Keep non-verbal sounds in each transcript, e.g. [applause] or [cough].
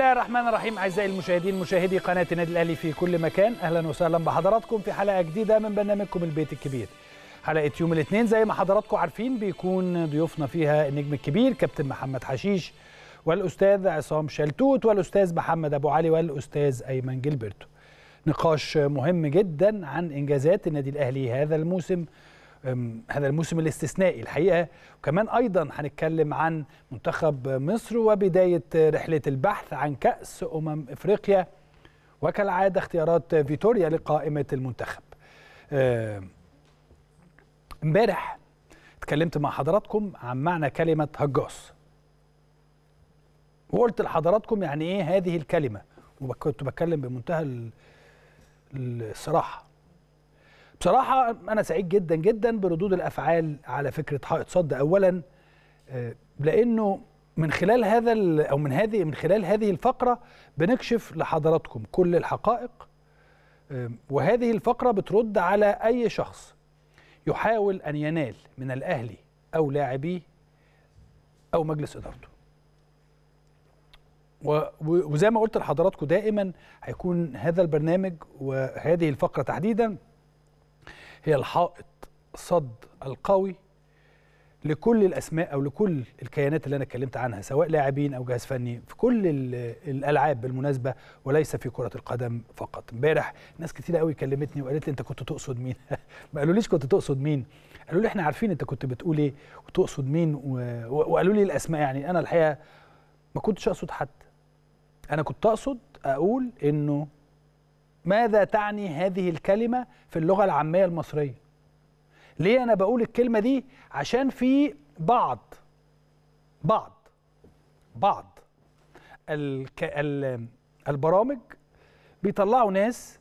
الله الرحمن الرحيم. أعزائي المشاهدين مشاهدي قناه النادي الأهلي في كل مكان أهلا وسهلا بحضراتكم في حلقة جديدة من برنامجكم البيت الكبير. حلقة يوم الاثنين زي ما حضراتكم عارفين بيكون ضيوفنا فيها النجم الكبير كابتن محمد حشيش والأستاذ عصام شلتوت والأستاذ محمد أبو علي والأستاذ أيمن جilberto نقاش مهم جدا عن إنجازات النادي الأهلي هذا الموسم هذا الموسم الاستثنائي الحقيقة. وكمان أيضا هنتكلم عن منتخب مصر وبداية رحلة البحث عن كأس أمم إفريقيا. وكالعادة اختيارات فيتوريا لقائمة المنتخب. امبارح اتكلمت مع حضراتكم عن معنى كلمة هجاص. وقلت لحضراتكم يعني إيه هذه الكلمة. وكنت بتكلم بمنتهى الصراحة. بصراحة أنا سعيد جدا جدا بردود الأفعال على فكرة حائط صد أولا لأنه من خلال هذا أو من هذه من خلال هذه الفقرة بنكشف لحضراتكم كل الحقائق وهذه الفقرة بترد على أي شخص يحاول أن ينال من الأهلي أو لاعبيه أو مجلس إدارته. وزي ما قلت لحضراتكم دائما هيكون هذا البرنامج وهذه الفقرة تحديدا هي الحائط صد القوي لكل الأسماء أو لكل الكيانات اللي أنا اتكلمت عنها سواء لاعبين أو جهاز فني في كل الألعاب بالمناسبة وليس في كرة القدم فقط. امبارح ناس كتير قوي كلمتني وقالت لي أنت كنت تقصد مين؟ [laughs] ما قالوليش كنت تقصد مين. قالوا لي إحنا عارفين أنت كنت بتقول إيه وتقصد مين و... وقالوا لي الأسماء. يعني أنا الحقيقة ما كنتش أقصد حد. أنا كنت أقصد أقول إنه ماذا تعني هذه الكلمة في اللغة العامية المصرية ليه أنا بقول الكلمة دي عشان في بعض بعض بعض. البرامج بيطلعوا ناس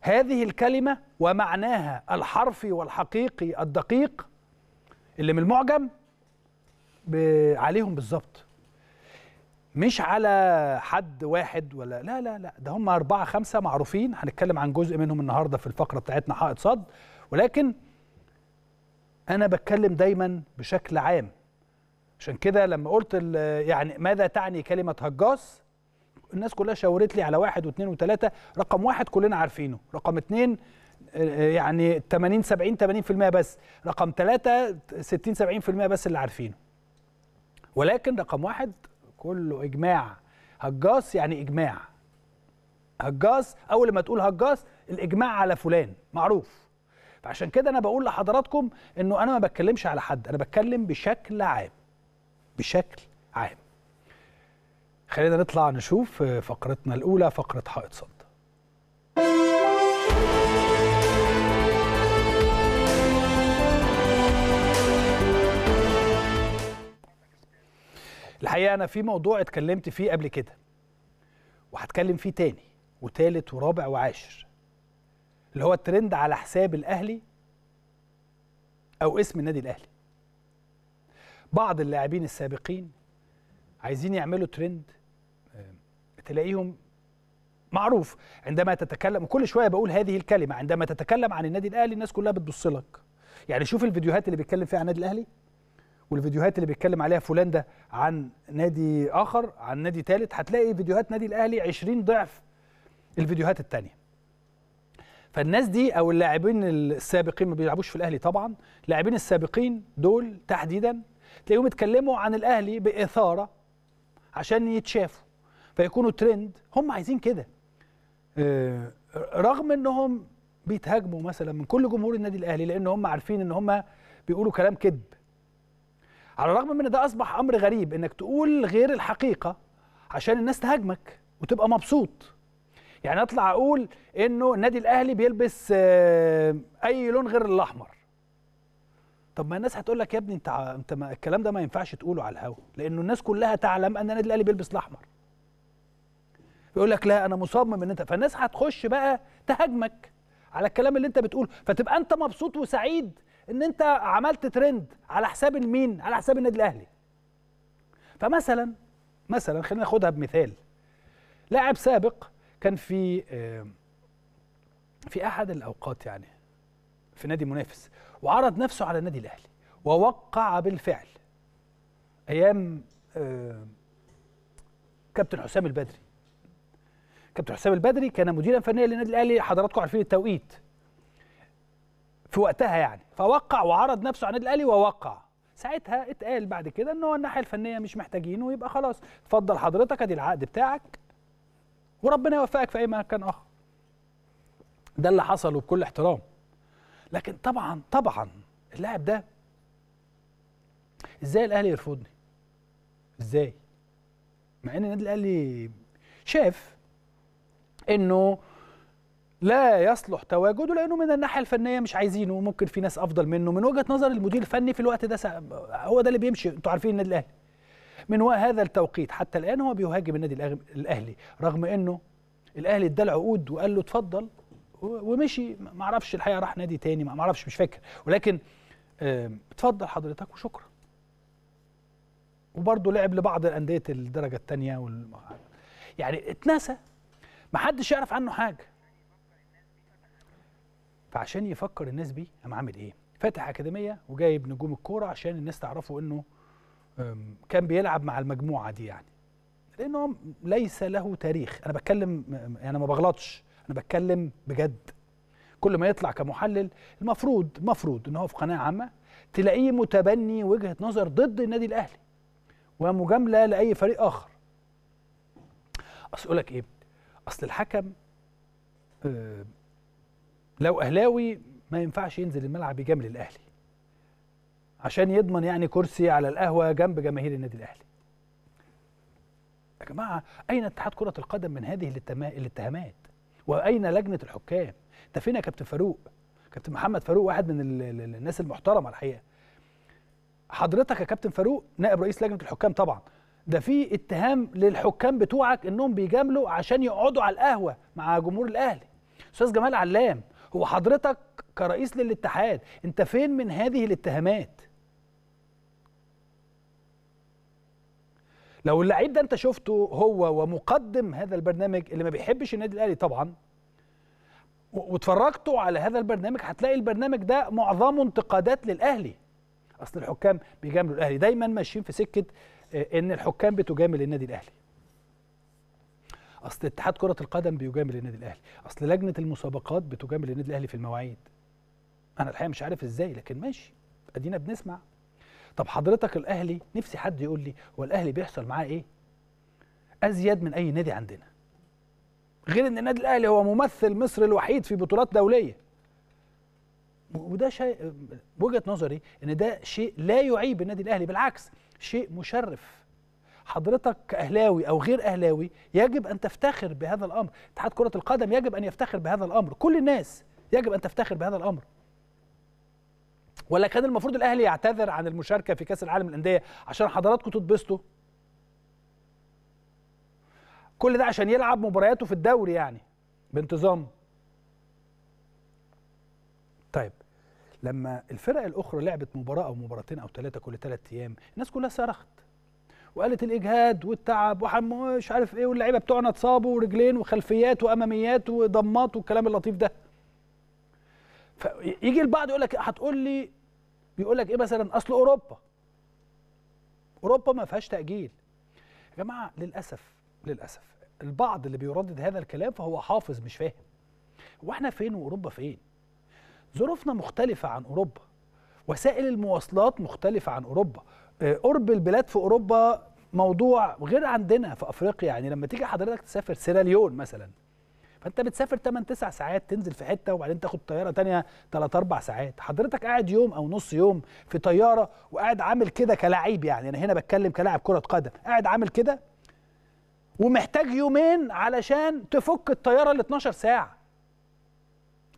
هذه الكلمة ومعناها الحرفي والحقيقي الدقيق اللي من المعجم. عليهم بالظبط مش على حد واحد ولا لا لا لا. ده هم أربعة خمسة معروفين. هنتكلم عن جزء منهم النهاردة في الفقرة بتاعتنا حائط صد. ولكن أنا بتكلم دايما بشكل عام. عشان كده لما قلت يعني ماذا تعني كلمة هجاص؟ الناس كلها شاورت لي على واحد واثنين وثلاثة. رقم واحد كلنا عارفينه. رقم اثنين يعني 80 70 80% بس. رقم ثلاثة 60 70% بس اللي عارفينه. ولكن رقم واحد كله إجماع. هجاص يعني إجماع. هجاص أول ما تقول هجاص الإجماع على فلان معروف. فعشان كده أنا بقول لحضراتكم إنه أنا ما بتكلمش على حد أنا بتكلم بشكل عام. بشكل عام. خلينا نطلع نشوف فقرتنا الأولى فقرة حائط صد الحقيقة أنا في موضوع اتكلمت فيه قبل كده وهتكلم فيه تاني وتالت ورابع وعاشر اللي هو الترند على حساب الأهلي أو اسم النادي الأهلي. بعض اللاعبين السابقين عايزين يعملوا ترند تلاقيهم معروف عندما تتكلم وكل شوية بقول هذه الكلمة عندما تتكلم عن النادي الأهلي الناس كلها بتبص لك. يعني شوف الفيديوهات اللي بيتكلم فيها عن النادي الأهلي. والفيديوهات اللي بيتكلم عليها فلان ده عن نادي آخر عن نادي ثالث هتلاقي فيديوهات نادي الأهلي 20 ضعف الفيديوهات الثانية فالناس دي أو اللاعبين السابقين ما بيلعبوش في الأهلي طبعا اللاعبين السابقين دول تحديدا تلاقيهم اتكلموا عن الأهلي بإثارة عشان يتشافوا فيكونوا ترند. هم عايزين كده. رغم إنهم بيتهاجموا مثلا من كل جمهور النادي الأهلي لأن هم عارفين إن هم بيقولوا كلام كذب. على الرغم من ده أصبح أمر غريب إنك تقول غير الحقيقة عشان الناس تهاجمك وتبقى مبسوط. يعني أطلع أقول إنه النادي الأهلي بيلبس أي لون غير الأحمر. طب ما الناس هتقول لك يا ابني أنت أنت الكلام ده ما ينفعش تقوله على الهوا لأنه الناس كلها تعلم أن النادي الأهلي بيلبس الأحمر. يقول لك لا أنا مصمم إن أنت فالناس هتخش بقى تهاجمك على الكلام اللي أنت بتقوله فتبقى أنت مبسوط وسعيد ان انت عملت ترند على حساب المين على حساب النادي الاهلي. فمثلا مثلا خلينا ناخدها بمثال. لاعب سابق كان في في احد الاوقات يعني في نادي منافس وعرض نفسه على النادي الاهلي ووقع بالفعل أيام كابتن حسام البدري. كابتن حسام البدري كان مديرا فنيا للنادي الاهلي حضراتكم عارفين التوقيت. في وقتها يعني. فوقع وعرض نفسه على النادي الأهلي ووقع. ساعتها اتقال بعد كده ان هو الناحية الفنية مش محتاجينه ويبقى خلاص. اتفضل حضرتك أدي العقد بتاعك. وربنا يوفقك في أي مكان آخر. ده اللي حصل وبكل احترام. لكن طبعا طبعا اللاعب ده إزاي الأهلي يرفضني؟ إزاي؟ مع إن النادي الأهلي شاف إنه لا يصلح تواجده لأنه من الناحية الفنية مش عايزينه ممكن في ناس أفضل منه. من وجهة نظر المدير الفني في الوقت ده سا... هو ده اللي بيمشي. أنتوا عارفين النادي الأهلي. من هذا التوقيت حتى الآن هو بيهاجم النادي الأهلي رغم إنه الأهلي ادى عقود وقال له اتفضل ومشي. ما أعرفش الحقيقة راح نادي تاني ما أعرفش مش فاكر. ولكن اتفضل حضرتك وشكرا. وبرضه لعب لبعض الأندية الدرجة الثانية وال... يعني اتنسى. ما حدش يعرف عنه حاجة. فعشان يفكر الناس بيه قام عامل إيه؟ فاتح أكاديمية وجايب نجوم الكورة عشان الناس تعرفوا إنه كان بيلعب مع المجموعة دي يعني. لأنه ليس له تاريخ. أنا بتكلم أنا ما بغلطش. أنا بتكلم بجد. كل ما يطلع كمحلل المفروض المفروض إن هو في قناه عامة تلاقيه متبني وجهة نظر ضد النادي الأهلي ومجاملة لأي فريق آخر. أصل أقول لك إيه؟ أصل الحكم آه لو أهلاوي ما ينفعش ينزل الملعب يجامل الأهلي. عشان يضمن يعني كرسي على القهوة جنب جماهير النادي الأهلي. يا جماعة أين اتحاد كرة القدم من هذه الاتهامات؟ وأين لجنة الحكام؟ انت فين يا كابتن فاروق. كابتن محمد فاروق واحد من الناس المحترمة الحقيقة. حضرتك يا كابتن فاروق نائب رئيس لجنة الحكام طبعا. ده في اتهام للحكام بتوعك إنهم بيجاملوا عشان يقعدوا على القهوة مع جمهور الأهلي. أستاذ جمال علام هو حضرتك كرئيس للاتحاد انت فين من هذه الاتهامات؟ لو اللعيب ده انت شفته هو ومقدم هذا البرنامج اللي ما بيحبش النادي الأهلي طبعا واتفرجتوا على هذا البرنامج هتلاقي البرنامج ده معظمه انتقادات للأهلي. أصل الحكام بيجاملوا الأهلي دايما ماشيين في سكة إن الحكام بتجامل النادي الأهلي. أصل اتحاد كرة القدم بيجامل النادي الأهلي. أصل لجنة المسابقات بتجامل النادي الأهلي في المواعيد. أنا الحقيقة مش عارف إزاي لكن ماشي. أدينا بنسمع. طب حضرتك الأهلي نفسي حد يقول لي هو الأهلي بيحصل معاه إيه؟ أزيد من أي نادي عندنا. غير إن النادي الأهلي هو ممثل مصر الوحيد في بطولات دولية. وده شيء وجهة نظري إن ده شيء لا يعيب النادي الأهلي بالعكس شيء مشرف. حضرتك كأهلاوي أو غير أهلاوي يجب أن تفتخر بهذا الأمر. اتحاد كرة القدم يجب أن يفتخر بهذا الأمر. كل الناس يجب أن تفتخر بهذا الأمر. ولا كان المفروض الأهلي يعتذر عن المشاركة في كأس العالم للأندية عشان حضراتكم تتبسطوا؟ كل ده عشان يلعب مبارياته في الدوري يعني بانتظام. طيب لما الفرق الأخرى لعبت مباراة أو مباراتين أو ثلاثة كل ثلاث أيام الناس كلها صرخت. وقالت الإجهاد والتعب ومش عارف إيه؟ واللعيبة بتوعنا اتصابوا ورجلين وخلفيات وأماميات وضمات والكلام اللطيف ده. فيجي البعض يقول لك هتقول لي بيقول لك إيه مثلا؟ أصل أوروبا. أوروبا ما فيهاش تأجيل. يا جماعة للأسف للأسف البعض اللي بيردد هذا الكلام فهو حافظ مش فاهم. هو إحنا فين وأوروبا فين؟ ظروفنا مختلفة عن أوروبا. وسائل المواصلات مختلفة عن أوروبا. قرب البلاد في أوروبا موضوع غير عندنا في أفريقيا. يعني لما تيجي حضرتك تسافر سيراليون مثلا فأنت بتسافر 8 9 ساعات تنزل في حتة وبعدين تاخد طيارة تانية 3 4 ساعات. حضرتك قاعد يوم أو نص يوم في طيارة وقاعد عامل كده كلاعب يعني. أنا هنا بتكلم كلاعب كرة قدم. قاعد عامل كده ومحتاج يومين علشان تفك الطيارة ال 12 ساعة.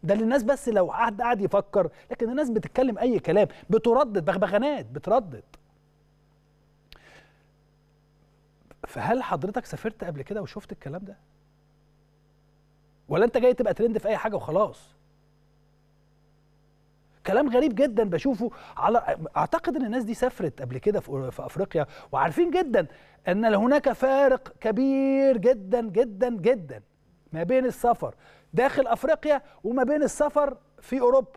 ده للناس بس لو قعد قاعد يفكر. لكن الناس بتتكلم أي كلام بتردد بغبغانات بتردد. فهل حضرتك سافرت قبل كده وشفت الكلام ده؟ ولا انت جاي تبقى ترند في أي حاجة وخلاص؟ كلام غريب جدا بشوفه على أعتقد إن الناس دي سافرت قبل كده في أفريقيا وعارفين جدا إن هناك فارق كبير جدا جدا جدا ما بين السفر داخل أفريقيا وما بين السفر في أوروبا.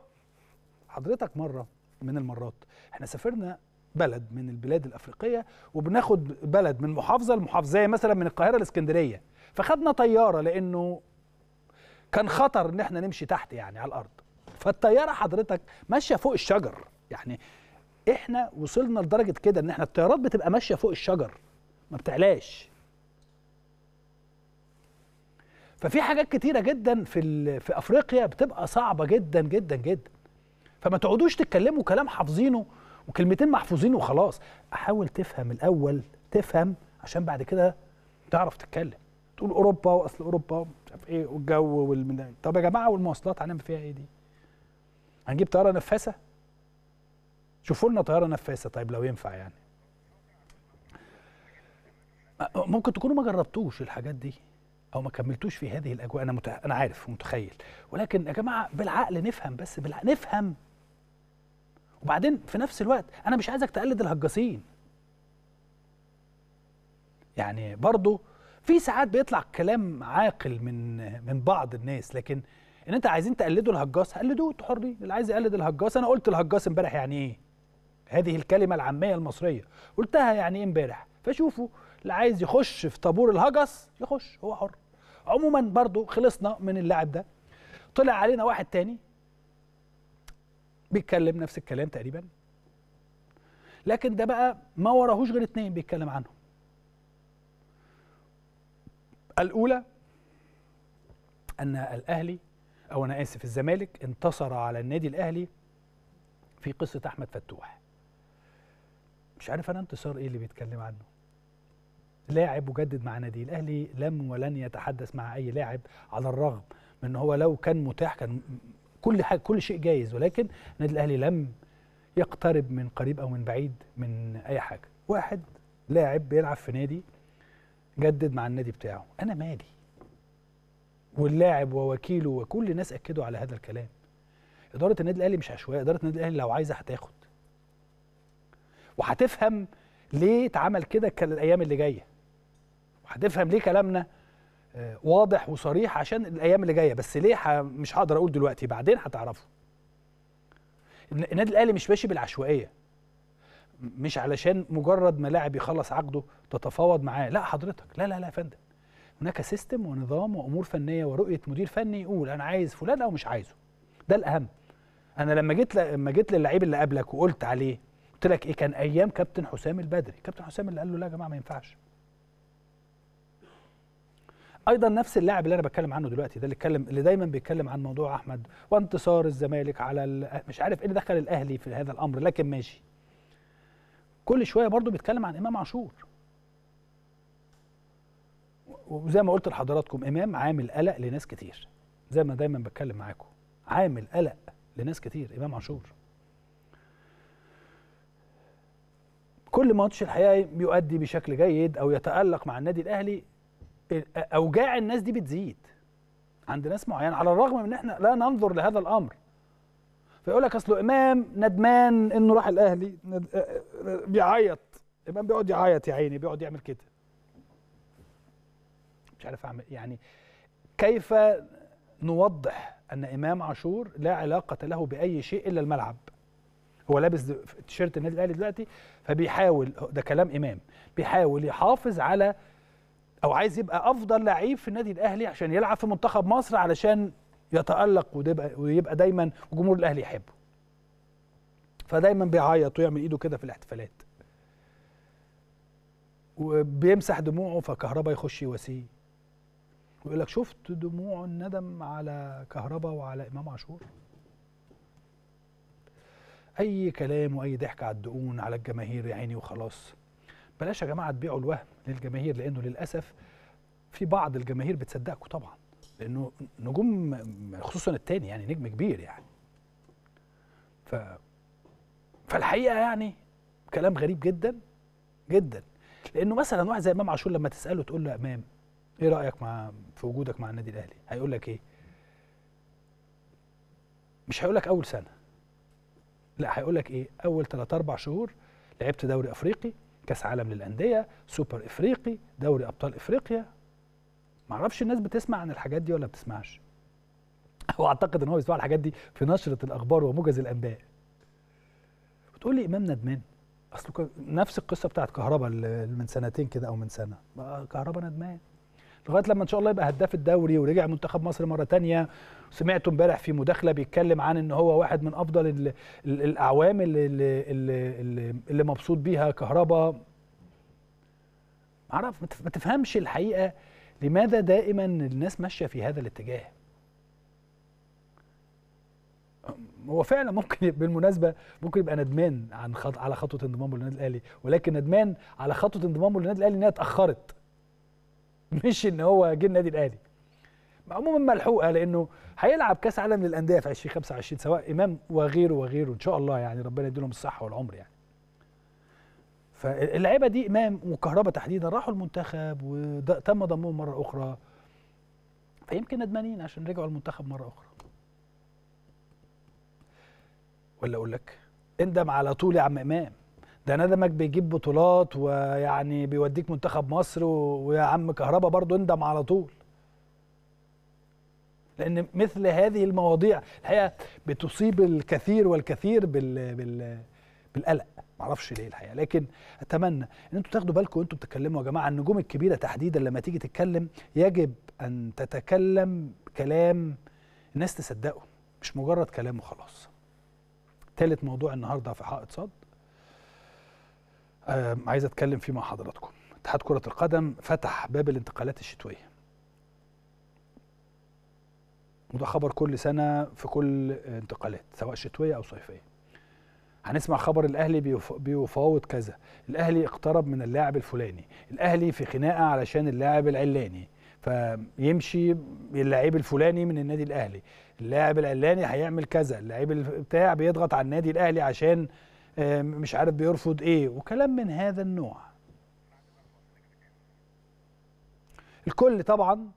حضرتك مرة من المرات إحنا سافرنا بلد من البلاد الأفريقية وبناخد بلد من محافظة لمحافظة زي مثلا من القاهرة لإسكندرية. فخدنا طيارة لأنه كان خطر إن إحنا نمشي تحت يعني على الأرض. فالطيارة حضرتك ماشية فوق الشجر. يعني إحنا وصلنا لدرجة كده إن إحنا الطيارات بتبقى ماشية فوق الشجر. ما بتعلاش. ففي حاجات كتيرة جدا في في أفريقيا بتبقى صعبة جدا جدا جدا. فما تقعدوش تتكلموا كلام حافظينه وكلمتين محفوظين وخلاص. حاول تفهم الأول تفهم عشان بعد كده تعرف تتكلم. تقول أوروبا وأصل أوروبا مش عارف إيه والجو والمن... طب يا جماعة والمواصلات هنعمل فيها إيه دي؟ هنجيب طيارة نفاثة؟ شوفوا لنا طيارة نفاثة طيب لو ينفع يعني. ممكن تكونوا ما جربتوش الحاجات دي أو ما كملتوش في هذه الأجواء. أنا مت... أنا عارف ومتخيل ولكن يا جماعة بالعقل نفهم بس بالعقل نفهم وبعدين في نفس الوقت أنا مش عايزك تقلد الهجاصين يعني برضو في ساعات بيطلع كلام عاقل من من بعض الناس لكن إن أنت عايزين تقلدوا الهجاص قلدوه أنتوا حرين. اللي عايز يقلد الهجاص أنا قلت الهجاص امبارح يعني إيه؟ هذه الكلمة العامية المصرية. قلتها يعني إيه امبارح؟ فشوفوا اللي عايز يخش في طابور الهجس يخش هو حر. عموما برضو خلصنا من اللاعب ده. طلع علينا واحد تاني. بيتكلم نفس الكلام تقريبا. لكن ده بقى ما وراهوش غير اتنين بيتكلم عنهم. الأولى أن الأهلي أو أنا آسف الزمالك انتصر على النادي الأهلي في قصة أحمد فتوح. مش عارف أنا انتصار إيه اللي بيتكلم عنه. لاعب وجدد مع نادي الأهلي لم ولن يتحدث مع أي لاعب على الرغم من هو لو كان متاح كان كل حاجة كل شيء جايز ولكن النادي الأهلي لم يقترب من قريب أو من بعيد من أي حاجة. واحد لاعب بيلعب في نادي جدد مع النادي بتاعه. أنا مالي. واللاعب ووكيله وكل الناس أكدوا على هذا الكلام. إدارة النادي الأهلي مش عشوائية. إدارة النادي الأهلي لو عايزة هتاخد. وهتفهم ليه اتعمل كده الأيام اللي جاية. وهتفهم ليه كلامنا واضح وصريح عشان الأيام اللي جاية. بس ليه. مش هقدر أقول دلوقتي بعدين هتعرفوا. الن- النادي الأهلي مش ماشي بالعشوائية. مش علشان مجرد ما لاعب يخلص عقده تتفاوض معاه. لا حضرتك. لا لا لا يا فندم. هناك سيستم ونظام وأمور فنية ورؤية مدير فني يقول أنا عايز فلان أو مش عايزه. ده الأهم. أنا لما جيت. لما جيت للعيب اللي قبلك وقلت عليه قلت لك إيه كان أيام كابتن حسام البدري. كابتن حسام اللي قال له لا يا جماعة ما ينفعش. أيضا نفس اللاعب اللي أنا بتكلم عنه دلوقتي ده اللي اتكلم اللي دايما بيتكلم عن موضوع أحمد وانتصار الزمالك على مش عارف إيه اللي دخل الأهلي في هذا الأمر لكن ماشي. كل شوية برضه بيتكلم عن إمام عاشور. وزي ما قلت لحضراتكم إمام عامل قلق لناس كتير. زي ما دايما بتكلم معاكم. عامل قلق لناس كتير إمام عاشور. كل ماتش الحقيقة بيؤدي بشكل جيد أو يتألق مع النادي الأهلي. أوجاع الناس دي بتزيد عند ناس معينة على الرغم من إن إحنا لا ننظر لهذا الأمر. فيقول لك أصله إمام ندمان إنه راح الأهلي. آه، آه، بيعيط. إمام بيقعد يعيط يا عيني بيقعد يعمل كده. مش عارف اعمل يعني كيف نوضح أن إمام عاشور لا علاقة له بأي شيء إلا الملعب؟ هو لابس تيشيرت النادي الأهلي دلوقتي فبيحاول ده كلام إمام بيحاول يحافظ على أو عايز يبقى أفضل لعيب في النادي الأهلي عشان يلعب في منتخب مصر علشان يتألق ويبقى دايما جمهور الأهلي يحبه. فدايما بيعيط ويعمل إيده كده في الاحتفالات. وبيمسح دموعه فكهربا يخش يواسيه. ويقول لك شفت دموع الندم على كهربا وعلى إمام عاشور؟ أي كلام وأي ضحك على الدقون على الجماهير يا عيني وخلاص. بلاش يا جماعة تبيعوا الوهم. للجماهير لأنه للأسف في بعض الجماهير بتصدقكم طبعا. لأنه نجوم خصوصا التاني يعني نجم كبير يعني. ف فالحقيقة يعني كلام غريب جدا جدا. لأنه مثلا واحد زي إمام عاشور لما تسأله تقول له إمام إيه رأيك مع في وجودك مع النادي الأهلي؟ هيقول لك إيه؟ مش هيقول لك أول سنة. لا هيقول لك إيه؟ أول 3 4 شهور لعبت دوري أفريقي كاس عالم للأندية سوبر إفريقي دوري أبطال إفريقيا. معرفش الناس بتسمع عن الحاجات دي ولا بتسمعش. هو أعتقد إن هو بيسمع الحاجات دي في نشرة الأخبار وموجز الانباء بتقول لي إمام ندمان كان نفس القصة بتاعت كهربا من سنتين كده أو من سنة. كهربا ندمان. لغاية لما إن شاء الله يبقى هداف الدوري ورجع منتخب مصر مرة تانية. سمعته امبارح في مداخلة بيتكلم عن إن هو واحد من أفضل ال ال الأعوام اللي, اللي, اللي مبسوط بيها كهربا. معرف ما تفهمش الحقيقة لماذا دائما الناس ماشية في هذا الاتجاه. هو فعلا ممكن بالمناسبة ممكن يبقى ندمان عن خط... على خطوة انضمامه للنادي الأهلي ولكن ندمان على خطوة انضمامه للنادي الأهلي إنها اتأخرت. [laughs] مش إن هو جه النادي الأهلي. عموما ملحوقة لأنه هيلعب كأس عالم للأندية في 2025 سواء إمام وغيره وغيره إن شاء الله يعني ربنا يديلهم الصحة والعمر يعني. فاللعيبة دي إمام وكهربا تحديدا راحوا المنتخب وتم ضمهم مرة أخرى. فيمكن ندمانين عشان رجعوا المنتخب مرة أخرى. ولا أقول لك؟ اندم على طول يا عم إمام. ده ندمك بيجيب بطولات ويعني بيوديك منتخب مصر ويا عم كهربا برضو اندم على طول. لأن مثل هذه المواضيع الحقيقة بتصيب الكثير والكثير بال بال بالقلق. معرفش ليه الحقيقة. لكن أتمنى إن أنتوا تاخدوا بالكم وأنتوا بتتكلموا يا جماعة. النجوم الكبيرة تحديدا لما تيجي تتكلم يجب أن تتكلم كلام الناس تصدقه مش مجرد كلام وخلاص. ثالث موضوع النهارده في حائط صد. عايز أتكلم فيه مع حضراتكم. اتحاد كرة القدم فتح باب الانتقالات الشتوية. وده خبر كل سنة في كل انتقالات سواء شتوية أو صيفية. هنسمع خبر الأهلي بيفاوض كذا. الأهلي اقترب من اللاعب الفلاني. الأهلي في خناقة علشان اللاعب العلاني. فيمشي اللاعب الفلاني من النادي الأهلي. اللاعب العلاني هيعمل كذا. اللاعب بتاع بيضغط على النادي الأهلي عشان مش عارف بيرفض إيه وكلام من هذا النوع. الكل طبعا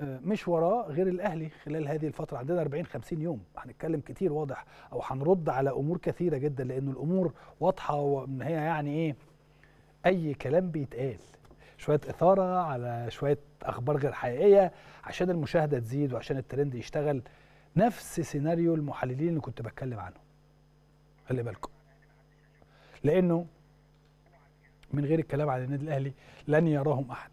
مش وراه غير الأهلي خلال هذه الفترة عندنا 40 50 يوم. هنتكلم كتير واضح أو هنرد على أمور كثيرة جدا لأن الأمور واضحة وان هي يعني إيه أي كلام بيتقال. شوية إثارة على شوية أخبار غير حقيقية عشان المشاهدة تزيد وعشان الترند يشتغل. نفس سيناريو المحللين اللي كنت بتكلم عنه. خلي بالكم. لأنه من غير الكلام عن النادي الأهلي لن يراهم أحد.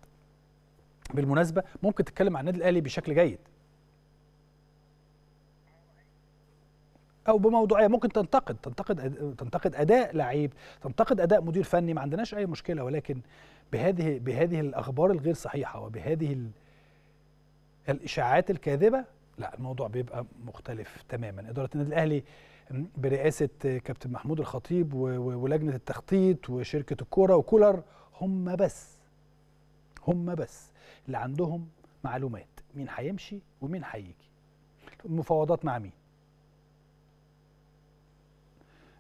بالمناسبة ممكن تتكلم عن النادي الأهلي بشكل جيد. أو بموضوعية ممكن تنتقد تنتقد تنتقد أداء لعيب تنتقد أداء مدير فني ما عندناش أي مشكلة. ولكن بهذه بهذه الأخبار الغير صحيحة وبهذه الإشاعات الكاذبة لا الموضوع بيبقى مختلف تماما. إدارة النادي الأهلي برئاسة كابتن محمود الخطيب ولجنة التخطيط وشركة الكورة وكولر هم بس هم بس اللي عندهم معلومات مين هيمشي ومين هيجي. المفاوضات مع مين؟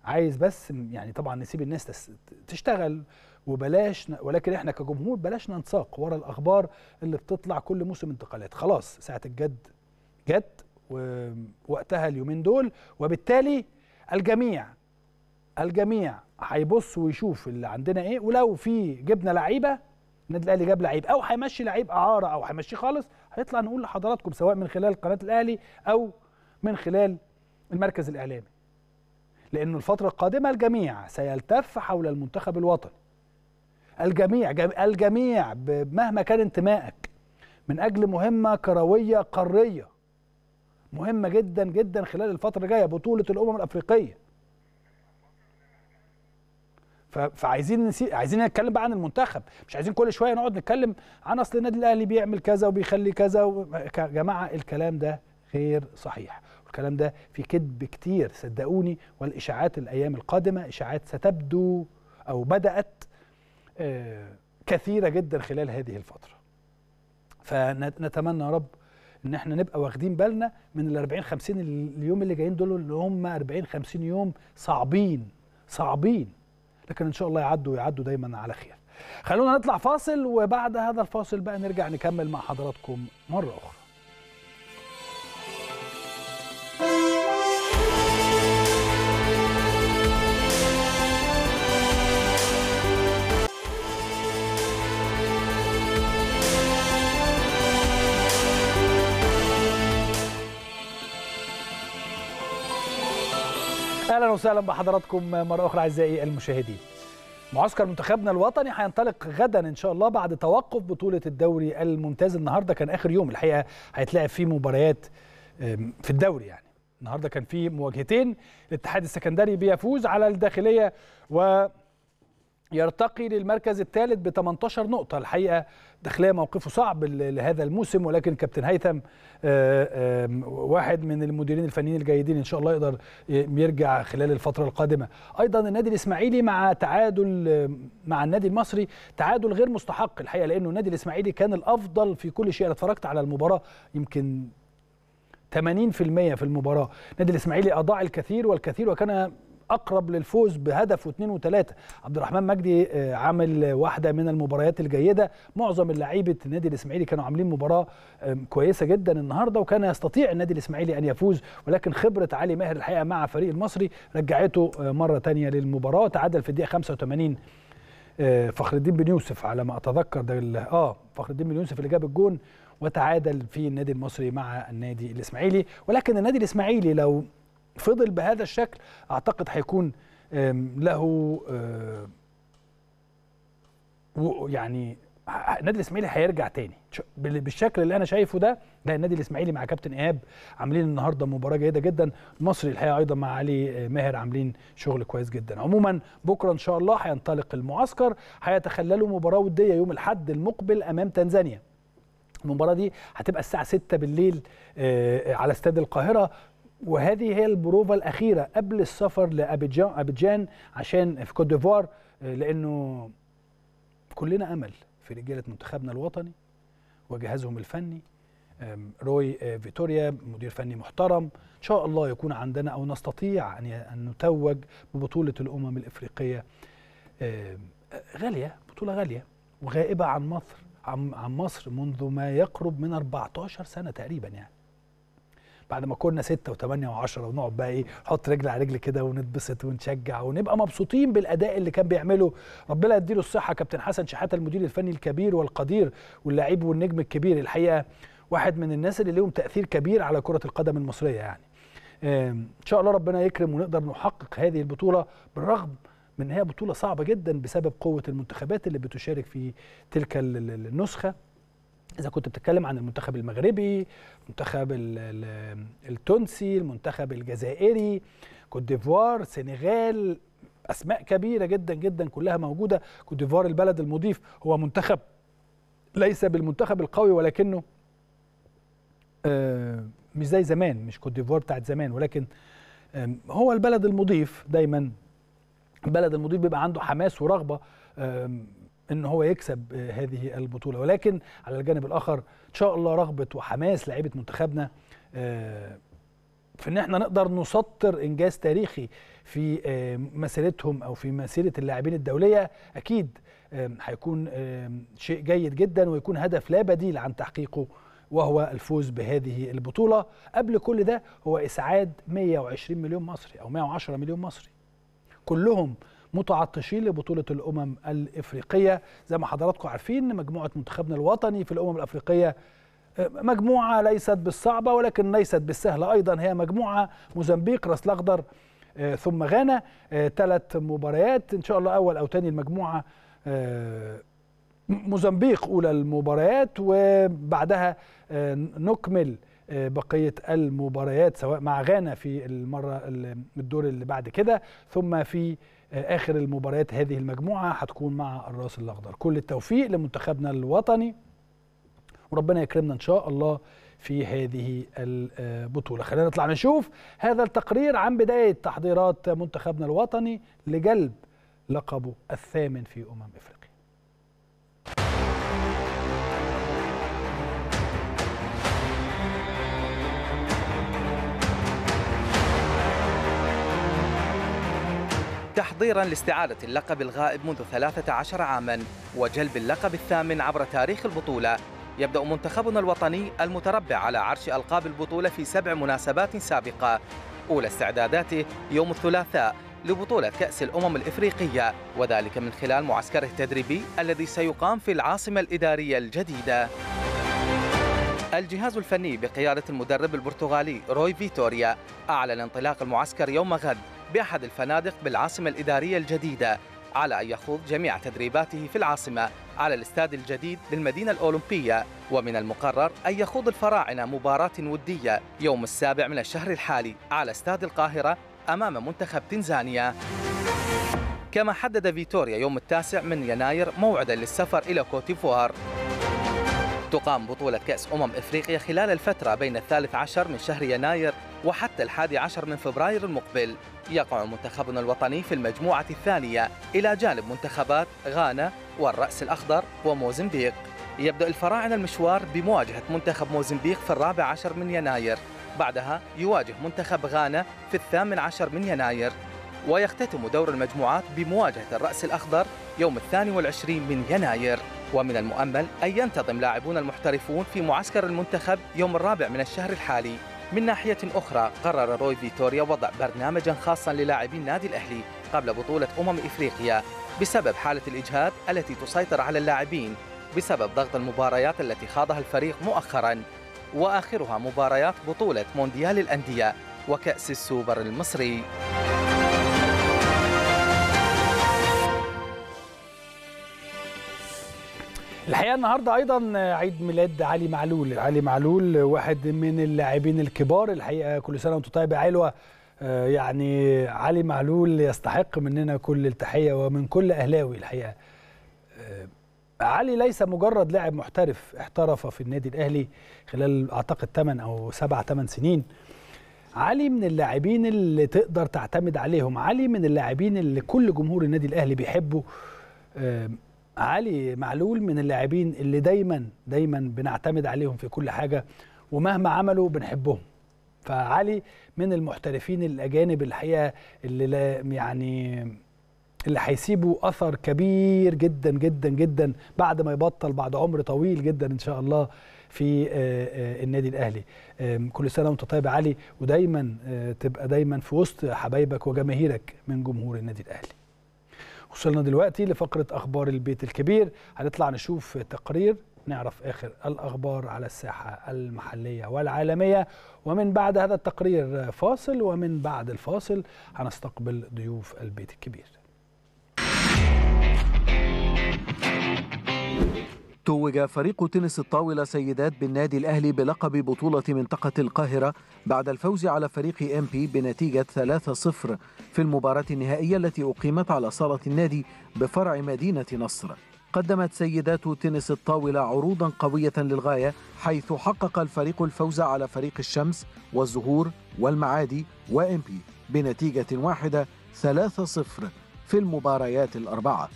عايز بس يعني طبعا نسيب الناس تشتغل وبلاش ولكن إحنا كجمهور بلاش ننساق ورا الأخبار اللي بتطلع كل موسم انتقالات. خلاص ساعة الجد جت ووقتها اليومين دول وبالتالي الجميع الجميع هيبص ويشوف اللي عندنا إيه ولو في جبنا لعيبة النادي الأهلي جاب لعيب أو هيمشي لعيب أعارة أو هيمشيه خالص هيطلع نقول لحضراتكم سواء من خلال قناة الأهلي أو من خلال المركز الإعلامي. لأنه الفترة القادمة الجميع سيلتف حول المنتخب الوطني. الجميع الجميع مهما كان انتمائك من أجل مهمة كروية قارية مهمة جدا جدا خلال الفترة الجاية بطولة الأمم الأفريقية. فعايزين نسي... عايزين نتكلم بقى عن المنتخب. مش عايزين كل شوية نقعد نتكلم عن أصل النادي الأهلي بيعمل كذا وبيخلي كذا و... يا جماعة الكلام ده غير صحيح. والكلام ده في كذب كتير صدقوني والإشاعات الأيام القادمة إشاعات ستبدو أو بدأت آه كثيرة جدا خلال هذه الفترة. فنتمنى يا رب إن إحنا نبقى واخدين بالنا من ال 40 50 اليوم اللي جايين دول اللي هم 40 50 يوم صعبين صعبين. لكن إن شاء الله يعدوا ويعدوا دايما على خير. خلونا نطلع فاصل وبعد هذا الفاصل بقى نرجع نكمل مع حضراتكم مرة أخرى. أهلا وسهلا بحضراتكم مرة أخرى أعزائي المشاهدين. معسكر منتخبنا الوطني هينطلق غدا إن شاء الله بعد توقف بطولة الدوري الممتاز. النهارده كان آخر يوم الحقيقة هيتلعب فيه مباريات في الدوري يعني. النهارده كان في مواجهتين الاتحاد السكندري بيفوز على الداخلية و يرتقي للمركز الثالث ب 18 نقطة. الحقيقة داخلية موقفه صعب لهذا الموسم ولكن كابتن هيثم واحد من المديرين الفنيين الجيدين إن شاء الله يقدر يرجع خلال الفترة القادمة. أيضا النادي الإسماعيلي مع تعادل مع النادي المصري تعادل غير مستحق الحقيقة لأنه النادي الإسماعيلي كان الأفضل في كل شيء. أنا اتفرجت على المباراة يمكن 80% في المباراة. النادي الإسماعيلي أضاع الكثير والكثير وكان أقرب للفوز بهدف واثنين وثلاثة. عبد الرحمن مجدي عامل واحدة من المباريات الجيدة. معظم اللعيبة النادي الإسماعيلي كانوا عاملين مباراة كويسة جدا النهارده وكان يستطيع النادي الإسماعيلي أن يفوز. ولكن خبرة علي ماهر الحقيقة مع فريق المصري رجعته مرة ثانية للمباراة. تعادل في الدقيقة 85 فخر الدين بن يوسف على ما أتذكر ده آه فخر الدين بن يوسف اللي جاب الجون وتعادل في النادي المصري مع النادي الإسماعيلي. ولكن النادي الإسماعيلي لو فضل بهذا الشكل أعتقد هيكون له يعني النادي الإسماعيلي هيرجع تاني. بالشكل اللي أنا شايفه ده لا النادي الإسماعيلي مع كابتن إيهاب عاملين النهارده مباراة جيدة جدا. المصري الحقيقة أيضا مع علي ماهر عاملين شغل كويس جدا. عموما بكرة إن شاء الله هينطلق المعسكر هيتخللوا مباراة ودية يوم الأحد المقبل أمام تنزانيا. المباراة دي هتبقى الساعة 6 بالليل على استاد القاهرة. وهذه هي البروفا الأخيرة قبل السفر لابيجان أبيجان عشان في كوت ديفوار لأنه كلنا أمل في رجالة منتخبنا الوطني وجهازهم الفني روي فيتوريا مدير فني محترم. إن شاء الله يكون عندنا أو نستطيع أن نتوج ببطولة الأمم الإفريقية غالية بطولة غالية وغائبة عن مصر عن مصر منذ ما يقرب من 14 سنة تقريبا يعني. بعد ما كنا ستة وثمانية وعشرة ونقعد بقى إيه نحط رجل على رجل كده ونتبسط ونشجع ونبقى مبسوطين بالأداء اللي كان بيعمله. ربنا يديله الصحة كابتن حسن شحاته المدير الفني الكبير والقدير واللعيب والنجم الكبير. الحقيقة واحد من الناس اللي لهم تأثير كبير على كرة القدم المصرية يعني. إن شاء الله ربنا يكرم ونقدر نحقق هذه البطولة بالرغم من هي بطولة صعبة جدا بسبب قوة المنتخبات اللي بتشارك في تلك النسخة. إذا كنت بتتكلم عن المنتخب المغربي المنتخب التونسي المنتخب الجزائري كوت ديفوار سنغال أسماء كبيرة جدا جدا كلها موجودة. كوت ديفوار البلد المضيف هو منتخب ليس بالمنتخب القوي ولكنه مش زي زمان مش كوت ديفوار بتاعت زمان ولكن هو البلد المضيف دايما. البلد المضيف بيبقى عنده حماس ورغبة إن هو يكسب هذه البطولة. ولكن على الجانب الآخر إن شاء الله رغبة وحماس لعيبه منتخبنا. في إن إحنا نقدر نسطر إنجاز تاريخي في مسيرتهم أو في مسيرة اللاعبين الدولية أكيد هيكون شيء جيد جدا ويكون هدف لا بديل عن تحقيقه وهو الفوز بهذه البطولة. قبل كل ده هو إسعاد 120 مليون مصري أو 110 مليون مصري. كلهم متعطشين لبطولة الأمم الإفريقية. زي ما حضراتكم عارفين مجموعة منتخبنا الوطني في الأمم الأفريقية مجموعة ليست بالصعبة ولكن ليست بالسهلة. أيضا هي مجموعة موزمبيق راس الأخضر ثم غانا ثلاث مباريات. إن شاء الله أول أو ثاني المجموعة موزمبيق أولى المباريات وبعدها نكمل بقية المباريات سواء مع غانا في المرة الدور اللي بعد كده ثم في آخر المباريات هذه المجموعة هتكون مع الرأس الأخضر. كل التوفيق لمنتخبنا الوطني وربنا يكرمنا إن شاء الله في هذه البطولة. خلينا نطلع نشوف هذا التقرير عن بداية تحضيرات منتخبنا الوطني لجلب لقبه الثامن في أمم إفريقيا. تحضيرا لاستعادة اللقب الغائب منذ 13 عاما وجلب اللقب الثامن عبر تاريخ البطولة. يبدأ منتخبنا الوطني المتربع على عرش ألقاب البطولة في سبع مناسبات سابقة. أولى استعداداته يوم الثلاثاء لبطولة كأس الأمم الإفريقية وذلك من خلال معسكره التدريبي الذي سيقام في العاصمة الإدارية الجديدة. الجهاز الفني بقيادة المدرب البرتغالي روي فيتوريا أعلن انطلاق المعسكر يوم غد. بأحد الفنادق بالعاصمة الإدارية الجديدة على أن يخوض جميع تدريباته في العاصمة على الاستاد الجديد بالمدينة الأولمبية. ومن المقرر أن يخوض الفراعنة مباراة ودية يوم السابع من الشهر الحالي على استاد القاهرة أمام منتخب تنزانيا. كما حدد فيتوريا يوم التاسع من يناير موعدا للسفر إلى كوتيفوار تقام بطولة كأس أمم إفريقيا خلال الفترة بين الثالث عشر من شهر يناير وحتى الحادي عشر من فبراير المقبل. يقع منتخبنا الوطني في المجموعة الثانية إلى جانب منتخبات غانا والرأس الأخضر وموزمبيق. يبدأ الفراعنة المشوار بمواجهة منتخب موزمبيق في الرابع عشر من يناير. بعدها يواجه منتخب غانا في الثامن عشر من يناير. ويختتم دور المجموعات بمواجهة الرأس الأخضر يوم الثاني والعشرين من يناير. ومن المؤمل أن ينتظم لاعبون المحترفون في معسكر المنتخب يوم الرابع من الشهر الحالي. من ناحية أخرى قرر روي فيتوريا وضع برنامجا خاصا للاعبي النادي الأهلي قبل بطولة أمم إفريقيا بسبب حالة الإجهاد التي تسيطر على اللاعبين بسبب ضغط المباريات التي خاضها الفريق مؤخرا وآخرها مباريات بطولة مونديال الأندية وكأس السوبر المصري. الحقيقة النهارده أيضا عيد ميلاد علي معلول. علي معلول واحد من اللاعبين الكبار. الحقيقة كل سنة وأنتم طيب يا علوة. آه، يعني علي معلول يستحق مننا كل التحية ومن كل أهلاوي الحقيقة. آه، علي ليس مجرد لاعب محترف احترف في النادي الأهلي خلال أعتقد 8 أو 7 8 سنين. علي من اللاعبين اللي تقدر تعتمد عليهم. علي من اللاعبين اللي كل جمهور النادي الأهلي بيحبه. آه، علي معلول من اللاعبين اللي دايما دايما بنعتمد عليهم في كل حاجة ومهما عملوا بنحبهم. فعلي من المحترفين الأجانب الحقيقة اللي لا يعني اللي هيسيبوا أثر كبير جدا جدا جدا بعد ما يبطل بعد عمر طويل جدا إن شاء الله في آه، آه، النادي الأهلي. كل سنة وأنت طيب يا علي ودايما آه، تبقى دايما في وسط حبايبك وجماهيرك من جمهور النادي الأهلي. وصلنا دلوقتي لفقرة أخبار البيت الكبير. هنطلع نشوف تقرير نعرف آخر الأخبار على الساحة المحلية والعالمية. ومن بعد هذا التقرير فاصل ومن بعد الفاصل هنستقبل ضيوف البيت الكبير. توج فريق تنس الطاولة سيدات بالنادي الأهلي بلقب بطولة منطقة القاهرة بعد الفوز على فريق إم بي بنتيجة 3-0 في المباراة النهائية التي أقيمت على صالة النادي بفرع مدينة نصر. قدمت سيدات تنس الطاولة عروضا قوية للغاية حيث حقق الفريق الفوز على فريق الشمس والزهور والمعادي وإم بي بنتيجة واحدة 3-0 في المباريات الأربعة.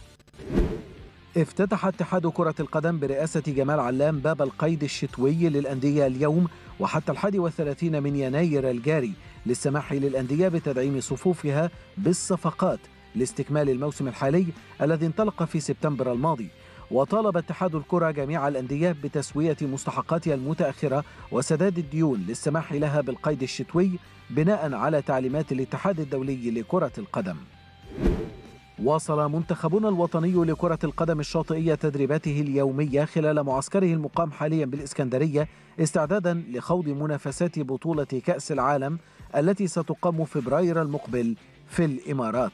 افتتح اتحاد كرة القدم برئاسة جمال علام باب القيد الشتوي للأندية اليوم وحتى الحادي والثلاثين من يناير الجاري للسماح للأندية بتدعيم صفوفها بالصفقات لاستكمال الموسم الحالي الذي انطلق في سبتمبر الماضي. وطالب اتحاد الكرة جميع الأندية بتسوية مستحقاتها المتأخرة وسداد الديون للسماح لها بالقيد الشتوي بناء على تعليمات الاتحاد الدولي لكرة القدم. واصل منتخبنا الوطني لكرة القدم الشاطئية تدريباته اليومية خلال معسكره المقام حاليا بالإسكندرية استعدادا لخوض منافسات بطولة كأس العالم التي ستقام فبراير المقبل في الإمارات.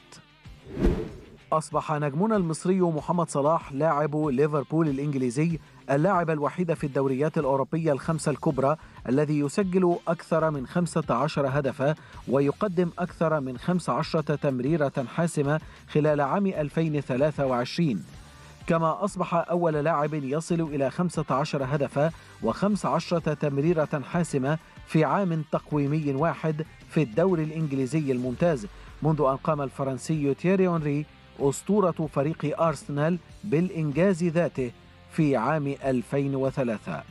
أصبح نجمنا المصري محمد صلاح لاعب ليفربول الإنجليزي اللاعب الوحيد في الدوريات الأوروبية الخمسة الكبرى الذي يسجل أكثر من 15 هدفا ويقدم أكثر من 15 تمريرة حاسمة خلال عام 2023 كما أصبح أول لاعب يصل إلى 15 هدفا و15 تمريرة حاسمة في عام تقويمي واحد في الدوري الإنجليزي الممتاز. منذ أن قام الفرنسي تيري أونري أسطورة فريق أرسنال بالإنجاز ذاته في عام 2003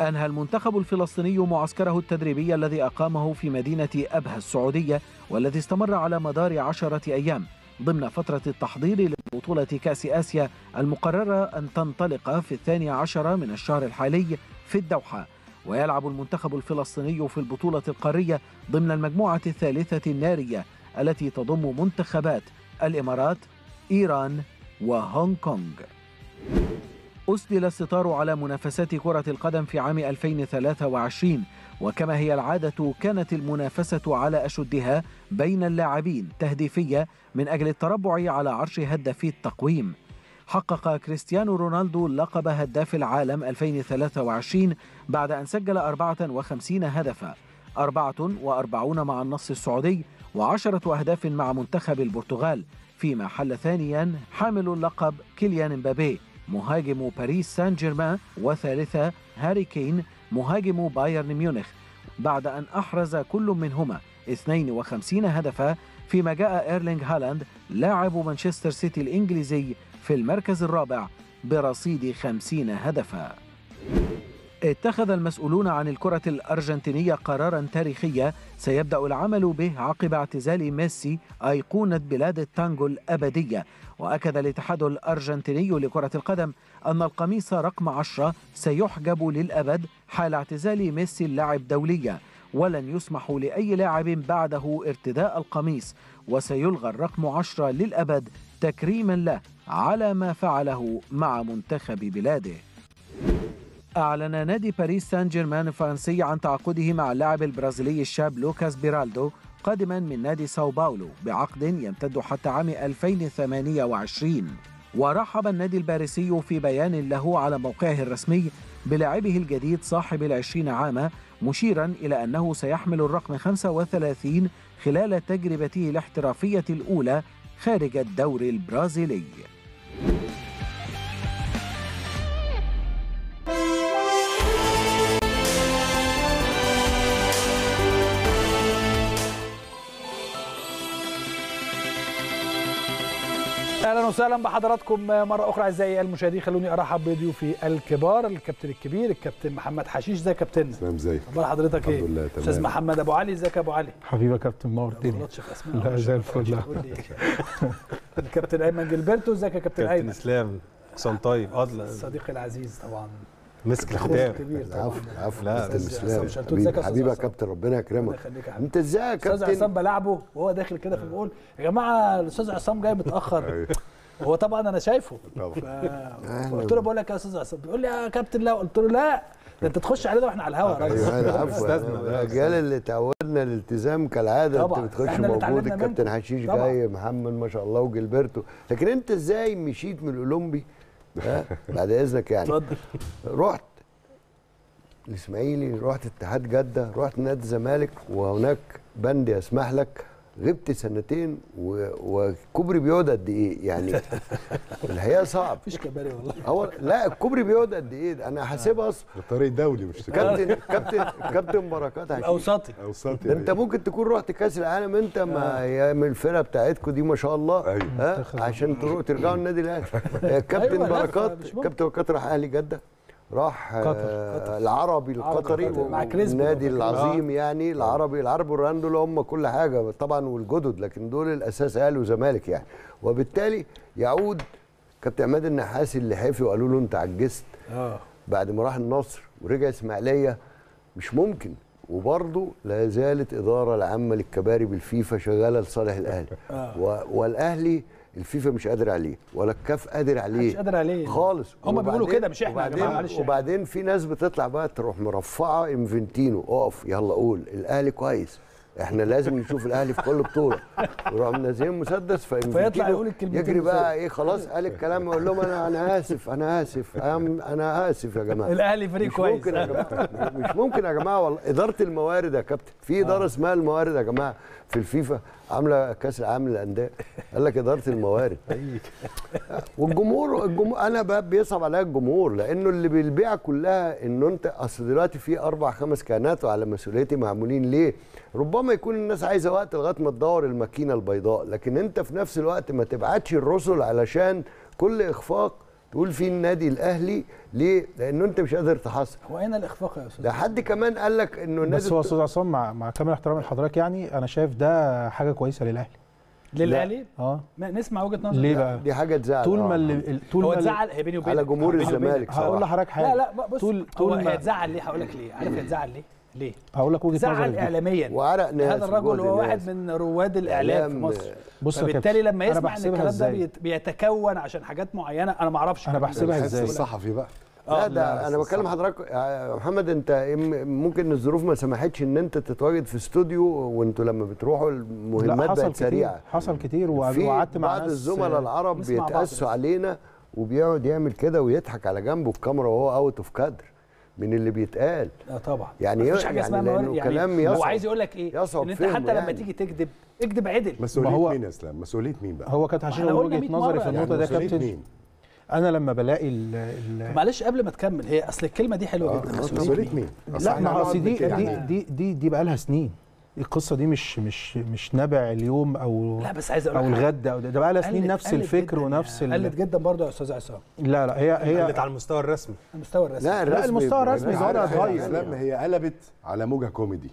أنهى المنتخب الفلسطيني معسكره التدريبي الذي أقامه في مدينة أبها السعودية والذي استمر على مدار عشرة أيام ضمن فترة التحضير لبطولة كأس آسيا المقررة أن تنطلق في الثاني عشر من الشهر الحالي في الدوحة. ويلعب المنتخب الفلسطيني في البطولة القارية ضمن المجموعة الثالثة النارية التي تضم منتخبات الإمارات إيران وهونغ كونغ. أسدل الستار على منافسات كرة القدم في عام 2023 وكما هي العادة كانت المنافسة على أشدها بين اللاعبين تهديفية من أجل التربع على عرش هدافي التقويم. حقق كريستيانو رونالدو لقب هداف العالم 2023 بعد أن سجل 54 هدفا 44 مع النصر السعودي وعشرة أهداف مع منتخب البرتغال فيما حل ثانيا حامل اللقب كيليان مبابي مهاجم باريس سان جيرمان وثالثا هاري كين مهاجم بايرن ميونخ. بعد أن أحرز كل منهما 52 هدفا فيما جاء إيرلينغ هالاند لاعب مانشستر سيتي الإنجليزي في المركز الرابع برصيد 50 هدفا. اتخذ المسؤولون عن الكرة الأرجنتينية قرارا تاريخيا سيبدأ العمل به عقب اعتزال ميسي أيقونة بلاد التانجو الأبدية وأكد الاتحاد الأرجنتيني لكرة القدم أن القميص رقم عشرة سيحجب للأبد حال اعتزال ميسي اللاعب دوليا. ولن يسمح لأي لاعب بعده ارتداء القميص وسيلغى الرقم عشرة للأبد تكريما له على ما فعله مع منتخب بلاده. أعلن نادي باريس سان جيرمان الفرنسي عن تعاقده مع اللاعب البرازيلي الشاب لوكاس بيرالدو قادما من نادي ساو باولو بعقد يمتد حتى عام 2028 ورحب النادي الباريسي في بيان له على موقعه الرسمي بلاعبه الجديد صاحب العشرين عاما مشيرا إلى أنه سيحمل الرقم 35 خلال تجربته الاحترافية الأولى خارج الدوري البرازيلي. أهلا وسهلا بحضراتكم مرة أخرى أعزائي المشاهدين. خلوني أرحب بضيوفي الكبار الكابتن الكبير الكابتن محمد حشيش. ازيك يا كابتن؟ سلام إزيك؟ أخبار حضرتك إيه؟ الحمد لله تمام. أستاذ محمد أبو علي إزيك يا أبو علي؟ حبيبي يا كابتن ما نورتني في أسماء. لا، زي الفل. الكابتن أيمن جilberto إزيك يا كابتن كابتن أيمن؟ إسلام حسام طيب صديقي العزيز طبعا. مسك الختام العفو العفو لا، كابتن ازيك حبيبي يا؟ كابتن ربنا الله يكرمك يخليك يا حبيبي. انت إزاي يا أستاذ عصام كابتن بلعبه وهو داخل كده فبقول يا جماعة الأستاذ عصام جاي متأخر. [laughs] أيوة. هو طبعا أنا شايفه. طبعا. ف- قلت له بقول لك يا أستاذ عصام بيقول لي يا كابتن لا. قلت له لا ده أنت تخش علينا وإحنا على الهوا يا راجل أيوه أنا عفوا الرجال اللي تعودنا الالتزام كالعادة طبعا. انت بتخش موجود الكابتن. حشيش. جاي محمد ما شاء الله وجilberto لكن أنت إزاي مشيت من الأولمبي بعد إذنك يعني. اتفضل. رحت الإسماعيلي رحت اتحاد جدة رحت نادي الزمالك وهناك بند يسمح لك غبت سنتين و... وكوبري بيقعد قد إيه يعني. [laughs] الحقيقة صعب. مفيش كباري والله. هو لا الكوبري بيقعد قد إيه؟ أنا حاسبها أصلا. طريق دولي مش كابتن كابتن كابتن بركات اوسطي اوسطي ده أنت ممكن تكون رحت كأس العالم أنت ما هي من الفرقة بتاعتكم دي ما شاء الله. أيوة. ها؟ عشان تروح ترجعوا النادي الأهلي. [laughs] آه، كابتن بركات. كابتن بركات راح أهلي جدة. راح آه، قطر. العربي القطري النادي. العظيم يعني العربي العربي والريان دول هم كل حاجة طبعا والجدد لكن دول الأساس أهلي وزمالك يعني وبالتالي يعود كابتن عماد النحاسي اللي حافي وقالوا له أنت عجزت آه بعد ما راح النصر ورجع إسماعيلية مش ممكن وبرضه لا زالت إدارة العامة للكباري بالفيفا شغالة لصالح الأهلي آه. والأهلي الفيفا مش قادر عليه ولا الكاف قادر عليه مش قادر عليه. خالص. هم بيقولوا كده مش إحنا يا وبعدين جماعة معلش وبعدين في ناس بتطلع بقى تروح مرفعة انفنتينو اقف يلا قول الأهلي كويس. إحنا لازم نشوف الأهلي في كل بطولة. يروح منزلين مسدس فانفنتينو يقول الكلمتين يجري. بقى إيه خلاص قال الكلام يقول لهم أنا أنا آسف أنا آسف أنا آسف يا جماعة. الأهلي فريق مش كويس. ممكن يا جماعة. مش ممكن يا جماعة والله. إدارة الموارد يا كابتن. في إدارة اسمها الموارد يا جماعة. في الفيفا عاملة كأس العالم للأندية. قال لك إدارة الموارد. [laughs] والجمهور الجمهور أنا بقى بيصعب عليا الجمهور لأنه اللي بيبيع كلها إنه أنت أصل دلوقتي في أربع خمس كيانات وعلى مسؤوليتي معمولين ليه؟ ربما يكون الناس عايزة وقت لغاية ما تدور الماكينة البيضاء لكن أنت في نفس الوقت ما تبعتش الرسل علشان كل إخفاق تقول فيه النادي الأهلي ليه؟ لأنه أنت مش قادر تحصل. هو اين الإخفاق يا أستاذ. ده حد كمان قال لك إنه النادي بس هو أستاذ عصام مع مع كامل احترامي لحضرتك يعني أنا شايف ده حاجة كويسة للأهلي. للأهلي؟ آه. نسمع وجهة نظر ليه بقى؟ دي حاجة تزعل. طول ما آه. اللي طول هو ما اللي- اتزعل هي بيني وبينك. على جمهور. الزمالك هقول. لحضرتك حاجة. لا لا بص طول هو طول ما هيتزعل ليه؟ هقول لك ليه. عارف هيتزعل ليه؟ ليه هقول لك وجهة نظري زعل. اعلاميا وعرق ناس هذا الرجل هو واحد. من رواد الإعلام في مصر بص فبالتالي لما يسمع إن الكلام ده بيتكون عشان حاجات معينة أنا ما أعرفش ده. بحسبها الحس إزاي؟ الصحفي بقى لا آه، ده أنا بكلم حضرتك يا محمد أنت ممكن الظروف ما سمحتش إن أنت تتواجد في استوديو وأنتوا لما بتروحوا لا المهمات حصل بقت كتير سريعة حصل كتير وقعدت مع بعض ناس الزملاء العرب نسمع بعض بيتقاسوا. علينا وبيقعد يعمل كده ويضحك على جنبه الكاميرا وهو out of كادر من اللي بيتقال. آه طبعا. يعني مفيش حاجة يعني اسمها موارد يعني كلام هو عايز يقول لك إيه؟ يصعب إن أنت حتى لما يعني. تيجي تكذب اكذب عدل. مسؤوليه هو- مين يا اسلام؟ مسؤولية مين بقى؟ هو كانت عشان وجهة 100 نظري في يعني. النقطة دي يا مسؤولية كابتن. مين؟ أنا لما بلاقي ال ال معلش قبل ما تكمل هي أصل الكلمة دي حلوة جدا مسؤولية مسؤولية مين؟ لا ما أصل دي يعني دي دي, دي بقى لها سنين. القصة دي مش مش مش نبع اليوم أو لا بس عايز أقول أو. الغد أو ده, ده بقى لها سنين نفس قلت الفكر ونفس يعني. ال... قلت جدا برضه يا أستاذ عصام. لا لا هي هي قلت على المستوى الرسمي. المستوى الرسمي. لا لا المستوى الرسمي لا، ده وضع عارف يا اتغير اسلام هي قلبت على موجة كوميدي.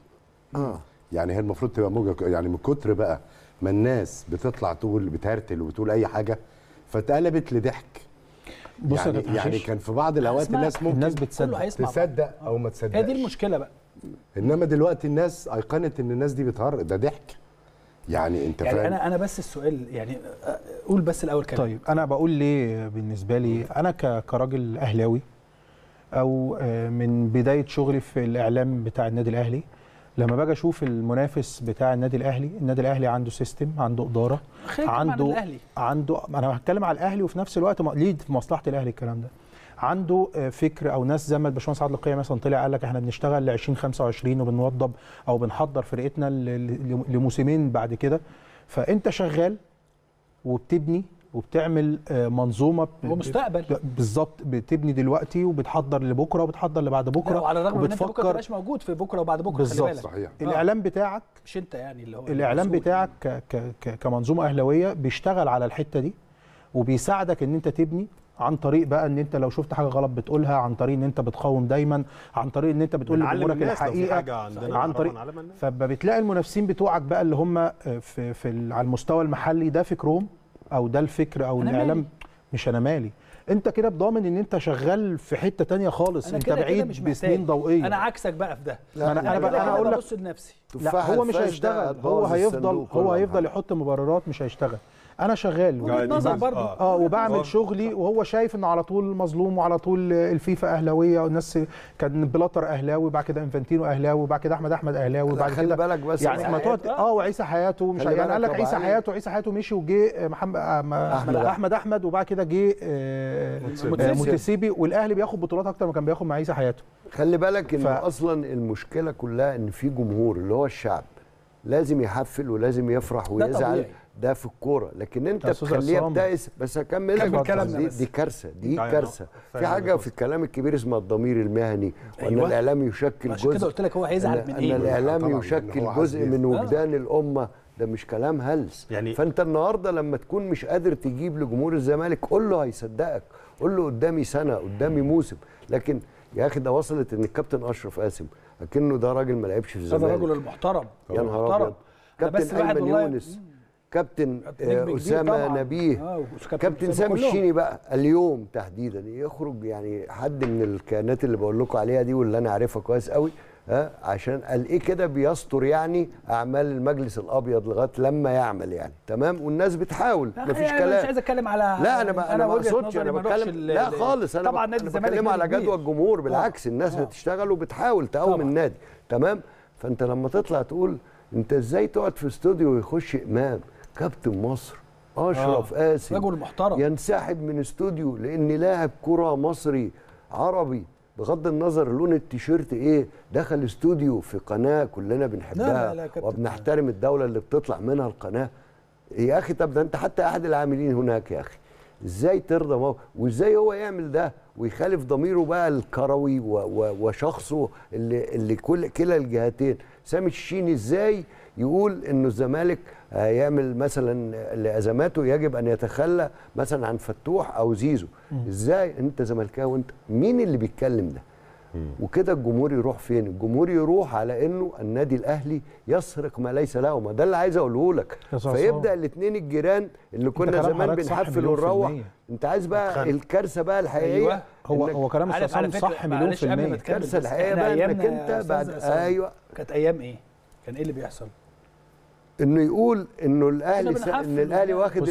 آه. يعني هي المفروض تبقى موجة يعني من كتر بقى ما الناس بتطلع تقول بتهرتل وبتقول أي حاجة فاتقلبت لضحك. بص يا يعني, يعني كان في بعض الأوقات الناس ممكن الناس بتصدق. أو ما تصدقش. هي دي المشكلة بقى. إنما دلوقتي الناس أيقنت إن الناس دي بتهرج. ده ضحك. يعني أنت يعني فاهم؟ أنا أنا بس السؤال يعني قول بس الأول كلام طيب أنا بقول ليه بالنسبة لي أنا كراجل أهلاوي أو آه، من بداية شغلي في الإعلام بتاع النادي الأهلي لما باجي أشوف المنافس بتاع النادي الأهلي النادي الأهلي عنده سيستم عنده إدارة نتكلم عن عنده الأهلي. عنده أنا هتكلم على الأهلي وفي نفس الوقت ليه في مصلحة الأهلي الكلام ده. عنده آه، فكر أو ناس زي ما الباشمهندس عادل القيعي مثلا طلع قال لك إحنا بنشتغل ل 2025 وبنوضب أو بنحضر فرقتنا لموسمين بعد كده فأنت شغال وبتبني وبتعمل آه، منظومة ومستقبل. بالظبط بتبني دلوقتي وبتحضر لبكرة وبتحضر لبعد بكرة وعلى الرغم إن أنت وبتفكر تبقاش موجود في بكرة وبعد بكرة بالظبط، خلي بالك صحيح الإعلام بتاعك مش أنت يعني اللي هو الإعلام. بتاعك ك كمنظومة أهلاوية بيشتغل على الحتة دي وبيساعدك إن أنت تبني عن طريق بقى إن أنت لو شفت حاجة غلط بتقولها عن طريق إن أنت بتقاوم دايما عن طريق إن أنت بتقول لجمهورك في الحقيقة حاجة عندنا عن طريق. فبتلاقي المنافسين بتوعك بقى اللي هم في في ال- على المستوى المحلي ده فكرهم أو ده الفكر أو أنا الإعلام. مالي. مش أنا مالي. أنت كده بضامن إن أنت شغال في حتة تانية خالص. أنت كده بعيد مش بسنين. ضوئية. أنا عكسك بقى في ده. ما أنا أنا بقى أنا أقول لك لنفسي. لا هو مش هيشتغل. هو هيفضل هو هيفضل يحط مبررات مش هيشتغل. أنا شغال. وجهة نظر برضه آه. هو- وبعمل شغلي وهو شايف إنه على طول مظلوم وعلى طول الفيفا أهلاوية والناس كان بلاتر أهلاوي وبعد كده انفانتينو أهلاوي وبعد كده أحمد أحمد أهلاوي لا، وبعد خلي كده بالك بس يعني ما تقعد حياته. آه وعيسى حياته مش خلي يعني بالك قال لك عيسى. حياته عيسى حياته مشي وجه محمد آه، أحمد. أحمد أحمد وبعد كده جه آه، آه، متسيبي والأهلي بياخد بطولات أكتر ما كان بياخد مع عيسى حياته. خلي بالك ان ف- أصلا المشكلة كلها إن في جمهور اللي هو الشعب لازم يحفل ولازم يفرح ويزعل. طبيعي. ده في الكورة. لكن انت عصام. يبتئس بس هكمل كمل لك كلامنا دي, بس. دي كارثة. دي أيوة. كارثة. في حاجة في الكلام الكبير اسمها الضمير المهني وإن أيوة. الإعلام يشكل عشان كده جزء قلت لك هو هيزعل من إن إيه؟ الإعلام طبعاً، يشكل لأن هو عايز جزء من يفرق. وجدان الأمة. ده مش كلام هلس. يعني- فأنت النهارده لما تكون مش قادر تجيب لجمهور الزمالك قول له هيصدقك. قول له قدامي سنة قدامي موسم. لكن يا أخي ده وصلت إن الكابتن أشرف قاسم أكنه ده راجل ما لعبش في هذا الزمالك. الرجل المحترم. يا نهار محترم. أبيض. كابتن ايمن والله- يونس. كابتن آه، أسامة. نبيه آه، كابتن سامي. الشيني بقى اليوم تحديدا يخرج يعني حد من الكيانات اللي بقول لكم عليها دي واللي أنا عارفها كويس قوي ها عشان قال إيه كده بيستر يعني أعمال المجلس الأبيض لغاية لما يعمل يعني تمام والناس بتحاول مفيش يعني أنا مش كلام عايز أتكلم على لا أنا بقى أنا ما أقصدش أنا ما بتكلم لا ال- خالص أنا طبعا نادي الزمالك بتكلم على. جدوى الجمهور بالعكس الناس آه. بتشتغل وبتحاول تقوم. النادي تمام فأنت لما تطلع تقول أنت إزاي تقعد في استوديو ويخش إمام كابتن مصر أشرف آه. قاسم رجل محترم ينسحب من استوديو لأن لاعب كرة مصري عربي بغض النظر لون التيشيرت إيه دخل استوديو في قناة كلنا بنحبها لا، لا، كابتن. وبنحترم الدولة اللي بتطلع منها القناة يا أخي طب ده أنت حتى أحد العاملين هناك يا أخي إزاي ترضى موقف وإزاي هو يعمل ده ويخالف ضميره بقى الكروي و و وشخصه اللي اللي كل كلا الجهتين سامي الشيني إزاي يقول إنه الزمالك هيعمل مثلا لأزماته يجب أن يتخلى مثلا عن فتوح أو زيزو إزاي أنت زملكاوي وأنت مين اللي بيتكلم ده وكده الجمهور يروح فين الجمهور يروح على إنه النادي الأهلي يسرق ما ليس له ما ده اللي عايز أقوله لك. فيبدأ الاثنين الجيران اللي كنا زمان بنحفل ونروح. أنت عايز بقى اتخانق. الكارثة بقى الحقيقية أيوة. هو هو كلام أستاذ صح مليون معلش في قبل ما المية تكمل الكارثه إحنا بقى إنك أنت بعد أيوه كانت أيام إيه؟ كان إيه اللي بيحصل؟ إنه يقول إنه الأهلي س... إن الأهلي. واخد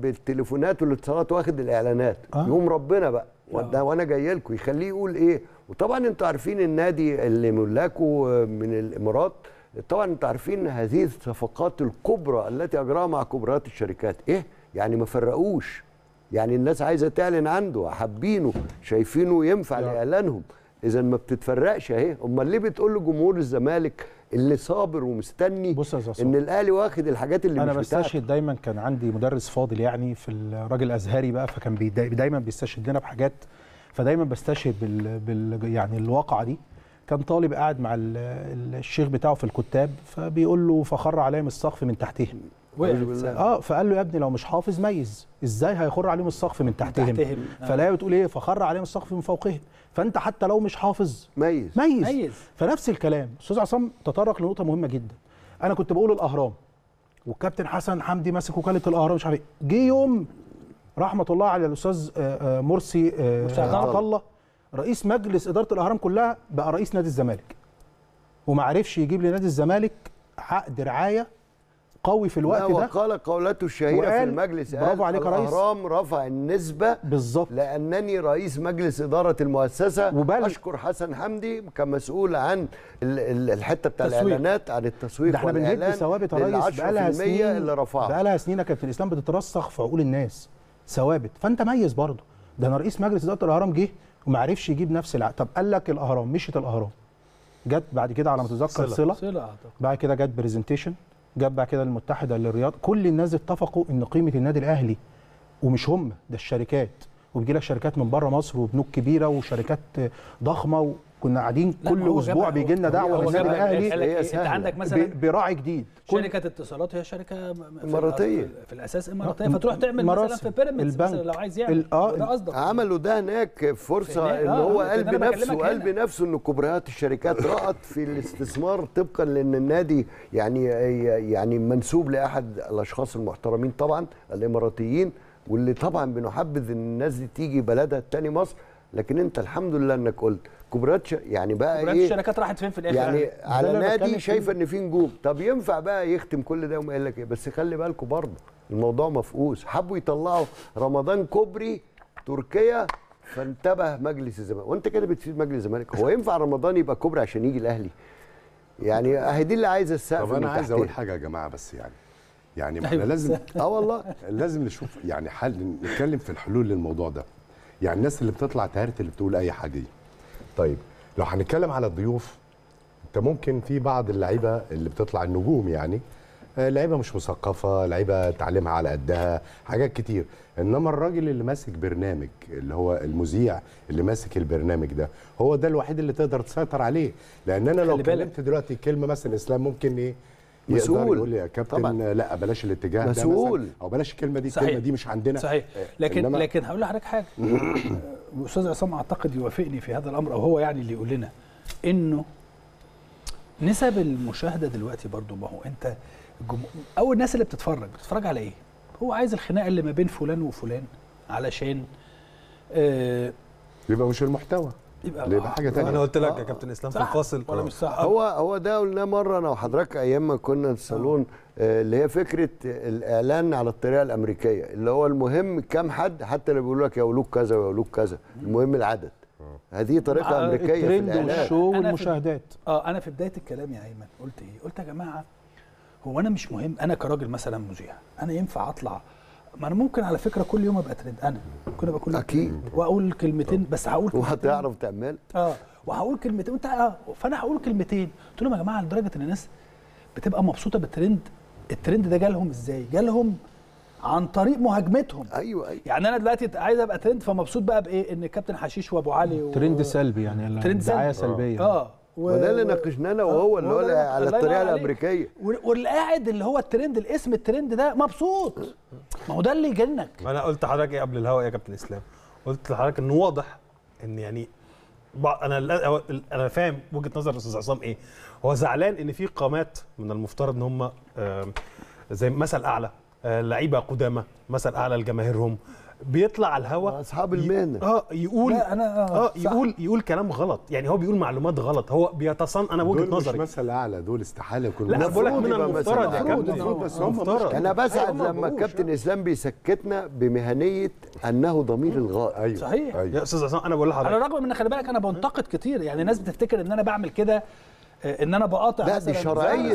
بالتليفونات والاتصالات واخد الإعلانات. آه. يقوم ربنا بقى. وده وأنا جاي لكم. يخليه يقول إيه؟ وطبعا أنتوا عارفين النادي اللي ملاكه من الإمارات. طبعا أنتوا عارفين هذه الصفقات الكبرى التي أجراها مع كبريات الشركات. إيه؟ يعني ما فرقوش. يعني الناس عايزة تعلن عنده. حابينه. شايفينه ينفع. لإعلانهم. اذا ما بتتفرقش أهي. أمال ليه بتقول لجمهور الزمالك اللي صابر ومستني بص يا. إن الأهلي واخد الحاجات اللي أنا مش بتاعته بستشهد دايما كان عندي مدرس فاضل يعني في الراجل الأزهري بقى فكان دايما بيستشهد لنا بحاجات فدايما بستشهد بال, بال يعني الواقعة دي كان طالب قاعد مع ال- ال- الشيخ بتاعه في الكتاب فبيقول له فخر عليهم السقف من تحتهم. آه فقال له يا ابني لو مش حافظ ميز إزاي هيخر عليهم السقف من تحتهم, تحتهم. آه. فلا بتقول إيه فخر عليهم السقف من فوقهم فانت حتى لو مش حافظ ميز. ميز, ميز. فنفس الكلام. أستاذ عصام تطرق لنقطة مهمة جدا. أنا كنت بقول الأهرام والكابتن حسن حمدي ماسك وكالة الأهرام مش عارف إيه. جه يوم رحمة الله على الأستاذ آه، آه، مرسي آه، عطا الله. رئيس مجلس إدارة الأهرام كلها بقى رئيس نادي الزمالك. وما عرفش يجيب لنادي الزمالك عقد رعايه قوي في الوقت ده. وقال قولته الشهيرة في المجلس برافو عليك يا ريس. رفع النسبة بالظبط. لأنني رئيس مجلس إدارة المؤسسة. وبل- أشكر حسن حمدي كمسؤول عن ال- ال- الحتة بتاع تسويق. الإعلانات عن التسويق ده إحنا بنهد ثوابت يا ريس بقالها 10% سنين اللي رفعها. بقالها سنين يا كابتن الإسلام بتترسخ في عقول الناس. ثوابت. فأنت ميز برضه. ده أنا رئيس مجلس إدارة الأهرام جه وما عرفش يجيب نفس العقد طب قال لك الأهرام مشيت الأهرام. جت بعد كده على ما اتذكر صلة. صلة. أعتقد. بعد كده جت Presentation بعد كده المتحدة للرياض. كل الناس اتفقوا إن قيمة النادي الأهلي ومش هم ده الشركات. وبيجي لك شركات من بره مصر وبنوك كبيرة وشركات ضخمة وكنا قاعدين كل أسبوع بيجي لنا دعوة من النادي الأهلي قال إيه؟ أنت سهلة. عندك مثلا ب- براعي جديد شركة اتصالات هي شركة م- في الأساس إماراتية آه، فتروح تعمل مثلا. في بيراميدز البنك. مثلا لو عايز يعمل آه، ده قصدك عملوا ده هناك فرصة هناك، ان آه، هو لكن قلب أنا نفسه بكلمك قلب هنا. نفسه إن كبريات الشركات رأت في الاستثمار طبقا لأن النادي يعني يعني منسوب لأحد الأشخاص المحترمين طبعا الإماراتيين واللي طبعا بنحبذ إن الناس دي تيجي بلدها التاني مصر لكن انت الحمد لله انك قلت كبريات ش- يعني بقى كبريات إيه؟ الشركات راحت فين في الآخر؟ يعني على نادي. شايفة إن في نجوم. طب ينفع بقى يختم كل ده وما قال لك إيه؟ بس خلي بالكم برضه الموضوع مفقوس حبوا يطلعوا رمضان كوبري تركيا فانتبه مجلس الزمالك. وأنت كده بتفيد مجلس الزمالك. هو ينفع رمضان يبقى كوبري عشان يجي الأهلي؟ يعني أهي دي اللي عايزة السقف طب أنا عايز. أقول حاجة يا جماعة بس يعني. يعني ما أيوة. إحنا لازم [laughs] آه والله. لازم نشوف يعني حل نتكلم في الحلول للموضوع ده. يعني الناس اللي بتطلع تهرت اللي بتقول أي حاجة دي. طيب لو هنتكلم على الضيوف أنت ممكن في بعض اللعيبة اللي بتطلع النجوم يعني آه، لعيبة مش مثقفة لعيبة تعليمها على قدها حاجات كتير. إنما الراجل اللي ماسك برنامج اللي هو المذيع اللي ماسك البرنامج ده هو ده الوحيد اللي تقدر تسيطر عليه. لأن أنا لو. كلمت دلوقتي كلمة مثلا إسلام ممكن إيه؟ مسؤول. يقول لي يا كابتن طبعاً. لا بلاش الاتجاه ده مسؤول. مثلا أو بلاش الكلمة دي صحيح. الكلمة دي مش عندنا صحيح لكن إنما- لكن هقول لحضرتك حاجة [coughs] واستاذ عصام أعتقد يوافقني في هذا الأمر أو هو يعني اللي يقول لنا إنه نسب المشاهدة دلوقتي برضو ما هو أنت أو الناس اللي بتتفرج بتتفرج على إيه؟ هو عايز الخناقة اللي ما بين فلان وفلان علشان آه يبقى مش المحتوى يبقى اللي يبقى حاجة تانية. أنا قلت لك يا كابتن إسلام في الفاصل. ولا مش صح؟ هو هو ده قلناه مرة أنا وحضرتك أيام ما كنا في الصالون آه، اللي هي فكرة الإعلان على الطريقة الأمريكية اللي هو المهم كام حد حتى لو بيقولوا لك يولوك كذا ويولوك كذا المهم العدد. هذه طريقة آه، أمريكية في الترند الإعلان. والشو أنا في- والمشاهدات. آه أنا في بداية الكلام يا أيمن قلت إيه؟ قلت يا جماعة هو أنا مش مهم؟ أنا كراجل مثلا مذيع أنا ينفع أطلع ما أنا ممكن على فكرة كل يوم أبقى ترند أنا ممكن أبقى كل. ترند وأقول كلمتين بس هقول كلمتين وهتعرف تعمل آه وهقول كلمتين وأنت آه فأنا هقول كلمتين قلت لهم يا جماعة لدرجة إن الناس بتبقى مبسوطة بال trend ال trend ده جالهم إزاي؟ جالهم عن طريق مهاجمتهم أيوه أيوه يعني أنا دلوقتي عايز أبقى ترند فمبسوط بقى بإيه؟ إن كابتن حشيش وأبو علي و... ترند سلبي يعني ترند دعاية سلبي. سلبية آه. وده اللي ناقشناه أنا وهو اللي هو على الطريقة. الأمريكية. وال- واللي قاعد اللي هو الترند الاسم الترند ده مبسوط. ما هو ده اللي يجنك أنا قلت لحضرتك إيه قبل الهوا يا كابتن إسلام؟ قلت لحضرتك انه واضح إن يعني أنا أنا فاهم وجهة نظر الأستاذ عصام إيه. هو زعلان إن في قامات من المفترض إن هم زي مثل أعلى آه، لعيبة قدامى مثل أعلى لجماهيرهم بيطلع على الهوا أصحاب ي- المهنة. آه يقول لا، آه، آه صح. يقول يقول كلام غلط يعني هو بيقول معلومات غلط هو بيتصن أنا وجهة مش نظري مثل أعلى دول استحالة يكونوا لا بقول لك من المفترض يا. كابتن بس هم أنا بسعد لما بقولش. كابتن إسلام بيسكتنا بمهنية أنه ضمير الغائب أيوه صحيح. يا أستاذ عصام أنا بقول على لحضرتك الرغم من ان خلي بالك أنا بنتقد كتير يعني ناس بتفتكر إن أنا بعمل كده آه، إن أنا بقاطع لا، دي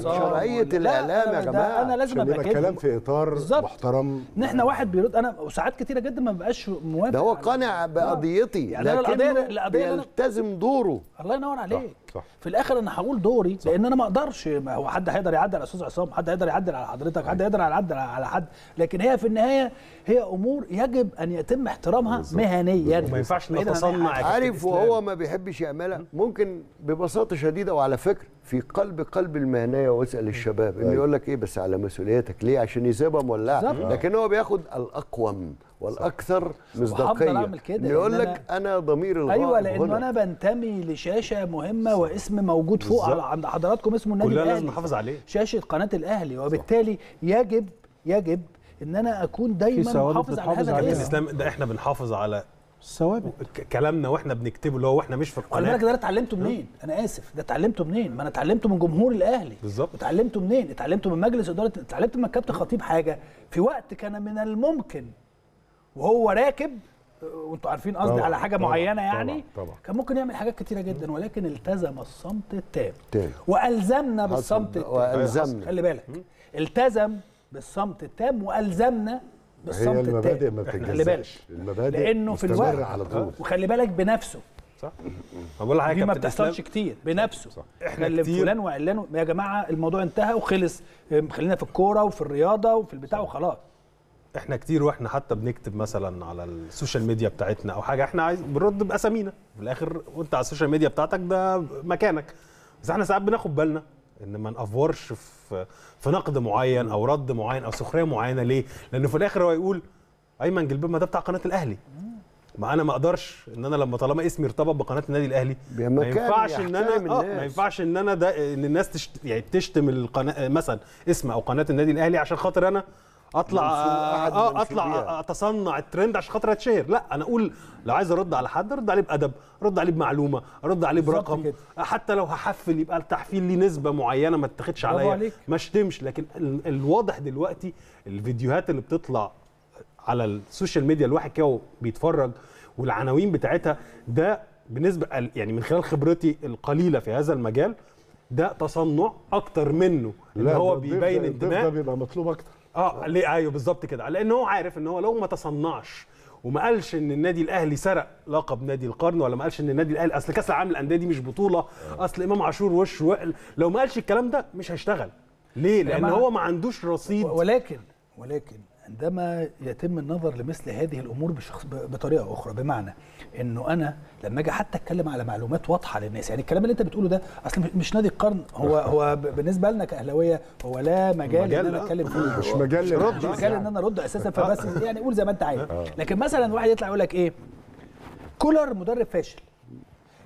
ولا- لا، الإعلام يا جماعة. أنا لازم أبقى الكلام في إطار بالظبط. محترم. إن إحنا واحد بيرد أنا وساعات كتيرة جدا ما ببقاش موافق ده هو قانع بقضيتي يعني القضية اللي أنا- بيلتزم دوره. الله ينور عليك. صح. في الآخر أنا هقول دوري لأن أنا ما أقدرش ما هو حد هيقدر يعدل على أستاذ عصام حد هيقدر يعدل على حضرتك حد هيقدر يعدل على حد. لكن هي في النهاية هي أمور يجب أن يتم احترامها مهنيا. وما ينفعش نتصنع عارف. وهو ما بيحبش يعملها. ممكن ببساطة شديدة وعلى فكرة في قلب قلب المهنية واسأل الشباب. إنه يقول لك إيه بس على مسؤوليتك. ليه؟ عشان يسيبها مولعه. لكن هو بياخد الأقوم. والأكثر مصداقية يقول إن لك أنا ضمير الغائب أيوه لأنه هنا. أنا بنتمي لشاشة مهمة واسم موجود فوق. عند حضراتكم اسمه النادي كلنا الأهلي لازم نحافظ عليه. شاشة قناة الأهلي وبالتالي يجب يجب إن أنا أكون دايما ثوابت محافظ على هذا عليها. كابتن الاسم اسلام ده إحنا بنحافظ على الثوابت ك- كلامنا وإحنا بنكتبه اللي هو وإحنا مش في خلي بالك القناه ده أنا اتعلمته منين؟ أنا آسف ده اتعلمته منين؟ ما أنا اتعلمته من جمهور الأهلي بالظبط. اتعلمته منين؟ اتعلمته من مجلس اداره اتعلمت من الكابتن خطيب حاجة في وقت كان من الممكن وهو راكب وانتوا عارفين قصدي على حاجة طبعاً، معينة يعني طبعاً، طبعاً. كان ممكن يعمل حاجات كتيرة جدا ولكن التزم الصمت التام. تام. وألزمنا بالصمت. التام. خلي بالك. التزم بالصمت التام وألزمنا هي بالصمت المبادئ ما التام خلي بالك. المبادئ لأنه في الوقت. على طول. وخلي بالك بنفسه. صح. ما بقول لحضرتك دي ما بتحصلش كتير. بنفسه. صح. إحنا إحنا اللي فلان وعلان يا جماعة الموضوع انتهى وخلص. خلينا في الكورة وفي الرياضة وفي البتاع وخلاص. إحنا كتير وإحنا حتى بنكتب مثلا على ال social media بتاعتنا أو حاجة إحنا عايز بنرد بأسامينا في الآخر وأنت على ال social media بتاعتك ده مكانك بس إحنا ساعات بناخد بالنا إن ما نأفورش في في نقد معين أو رد معين أو سخرية معينة ليه؟ لأنه في الآخر هو يقول أيمن جلباب ما ده بتاع قناة الأهلي ما أنا ما أقدرش إن أنا لما طالما اسمي ارتبط بقناة النادي الأهلي ما ينفعش إن أنا الناس. ما ينفعش إن أنا ده إن الناس تشت يعني تشتم القناه مثلا اسم أو قناة النادي الأهلي عشان خاطر أنا أطلع آه منسوبيها. أطلع أتصنع الترند عشان خاطر أتشهر. لا أنا أقول لو عايز أرد على حد أرد عليه بأدب أرد عليه بمعلومة أرد عليه برقم. كده. حتى لو هحفل يبقى التحفيل ليه نسبة معينة ما تتاخدش عليا. ما اشتمش لكن ال- الواضح دلوقتي الفيديوهات اللي بتطلع على ال social media الواحد كده بيتفرج والعناوين بتاعتها ده بالنسبة يعني من خلال خبرتي القليلة في هذا المجال ده تصنع أكتر منه. إن هو بيبين الضيف ده بيبقى مطلوب أكتر. آه ليه؟ أيوه بالظبط كده. لأن هو عارف إن هو لو ما تصنعش وما قالش إن النادي الأهلي سرق لقب نادي القرن ولا ما قالش إن النادي الأهلي أصل كأس العالم للأندية دي مش بطولة أصل إمام عاشور وش وقل لو ما قالش الكلام ده مش هيشتغل. ليه؟ لأن هو ما عندوش رصيد. ولكن ولكن عندما يتم النظر لمثل هذه الأمور بشخص بطريقة أخرى بمعنى انه أنا لما أجي حتى اتكلم على معلومات واضحة للناس يعني الكلام اللي انت بتقوله ده اصل مش- مش نادي القرن هو هو بالنسبة لنا كأهلاوية هو لا مجال, مجال ان أنا. أتكلم فيه. مش مجال مش للرد. مجال إن أنا أرد أساسا فبس يعني قول زي ما أنت عايز. لكن مثلا واحد يطلع يقول لك إيه؟ كولر مدرب فاشل.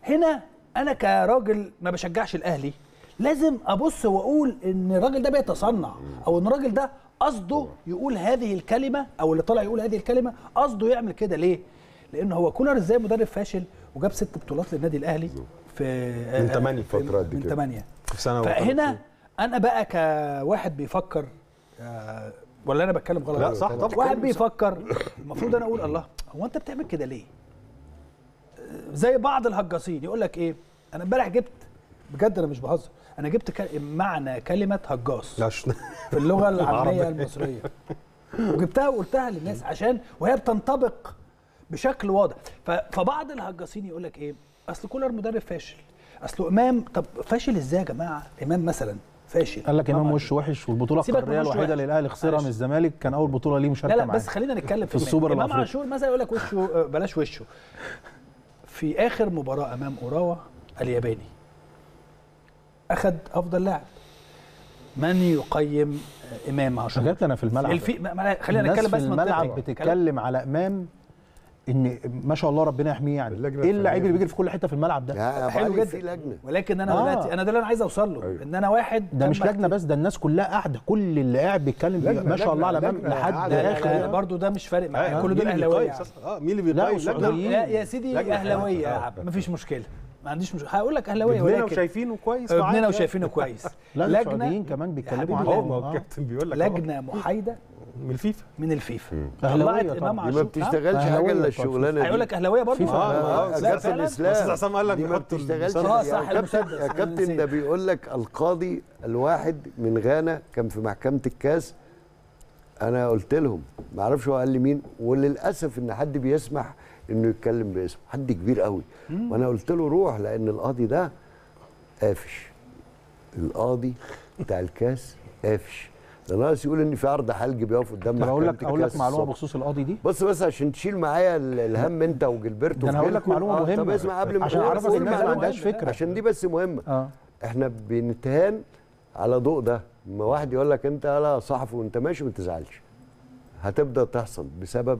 هنا أنا كراجل ما بشجعش الأهلي لازم أبص وأقول إن الراجل ده بيتصنع أو إن الراجل ده قصده يقول هذه الكلمة أو اللي طالع يقول هذه الكلمة قصده يعمل كده. ليه؟ لأن هو كولر إزاي مدرب فاشل وجاب ست بطولات للنادي الأهلي في من تمانية في- فترة قد من. ثمانيه في سنة فهنا أنا بقى كواحد بيفكر آه، ولا أنا بتكلم غلط؟ لا، صح طبعا. واحد بيفكر المفروض أنا أقول الله هو أنت بتعمل كده ليه؟ آه، زي بعض الهجاصين يقول لك إيه؟ أنا إمبارح جبت بجد أنا مش بهزر أنا جبت معنى كلمة هجاص في اللغة [laughs] العاميه العربية. المصرية. وجبتها وقلتها للناس عشان وهي بتنطبق بشكل واضح فبعض الهجاصين يقول لك إيه أصل كولر مدرب فاشل أصل إمام طب فاشل إزاي يا جماعة إمام مثلا فاشل قال لك إمام. وش وحش والبطولة القارية الوحيدة. اللي الاهلي خسرها. من الزمالك كان أول بطولة ليه لا مشاركة لا معاه بس خلينا نتكلم في, في السوبر. إمام. عاشور مثلا يقول لك وشه آه، بلاش وشه في آخر مباراة أمام أوراوا الياباني أخذ أفضل لاعب من يقيم آه، إمام عاشور جات لنا في الملعب الفي... خلينا نتكلم في بس الملعب منطقي. بتتكلم على إمام إن ما شاء الله ربنا يحميه يعني إيه اللعيب اللي بيجري في كل حتة في الملعب ده حلو جدا في لجنة ولكن أنا آه. دلوقتي أنا ده اللي أنا عايز أوصل له أيوة. إن أنا واحد ده مش لجنة بس ده الناس كلها قاعدة كل اللي قاعد بيتكلم ما شاء الله على امام لحد آخر برضه ده مش فارق معايا آه، كل دول أهلاوية؟ آه مين اللي بيقيس. لا يا سيدي. أهلاوية يا آه. عم مفيش مشكلة ما عنديش مشكله هقول لك أهلاوية ابننا ولكن وشايفينه كويس ابننا. وشايفينه كويس [laughs] لا السعوديين كمان بيتكلموا حبيبي هو عنهم ما هو آه. الكابتن بيقول لك. لجنة محايدة من الفيفا. من الفيفا. طلعت. امام دي ما عاشور بتشتغلش حاجة إلا. الشغلانة هيقول دي لك أهلاوية برضه. فيفا. آه، آه، آه، لا، كابتن فعلاً. اسلام أستاذ عصام قال لك ما بتشتغلش. آه، يا صح، كابتن. ده بيقول لك القاضي الواحد من غانا كان في محكمة الكاس. أنا قلت لهم ما أعرفش هو قال لي مين وللأسف إن حد بيسمح إنه يتكلم باسمه. حد كبير قوي. وأنا قلت له روح لأن القاضي ده قافش القاضي بتاع الكاس قافش ناقص يقول إن في عرض حلج بيقف قدام أقول لك أقول لك معلومة. بخصوص القاضي دي؟ بص بس عشان تشيل معايا ال- الهم أنت وجilberto ده أنا هقول لك معلومة آه، مهمة. طب اسمع قبل ما عشان اعرفك الناس ما عندهاش. فكرة. عشان دي بس مهمة. آه. إحنا بنتهان على ضوء ده. لما واحد يقول لك أنت لا صحفي وأنت ماشي ما تزعلش. هتبدأ تحصل بسبب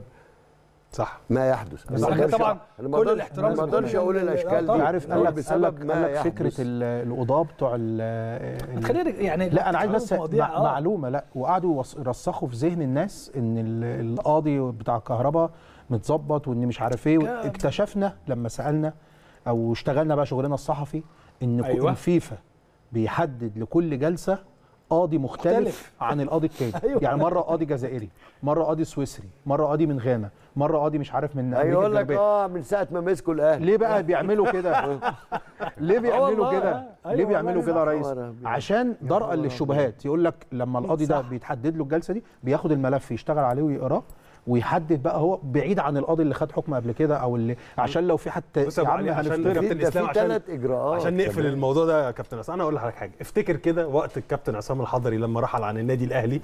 صح ما يحدث بس طبعاً كل الاحترام ما أقدرش أقول ال- الأشكال دي. عارف قال لك قال بسبب لك ما قال لك. فكرة ال- القضاة بتوع ال- خلينا يعني لا أنا عايز بس مع- آه. معلومة لا وقعدوا يرسخوا في ذهن الناس إن ال- القاضي بتاع الكهرباء متظبط وإن مش عارف إيه. اكتشفنا لما سألنا أو اشتغلنا بقى شغلنا الصحفي إن. أيوة. الفيفا بيحدد لكل جلسة قاضي مختلف, مختلف. عن القاضي التاني أيوة. [laughs] أيوة. يعني مرة قاضي جزائري مرة قاضي سويسري مرة قاضي من غانا مرة قاضي مش عارف من أمريكا هيقول لك آه من ساعة ما مسكوا الأهلي ليه بقى بيعملوا كده [laughs] ليه بيعملوا والله. كده أيوة ليه بيعملوا كده يا. ريس. عشان درءا للشبهات يقول لك لما القاضي ده. بيتحدد له الجلسة دي بياخد الملف يشتغل عليه ويقراه ويحدد بقى هو بعيد عن القاضي اللي خد حكم قبل كده أو اللي عشان لو في حتى بص يا علي، عشان كابتن في عشان- ثلاث إجراءات. عشان نقفل كمان. الموضوع ده يا كابتن عصام أنا أقول لحضرتك حاجة. افتكر كده وقت الكابتن عصام الحضري لما رحل عن النادي الأهلي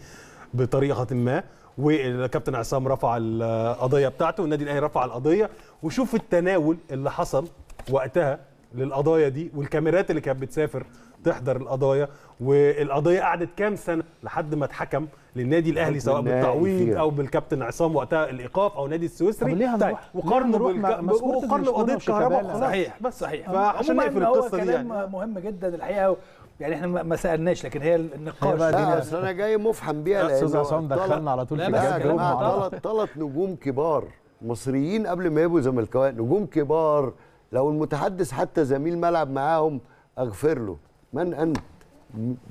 بطريقة ما والكابتن عصام رفع القضية بتاعته والنادي الأهلي رفع القضية وشوف التناول اللي حصل وقتها للقضايا دي والكاميرات اللي كانت بتسافر تحضر القضايا والقضية قعدت كام سنة لحد ما اتحكم للنادي الأهلي سواء بالتعويض. أو بالكابتن عصام وقتها الإيقاف أو نادي السويسري. هنروح؟ وقارنوا وقارنوا لشبونة قضيه كهرباء صحيح بس صحيح. فعشان نقفل هو القصة دي كلام يعني. مهم جدا الحقيقة يعني إحنا ما سألناش لكن هي النقاش. لا. اصل أنا جاي مفحم بيها أستاذ لأنه عصام دخلنا على طول في. ثلاث ثلاث نجوم كبار مصريين قبل ما يبقوا زملكاوية نجوم كبار. لو المتحدث حتى زميل ملعب معاهم أغفر له. من أنت؟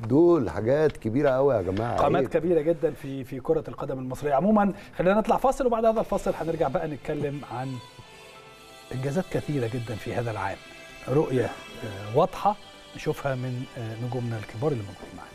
دول حاجات كبيرة قوي يا جماعة. قامات عيب. كبيرة جدا في في كرة القدم المصرية. عموما خلينا نطلع فاصل وبعد هذا الفاصل هنرجع بقى نتكلم عن إنجازات كثيرة جدا في هذا العام. رؤية آه، واضحة نشوفها من آه، نجومنا الكبار اللي موجودين معانا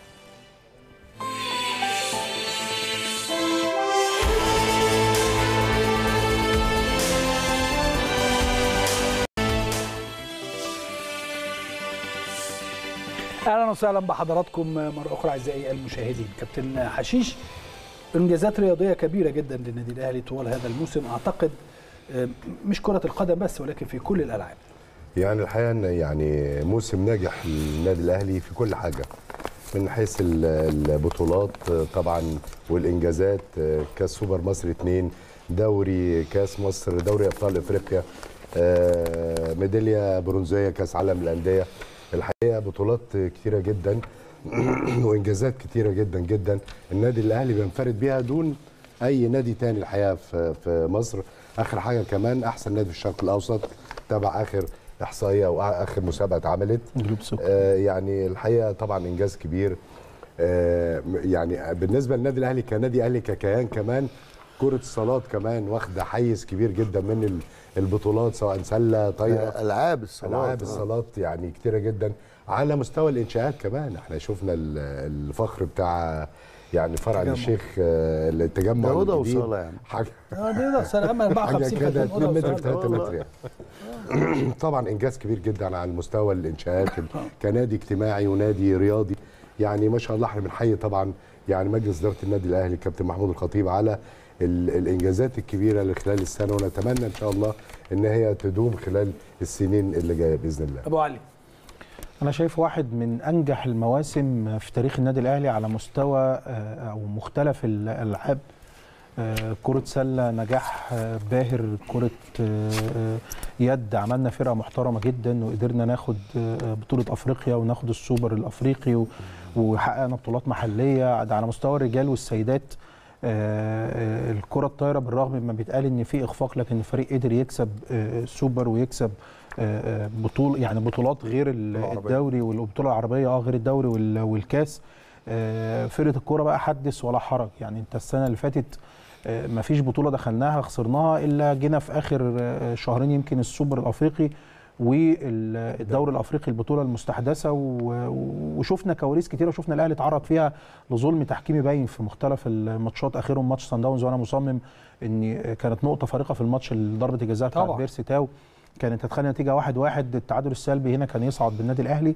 أهلا وسهلا بحضراتكم مره أخرى اعزائي المشاهدين. كابتن حشيش انجازات رياضيه كبيره جدا للنادي الاهلي طوال هذا الموسم. اعتقد آه، مش كره القدم بس ولكن في كل الالعاب. يعني الحقيقة إن يعني موسم ناجح للنادي الأهلي في كل حاجة من حيث ال- البطولات طبعا والإنجازات كأس سوبر مصر 2 دوري كأس مصر دوري أبطال إفريقيا آه، ميدالية برونزية كأس عالم الانديه الحقيقة بطولات كتيرة جدا [clears throat] وإنجازات كتيرة جدا جدا. النادي الأهلي بينفرد بيها دون أي نادي تاني الحقيقة في في مصر. آخر حاجة كمان أحسن نادي في الشرق الأوسط تبع آخر إحصائية أو آخر مسابقة اتعملت. آه، يعني الحقيقة طبعا إنجاز كبير. آه، يعني بالنسبة للنادي الأهلي كنادي أهلي ككيان كمان كرة الصالات كمان واخدة حيز كبير جدا من البطولات سواء سلة طايرة العاب الصالات العاب آه. الصالات يعني كتيرة جدا على مستوى الإنشاءات كمان إحنا شفنا ال- الفخر بتاع يعني فرع تجمع. الشيخ آه، التجمع الجديد. وصالة يعني. حاجة آه دي ده سلام 54 حاجة كده كابتن، أوضة 2 متر في وصالة. 3 متر يعني [clears throat] طبعا إنجاز كبير جدا على المستوى الإنشاءات [laughs] كنادي اجتماعي ونادي رياضي يعني ما شاء الله إحنا بنحيي طبعا يعني مجلس إدارة النادي الأهلي كابتن محمود الخطيب على الإنجازات الكبيرة اللي خلال السنة ونتمنى إن شاء الله إن هي تدوم خلال السنين اللي جاية بإذن الله. أبو علي. أنا شايف واحد من أنجح المواسم في تاريخ النادي الأهلي على مستوى آه، أو مختلف الألعاب آه، كرة سلة نجاح آه، باهر كرة يد. عملنا فرقة محترمة جدا وقدرنا ناخد بطولة أفريقيا وناخد السوبر الأفريقي وحققنا بطولات محلية. على مستوى الرجال والسيدات آه، آه، الكرة الطايرة بالرغم من ما بيتقال إن في إخفاق لكن الفريق قدر يكسب آه، سوبر ويكسب بطول يعني بطولات غير. الدوري والبطولة العربية آه غير الدوري وال- والكاس. فرقة الكرة بقى حدث ولا حرج. يعني أنت السنة اللي فاتت آه، مفيش بطولة دخلناها خسرناها إلا جينا في آخر شهرين يمكن السوبر الأفريقي. والدوري الأفريقي البطولة المستحدثة و- وشفنا كواليس كتيرة وشفنا الأهلي اتعرض فيها لظلم تحكيمي باين في مختلف الماتشات آخرهم ماتش سان داونز وأنا مصمم إن كانت نقطة فارقة في الماتش ضربه الجزاء بتاعت. بيرسي تاو كانت هتخلي نتيجة واحد واحد التعادل السلبي هنا كان يصعد بالنادي الأهلي.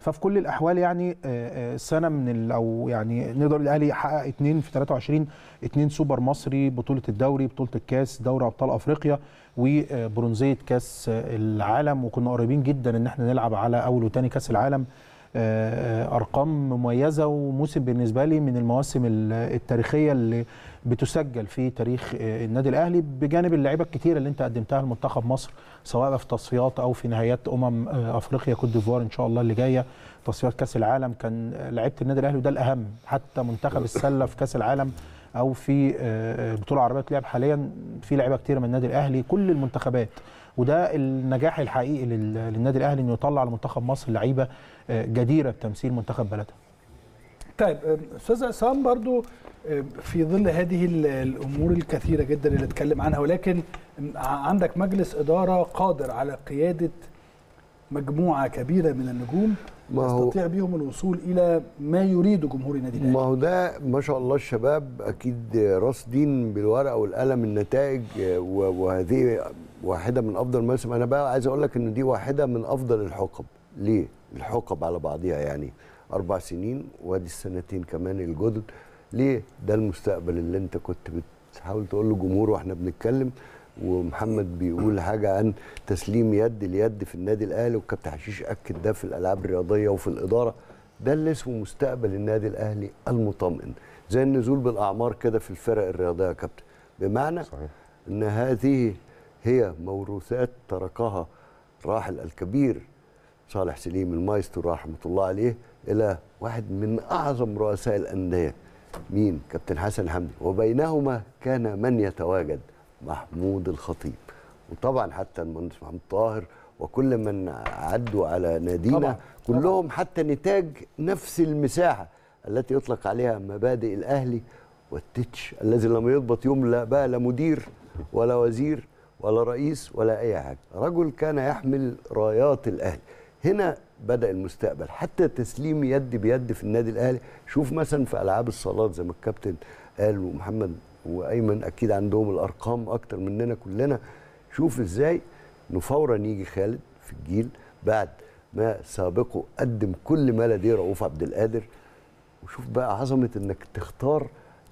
ففي كل الأحوال يعني آه، آه، سنة من أو يعني نقدر الأهلي حقق اثنين في 23 اثنين سوبر مصري بطولة الدوري بطولة الكاس دوري أبطال أفريقيا وبرونزية كاس العالم. وكنا قريبين جدا إن إحنا نلعب على أول وثاني كاس العالم. آه، أرقام مميزة وموسم بالنسبة لي من المواسم ال- التاريخية اللي بتسجل في تاريخ النادي الأهلي بجانب اللعيبة الكتيرة اللي أنت قدمتها لمنتخب مصر. سواء في تصفيات أو في نهائيات أمم آه، أفريقيا كوت ديفوار إن شاء الله اللي جاية. تصفيات كأس العالم كان لعيبة النادي الأهلي وده الأهم. حتى منتخب السلة في كأس العالم أو في آه، البطوله العربيه بتلعب حاليا في لعيبة كتيرة من النادي الأهلي كل المنتخبات. وده النجاح الحقيقي لل- للنادي الأهلي إنه يطلع لمنتخب مصر لعيبة آه، جديرة بتمثيل منتخب بلدها. طيب أستاذ عصام برضو في ظل هذه ال- الأمور الكثيرة جدا اللي اتكلم عنها ولكن عندك مجلس إدارة قادر على قيادة مجموعة كبيرة من النجوم ما يستطيع بهم الوصول إلى ما يريده جمهور النادي ما الاهلي هو ده ما شاء الله الشباب أكيد راصدين بالورقة والقلم النتائج وهذه واحدة من أفضل المواسم. أنا بقى عايز أقول لك إن دي واحدة من أفضل الحقب. ليه؟ الحقب على بعضها يعني أربع سنين وأدي السنتين كمان الجدد. ليه؟ ده المستقبل اللي انت كنت بتحاول تقول للجمهور وإحنا بنتكلم ومحمد بيقول حاجة عن تسليم يد ليد في النادي الأهلي والكابتن حشيش أكد ده في الألعاب الرياضية وفي الإدارة. ده اللي اسمه مستقبل النادي الأهلي المطمئن. زي النزول بالأعمار كده في الفرق الرياضية يا كابتن. بمعنى صحيح. إن هذه هي موروثات تركها راحل الكبير صالح سليم المايسترو رحمة الله عليه إلى واحد من أعظم رؤساء الأندية. مين؟ كابتن حسن حمدي. وبينهما كان من يتواجد؟ محمود الخطيب. وطبعا حتى المهندس محمود طاهر وكل من عدوا على نادينا طبعاً، كلهم حتى نتاج نفس المساحة التي يطلق عليها مبادئ الأهلي والتتش الذي لم يضبط يوم لا بقى لا مدير ولا وزير ولا رئيس ولا أي حاجة. رجل كان يحمل رايات الأهلي. هنا بدأ المستقبل. حتى تسليم يد بيد في النادي الأهلي. شوف مثلا في ألعاب الصالات زي ما الكابتن قال ومحمد وأيمن أكيد عندهم الأرقام أكتر مننا كلنا. شوف إزاي انه فورا يجي خالد في الجيل بعد ما سابقه قدم كل ما لديه رؤوف عبد القادر. وشوف بقى عظمة إنك تختار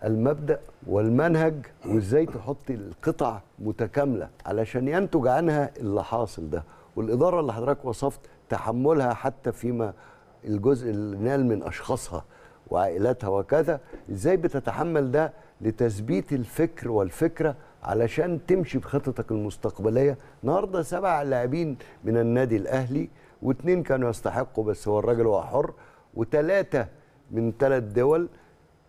المبدأ والمنهج وإزاي تحط القطع متكاملة علشان ينتج عنها اللي حاصل ده. والإدارة اللي حضرتك وصفت تحملها حتى فيما الجزء اللي نال من أشخاصها وعائلاتها وكذا. إزاي بتتحمل ده لتثبيت الفكر والفكرة علشان تمشي بخططك المستقبلية؟ النهارده سبع لاعبين من النادي الأهلي واثنين كانوا يستحقوا بس هو الراجل هو حر وثلاثه من ثلاث دول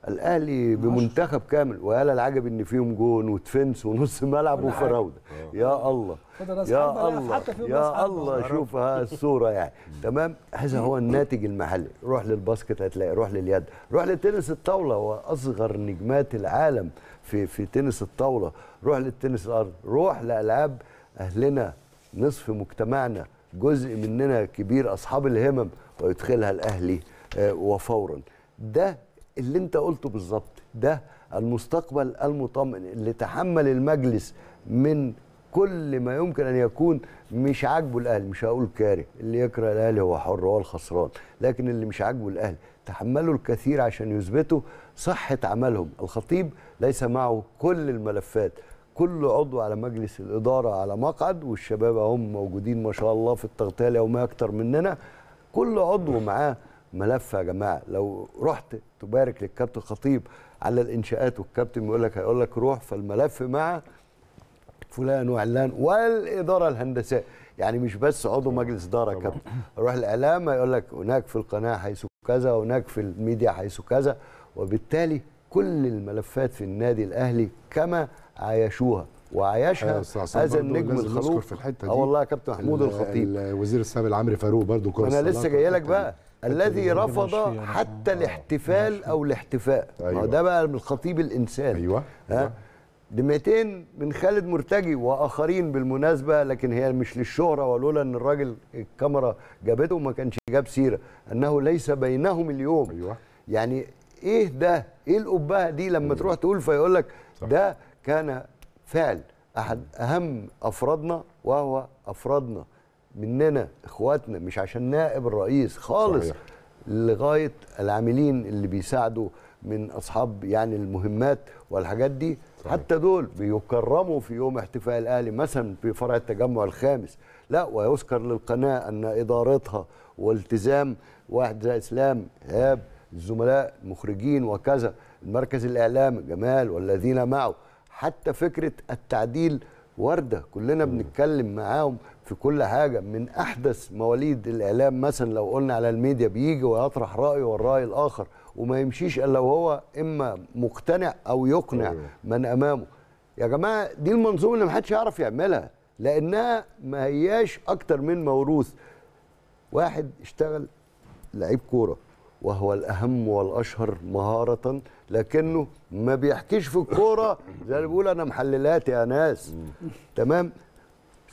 الاهلي بمنتخب كامل ويا العجب إن فيهم جون ودفنس ونص ملعب. وفراوده يا الله. يا الله. يا. الله شوف الصورة يعني. [laughs] تمام؟ هذا هو الناتج المحلي. روح للباسكت هتلاقي روح لليد. روح لتنس الطاولة هو أصغر نجمات العالم في في تنس الطاولة. روح للتنس الأرض. روح لألعاب أهلنا. نصف مجتمعنا جزء مننا كبير أصحاب الهمم ويدخلها الأهلي آه، وفورا. ده اللي انت قلته بالظبط ده المستقبل المطمئن اللي تحمل المجلس من كل ما يمكن أن يكون مش عاجبه الأهلي. مش هقول كاره اللي يكره الأهلي هو حر هو الخسران لكن اللي مش عاجبه الأهلي. تحملوا الكثير عشان يثبتوا صحة عملهم. الخطيب ليس معه كل الملفات كل عضو على مجلس الإدارة على مقعد والشباب هم موجودين ما شاء الله في التغطية اليومية أكتر مننا كل عضو معاه ملف يا جماعة. لو رحت تبارك للكابتن خطيب على الإنشاءات والكابتن بيقول لك هيقول لك روح فالملف مع فلان وعلان والإدارة الهندسية. يعني مش بس عضو مجلس إدارة يا كابتن. روح الإعلام هيقول لك هناك في القناة حيث كذا وهناك في الميديا حيث كذا. وبالتالي كل الملفات في النادي الأهلي كما عايشوها وعايشها. أيوة، هذا النجم الخلوق. في الحتة دي. آه والله يا كابتن محمود ال- الخطيب. الوزير السابق العمري فاروق برضو كويس أنا لسه جاي لك بقى. الذي رفض. حتى الاحتفال أو الاحتفاء. أيوة. ده بقى من الخطيب الانساني أيوه. ها؟ دمعتين من خالد مرتجي وآخرين بالمناسبة لكن هي مش للشهرة ولولا إن الراجل الكاميرا جابته ما كانش جاب سيرة. أنه ليس بينهم اليوم. أيوه. يعني إيه ده؟ إيه القبه دي لما تروح تقول فيقول لك. ده كان فعل أحد أهم أفرادنا وهو أفرادنا. مننا إخواتنا مش عشان نائب الرئيس خالص صحيح. لغاية العاملين اللي بيساعدوا من أصحاب يعني المهمات والحاجات دي صحيح. حتى دول بيكرموا في يوم احتفاء الاهلي مثلا في فرع التجمع الخامس لا ويذكر للقناة أن إدارتها والتزام واحد زي إسلام ايهاب الزملاء المخرجين وكذا المركز الاعلامي جمال والذين معه حتى فكرة التعديل وردة كلنا بنتكلم معاهم في كل حاجة من أحدث مواليد الإعلام مثلا لو قلنا على الميديا بيجي ويطرح رأيه والرأي الآخر وما يمشيش إلا وهو إما مقتنع أو يقنع أيوه. من أمامه. يا جماعة دي المنظومة اللي محدش يعرف يعملها لأنها ما هياش أكتر من موروث. واحد اشتغل لعيب كورة وهو الأهم والأشهر مهارة لكنه ما بيحكيش في الكورة زي اللي بيقول أنا محللات يا ناس. تمام؟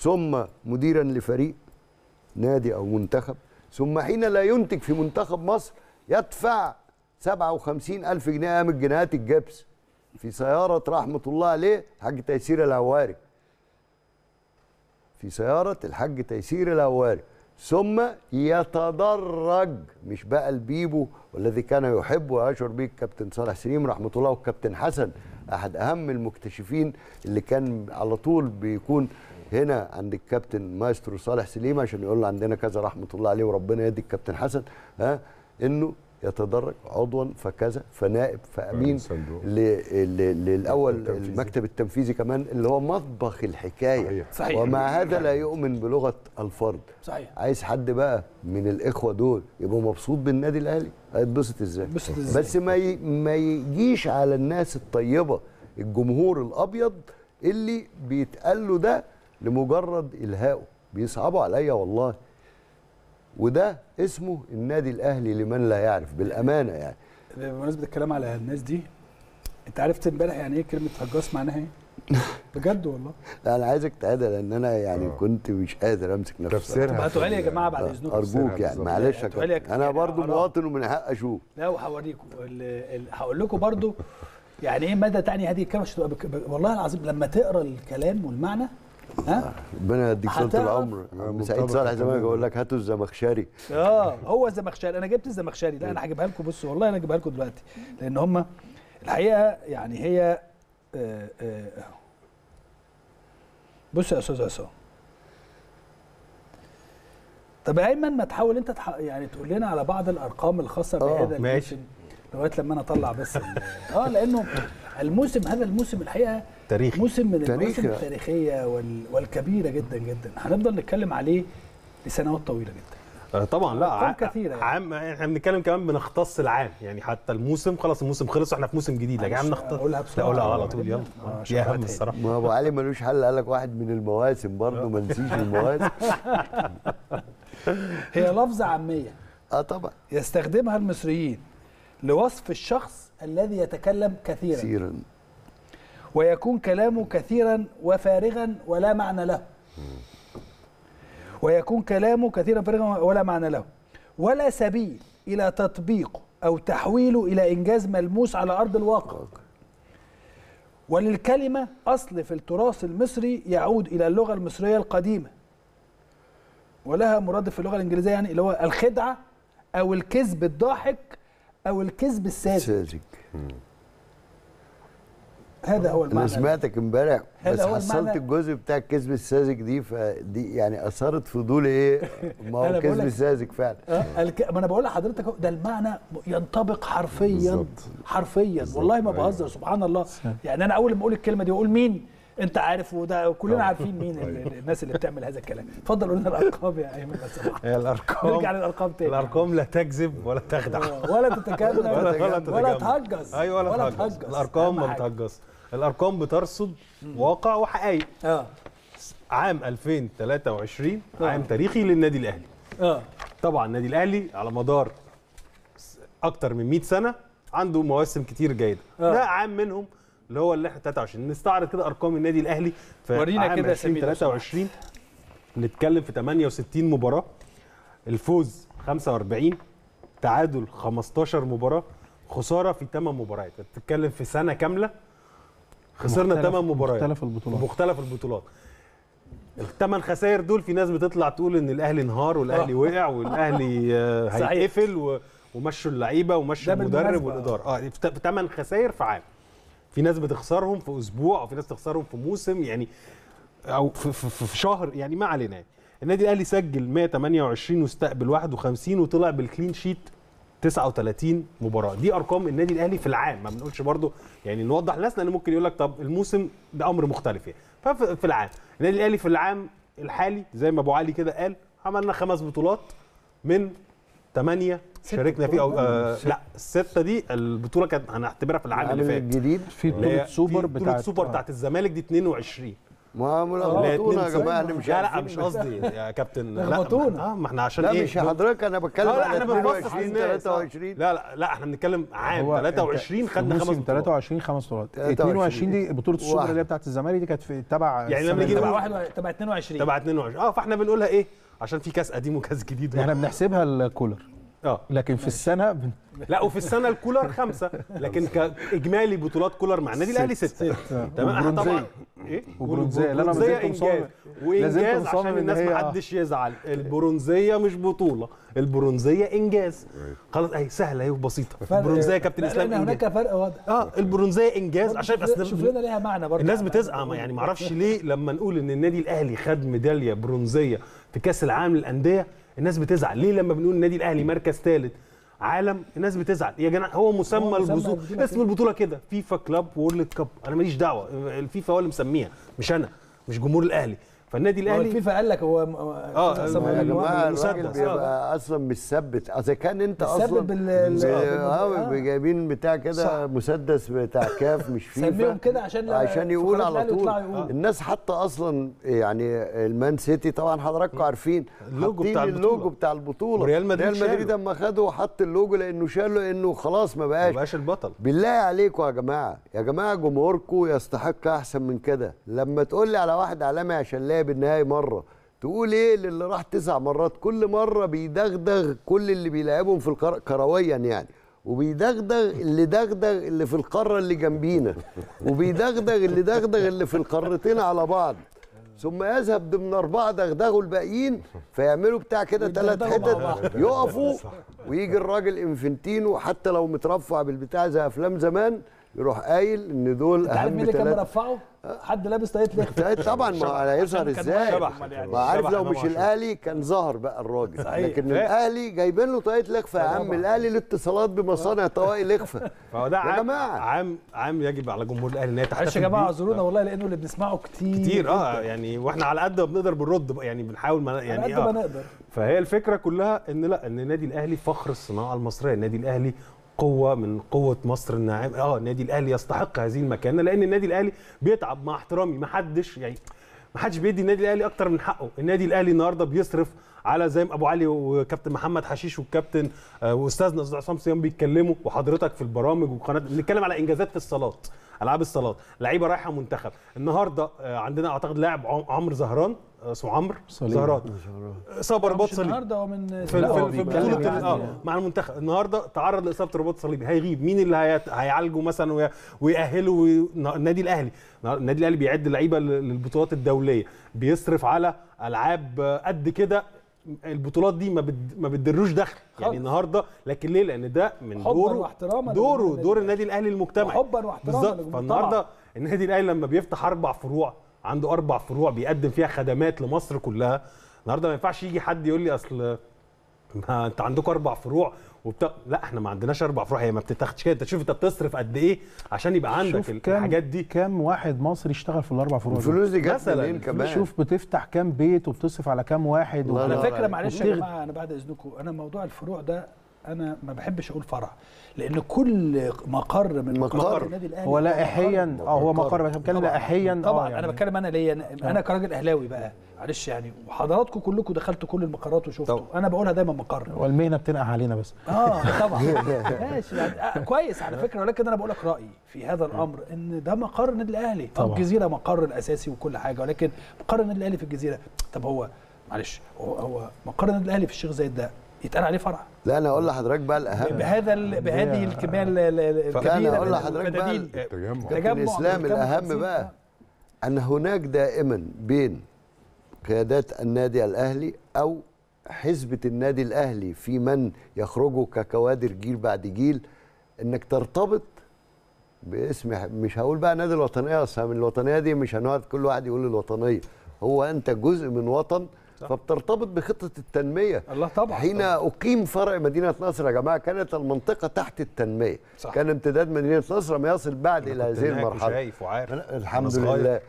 ثم مديرا لفريق نادي أو منتخب. ثم حين لا ينتج في منتخب مصر يدفع 57 ألف جنيه أيام الجنيهات الجبس في سيارة رحمة الله عليه حاج تيسير الهواري في سيارة الحاج تيسير الهواري ثم يتدرج مش بقى البيبو والذي كان يحب ويشعر به الكابتن صالح سليم رحمة الله والكابتن حسن أحد أهم المكتشفين اللي كان على طول بيكون هنا عند الكابتن مايسترو صالح سليم عشان يقول له عندنا كذا رحمة الله عليه وربنا يدي الكابتن حسن ها إنه يتدرج عضوا فكذا فنائب فأمين للأول التنفيذي. المكتب التنفيذي كمان اللي هو مطبخ الحكاية صحيح. صحيح. ومع هذا لا يؤمن بلغة الفرد صحيح عايز حد بقى من الإخوة دول يبقى مبسوط بالنادي الأهلي هيتبسط إزاي؟ بس ما ي... ما يجيش على الناس الطيبة الجمهور الأبيض اللي بيتقال له ده لمجرد الهائه بيصعبوا عليا والله. وده اسمه النادي الأهلي لمن لا يعرف بالأمانة يعني. بمناسبة الكلام على الناس دي أنت عرفت امبارح يعني إيه كلمة هجاص معناها إيه؟ [laughs] بجد والله. لا أنا عايزك تعادل لأن أنا يعني كنت مش قادر أمسك نفسي. تفسيرها هاتوا لي يا جماعة بعد إذنكم. أرجوك يعني. معلش. أنا برضو. مواطن ومن حق أشوف. لا وهوريكم. هقول لكم برضو يعني إيه مدى تعني هذه الكلمة؟ والله العظيم لما تقرأ الكلام والمعنى ها؟ ربنا يديك طول العمر. سعيد صالح زمان. يقول لك هاتوا الزمخشري. آه هو الزمخشري. أنا جبت الزمخشري. لا أنا هجيبها لكم. بصوا والله أنا هجيبها لكم دلوقتي. لأن هم الحقيقة يعني هي آه، آه، بص يا أستاذ عصام طب يا أيمن ما تحاول أنت تح... يعني تقول لنا على بعض الأرقام الخاصة آه، بهذا ماشي. الموسم لغاية لما أنا أطلع بس آه لأنه الموسم هذا الموسم الحقيقة تاريخي. موسم من تاريخي. المواسم التاريخية وال... والكبيرة جدا جدا. هنفضل نتكلم عليه لسنوات طويلة جدا. آه، طبعا. لا أرقام ع- كثيرة يعني. عام إحنا بنتكلم كمان بنختص العام. يعني حتى الموسم خلاص الموسم خلص وإحنا في موسم جديد. لكن معلش، بنختص أقولها لا بسرعة. أقولها على طول يلا. آه، آه، دي شغلات اهم هي. الصراحة. ما ابو علي ملوش حل قال لك واحد من المواسم برضه ما نسيش المواسم. [laughs] هي لفظة عامية. آه طبعا. يستخدمها المصريين لوصف الشخص الذي يتكلم كثيرا. كثيرا. ويكون كلامه كثيرا وفارغا ولا معنى له. ويكون كلامه كثيرا فارغا ولا معنى له. ولا سبيل إلى تطبيقه أو تحويله إلى إنجاز ملموس على أرض الواقع. وللكلمة أصل في التراث المصري يعود إلى اللغة المصرية القديمة. ولها مرادف في اللغة الإنجليزية يعني اللي هو الخدعة أو الكذب الضاحك أو الكذب الساذج. ساذج. هذا هو أنا المعنى سمعتك امبارح بس هو حصلت المعنى. الجزء بتاع الكذب الساذج دي فدي يعني اثارت فضولي إيه؟ [laughs] ما هو كذب ساذج فعلا. آه، الك... ما أنا بقول لحضرتك ده المعنى ينطبق حرفيا بالظبط. حرفيا. والله ما أيوة. بهزر سبحان الله. يعني أنا أول ما أقول الكلمة دي واقول مين؟ أنت عارف وده كلنا عارفين مين ال- الناس اللي بتعمل هذا الكلام. اتفضل قول لنا الأرقام يا أيمن لو سمحت هي الأرقام. نرجع للأرقام تاني. الأرقام لا تكذب ولا تخدع. آه، ولا تتكلم. ولا ولا. تهجس. أيوه ولا, تهجس. الأرقام ما حاجة. الأرقام بترصد واقع وحقائق آه. عام 2023 آه. عام تاريخي للنادي الأهلي. آه. طبعا النادي الأهلي على مدار أكتر من 100 سنة عنده مواسم كتير جيدة. آه. ده عام منهم اللي هو اللي إحنا 23 نستعرض كده أرقام النادي الأهلي في ورينا عام كده يا سمير لو 2023 نتكلم في 68 مباراة. الفوز 45 تعادل 15 مباراة. خسارة في 8 مباريات. بتتكلم في سنة كاملة. خسرنا 8 مباريات مختلف البطولات. مختلف البطولات الثمان خسائر دول في ناس بتطلع تقول إن الأهلي انهار والأهلي وقع والأهلي [laughs] آه، صحيح. هيتقفل و- ومشوا اللعيبة ومشوا المدرب. والإدارة آه في ثمان خسائر في عام في ناس بتخسرهم في أسبوع أو في ناس تخسرهم في موسم يعني أو في, في, في شهر يعني ما علينا. النادي الأهلي سجل 128 واستقبل 51 وطلع بالكلين شيت 39 مباراة. دي أرقام النادي الأهلي في العام ما بنقولش برضو يعني نوضح للناس لأن ممكن يقول لك طب الموسم ده أمر مختلف يعني. ففي في العام النادي الأهلي في العام الحالي زي ما أبو علي كده قال عملنا خمس بطولات من ثمانيه شاركنا فيه أو آه لا الستة دي البطولة كانت هنعتبرها في العام اللي فات. الجديد في بطولة سوبر في بطولة بتاعت سوبر بتاعت الزمالك دي 22 ما اللي لخبطونا يا 2 جماعة. أنا مش لا لا مش قصدي يا كابتن. لا لخبطونا. آه ما إحنا عشان لا إيه؟ مش حضرتك أنا بتكلم لا لا على إحنا بنبص 22 للناس. 23 لا لا لا إحنا بنتكلم عام. هو 23 أنت خدنا خمس بطولات. 23 خمس بطولات. 23 22 دي بطولة السوبر. اللي هي بتاعت الزمالك دي كانت في تبع يعني لما نيجي اللي تبع نقول- واحد تبع 22 تبع 22 آه فإحنا بنقولها إيه؟ عشان في كاس قديم وكاس جديد. إحنا بنحسبها الكولر. آه. لكن في السنة بن... لا وفي السنة الكولر خمسة. لكن كاجمالي بطولات كولر مع النادي الأهلي ستة. تمام؟ إحنا طبعا. إيه؟ ما زلت مصمم- إنجاز. وإنجاز عشان الناس ما حدش يزعل. البرونزية مش بطولة. البرونزية إنجاز. خلاص اهي سهلة أهي وبسيطة. البرونزية يا كابتن لا، إسلام لأن إنجاز. هناك فرق واضح. آه البرونزية إنجاز. عشان أصل شوف لنا ليها معنى برضه. الناس بتزعم يعني ما أعرفش ليه لما نقول إن النادي الأهلي خد ميدالية برونزية في كأس العالم للأندية الناس بتزعل. ليه لما بنقول النادي الأهلي مركز ثالث؟ عالم الناس بتزعل. يا جماعة هو مسمى البطولة. البطولة اسم. البطوله كده. فيفا Club World Cup. أنا ماليش دعوة. الفيفا هو اللي مسميها. مش أنا. مش جمهور الأهلي. فالنادي هو الأهلي الفيفا قال لك هو آه، سمى يا جماعة الراجل آه. بيبقى أصلا مش ثبت إذا كان أنت أصلا بال- ال- آه آه. جايبين بتاع كده مسدس بتاع كاف مش [laughs] فيفا. سميهم كده عشان لا- عشان يقول على طول. الناس حتى أصلا يعني المان سيتي طبعا حضراتكم عارفين. اللوجو بتاع البطولة. اللوجو بتاع البطولة. وريال مدريد ريال مدريد. أما خده حط اللوجو لأنه شاله انه خلاص ما ما بقاش بقاش البطل. بالله عليكم يا جماعة. يا جماعة جمهوركم يستحق أحسن من كده. لما تقول لي على واحد عالمي عشان لعب النهائي مرة. تقول إيه للي راح تسع مرات؟ كل مرة بيدغدغ كل اللي بيلعبهم في القر... كرويا يعني. وبيدغدغ اللي دغدغ اللي في القارة اللي جنبينا. وبيدغدغ اللي دغدغ اللي في القارتين على بعض. ثم يذهب ضمن أربعة دغدغوا الباقيين فيعملوا بتاع كده ثلاث حتت يقفوا ويجي الراجل إنفنتينو حتى لو مترفع بالبتاع زي أفلام زمان يروح قايل إن دول أنت عارف أهم مين اللي كان مرفعه؟ حد لابس طاقية [laughs] لخت طبعا ما هيظهر إزاي. ما عارف لو مش. الأهلي كان ظهر بقى الراجل صحيح. لكن لا. الأهلي جايبين له طاقية لخفة يا عم. الأهلي الاتصالات بمصانع طواقي لخفة [laughs] فهو ده يا عام. عام عام يجب على جمهور الأهلي إن هي معلش يا جماعة. أعذرونا والله لأنه اللي بنسمعه كتير كتير آه يعني وإحنا على قد ما بنقدر بنرد يعني بنحاول ما يعني يعني قد ما آه نقدر فهي الفكرة كلها إن لأ إن النادي الأهلي فخر الصناعة المصرية النادي الأهلي قوة من قوة مصر الناعم. آه النادي الأهلي يستحق هذه المكانة لأن النادي الأهلي بيتعب مع احترامي. ما حدش يعني ما حدش بيدي النادي الأهلي أكتر من حقه. النادي الأهلي النهارده بيصرف على زي أبو علي وكابتن محمد حشيش والكابتن آه، واستاذنا أستاذ عصام صيام بيتكلموا وحضرتك في البرامج وقناة. بنتكلم على إنجازات في الصالات ألعاب الصالات لعيبة رايحة منتخب. النهارده آه، عندنا أعتقد لاعب عم- عمرو زهران. اسمه عمرو. زهران إصابة رباط صليبي النهارده هو من في, في, في بطولة يعني- آه مع المنتخب. النهارده تعرض لإصابة رباط صليبي هيغيب مين اللي هيت- هيعالجه مثلا وي- ويأهله وي- النادي الأهلي؟ النادي الأهلي بيعد لعيبة لل- للبطولات الدولية. بيصرف على ألعاب قد كده. البطولات دي ما بد... ما بتدروش دخل. يعني. النهارده لكن ليه؟ لأن ده من حباً دوره واحتراما دوره دور. النادي الأهلي المجتمعي. وحباً واحتراما بالظبط. فالنهاردة النادي الأهلي لما بيفتح أربع فروع عنده أربع فروع بيقدم فيها خدمات لمصر كلها النهارده ما ينفعش يجي حد يقول لي أصل ما أنت عندكم أربع فروع وبتاع لا إحنا ما عندناش أربع فروع هي ما بتتاخدش كده أنت شوف أنت بتصرف قد إيه عشان يبقى عندك الحاجات دي كام واحد مصري اشتغل في الأربع فروع. الفلوس دي جت مثلاً. منين كمان شوف بتفتح كام بيت وبتصرف على كام واحد على فكرة. معلش يا جماعة أنا بعد إذنكم أنا موضوع الفروع ده أنا ما بحبش أقول فرع لأن كل مقر من مقر. مقر النادي الأهلي هو لائحيا آه هو مقر. بس بتكلم طبعاً. لائحيا طبعا. آه أنا يعني. بتكلم أنا ليا أنا- أنا كراجل أهلاوي بقى معلش يعني وحضراتكم كلكم دخلتوا كل المقرات وشفتوا. طبعاً. أنا بقولها دايما مقر. والمهنة بتنقح علينا بس. آه طبعا. [laughs] ماشي يعني. آه كويس على [laughs] فكرة ولكن أنا بقول لك رأيي في هذا الأمر إن ده مقر النادي الأهلي. طبعا طبعاً. الجزيرة مقر الأساسي وكل حاجة ولكن مقر النادي الأهلي في الجزيرة. طب هو معلش هو, هو مقر النادي الأهلي في الشيخ زايد ده يتقال عليه فرع لا أنا أقول لحضرتك بقى الأهم بهذا ال- بهذه الكميه الكبيرة أقول من لحضرتك بقى. التجمع تجمع الاسلام الأهم. بقى أن هناك دائما بين قيادات النادي الأهلي أو حزبة النادي الأهلي في من يخرجوا ككوادر جيل بعد جيل إنك ترتبط باسم مش هقول بقى نادي الوطنية أصلا من الوطنية دي مش هنقعد كل واحد يقول الوطنية هو أنت جزء من وطن فبترتبط بخطة التنمية. الله طبعا حين أقيم فرع مدينة نصر يا جماعة كانت المنطقة تحت التنمية. صح. كان امتداد مدينة نصر ما يصل بعد إلى هذه المرحلة. وشايف وعارف. الحمد. لله.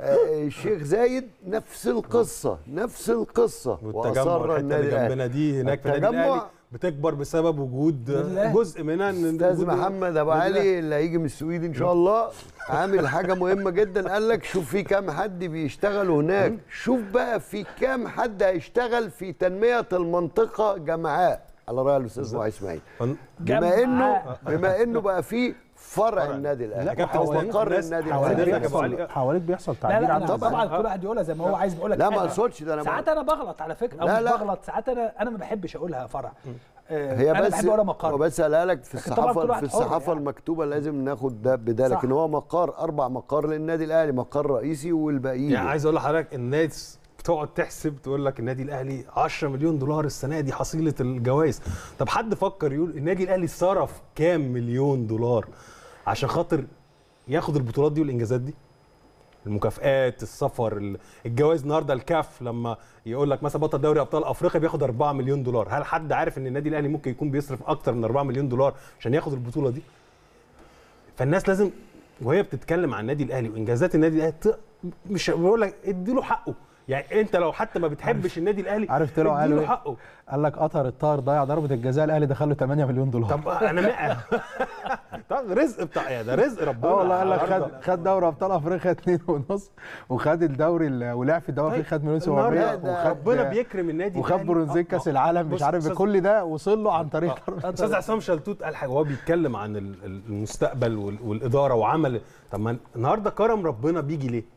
آه، الشيخ زايد نفس القصة نفس القصة. والتجمع الحتة اللي جنبنا دي هناك في النادي الاهلي بتكبر بسبب وجود الأهلي. جزء منها إن أستاذ محمد أبو. علي اللي هيجي من السويد إن شاء الله عامل حاجة مهمة جدا قال لك شوف في كام حد بيشتغل هناك شوف بقى في كام حد هيشتغل في تنمية المنطقة جمعاء على رأي الأستاذ محي إسماعيل بما انه. بما إنه بقى في فرع النادي الأهلي. كابتن أو مقر النادي الاهلي حواليك بيحصل لا تعديل عن أنا طبعا كل واحد يقولها زي ما هو عايز بقول لك لا، ما أنا- أقصدش ده، أنا ساعات أنا بغلط على فكرة. أو لا، مش لا. بغلط. ساعات أنا أنا ما بحبش أقولها فرع. آه، هي أنا بس مقر. وبس قالها لك في الصحافه في الصحافة يعني. المكتوبة لازم ناخد ده بده. لكن هو مقر أربع مقار للنادي الأهلي مقر رئيسي والباقيين. يعني عايز أقول لحضرتك الناس بتقعد تحسب تقول لك النادي الأهلي 10 مليون دولار السنة دي حصيلة الجوائز. طب حد فكر يقول النادي الأهلي صرف كام مليون دولار؟ عشان خاطر ياخد البطولات دي والإنجازات دي. المكافآت السفر ال- الجوائز النهارده الكاف لما يقول لك مثلا بطل دوري أبطال أفريقيا بياخد 4 مليون دولار. هل حد عارف إن النادي الأهلي ممكن يكون بيصرف أكتر من 4 مليون دولار عشان ياخد البطولة دي؟ فالناس لازم وهي بتتكلم عن النادي الأهلي وإنجازات النادي الأهلي مش بقول لك اديله حقه. يعني انت لو حتى ما بتحبش النادي الأهلي عارف طلعوا قالوا إيه؟ حقه قال لك قطر الطاهر ضيع ضربة الجزاء الأهلي دخل له 8 مليون دولار طب أنا مع [laughs] طب رزق بتاع يا ده رزق ربنا آه والله قال لك. خد خد دوري أبطال أفريقيا 2 ونص وخد الدوري ال- ولعب في الدوري طيب، خد مليون النهاردة 700 ده وخد ربنا بيكرم النادي وخد. برونزيه آه، كأس آه. العالم مش عارف بكل ده وصل له عن طريق ضربة أستاذ عصام شلتوت قال حاجة وهو بيتكلم عن ال- ال- المستقبل وال- والإدارة وعمل طب ما النهارده كرم ربنا بيجي ليه؟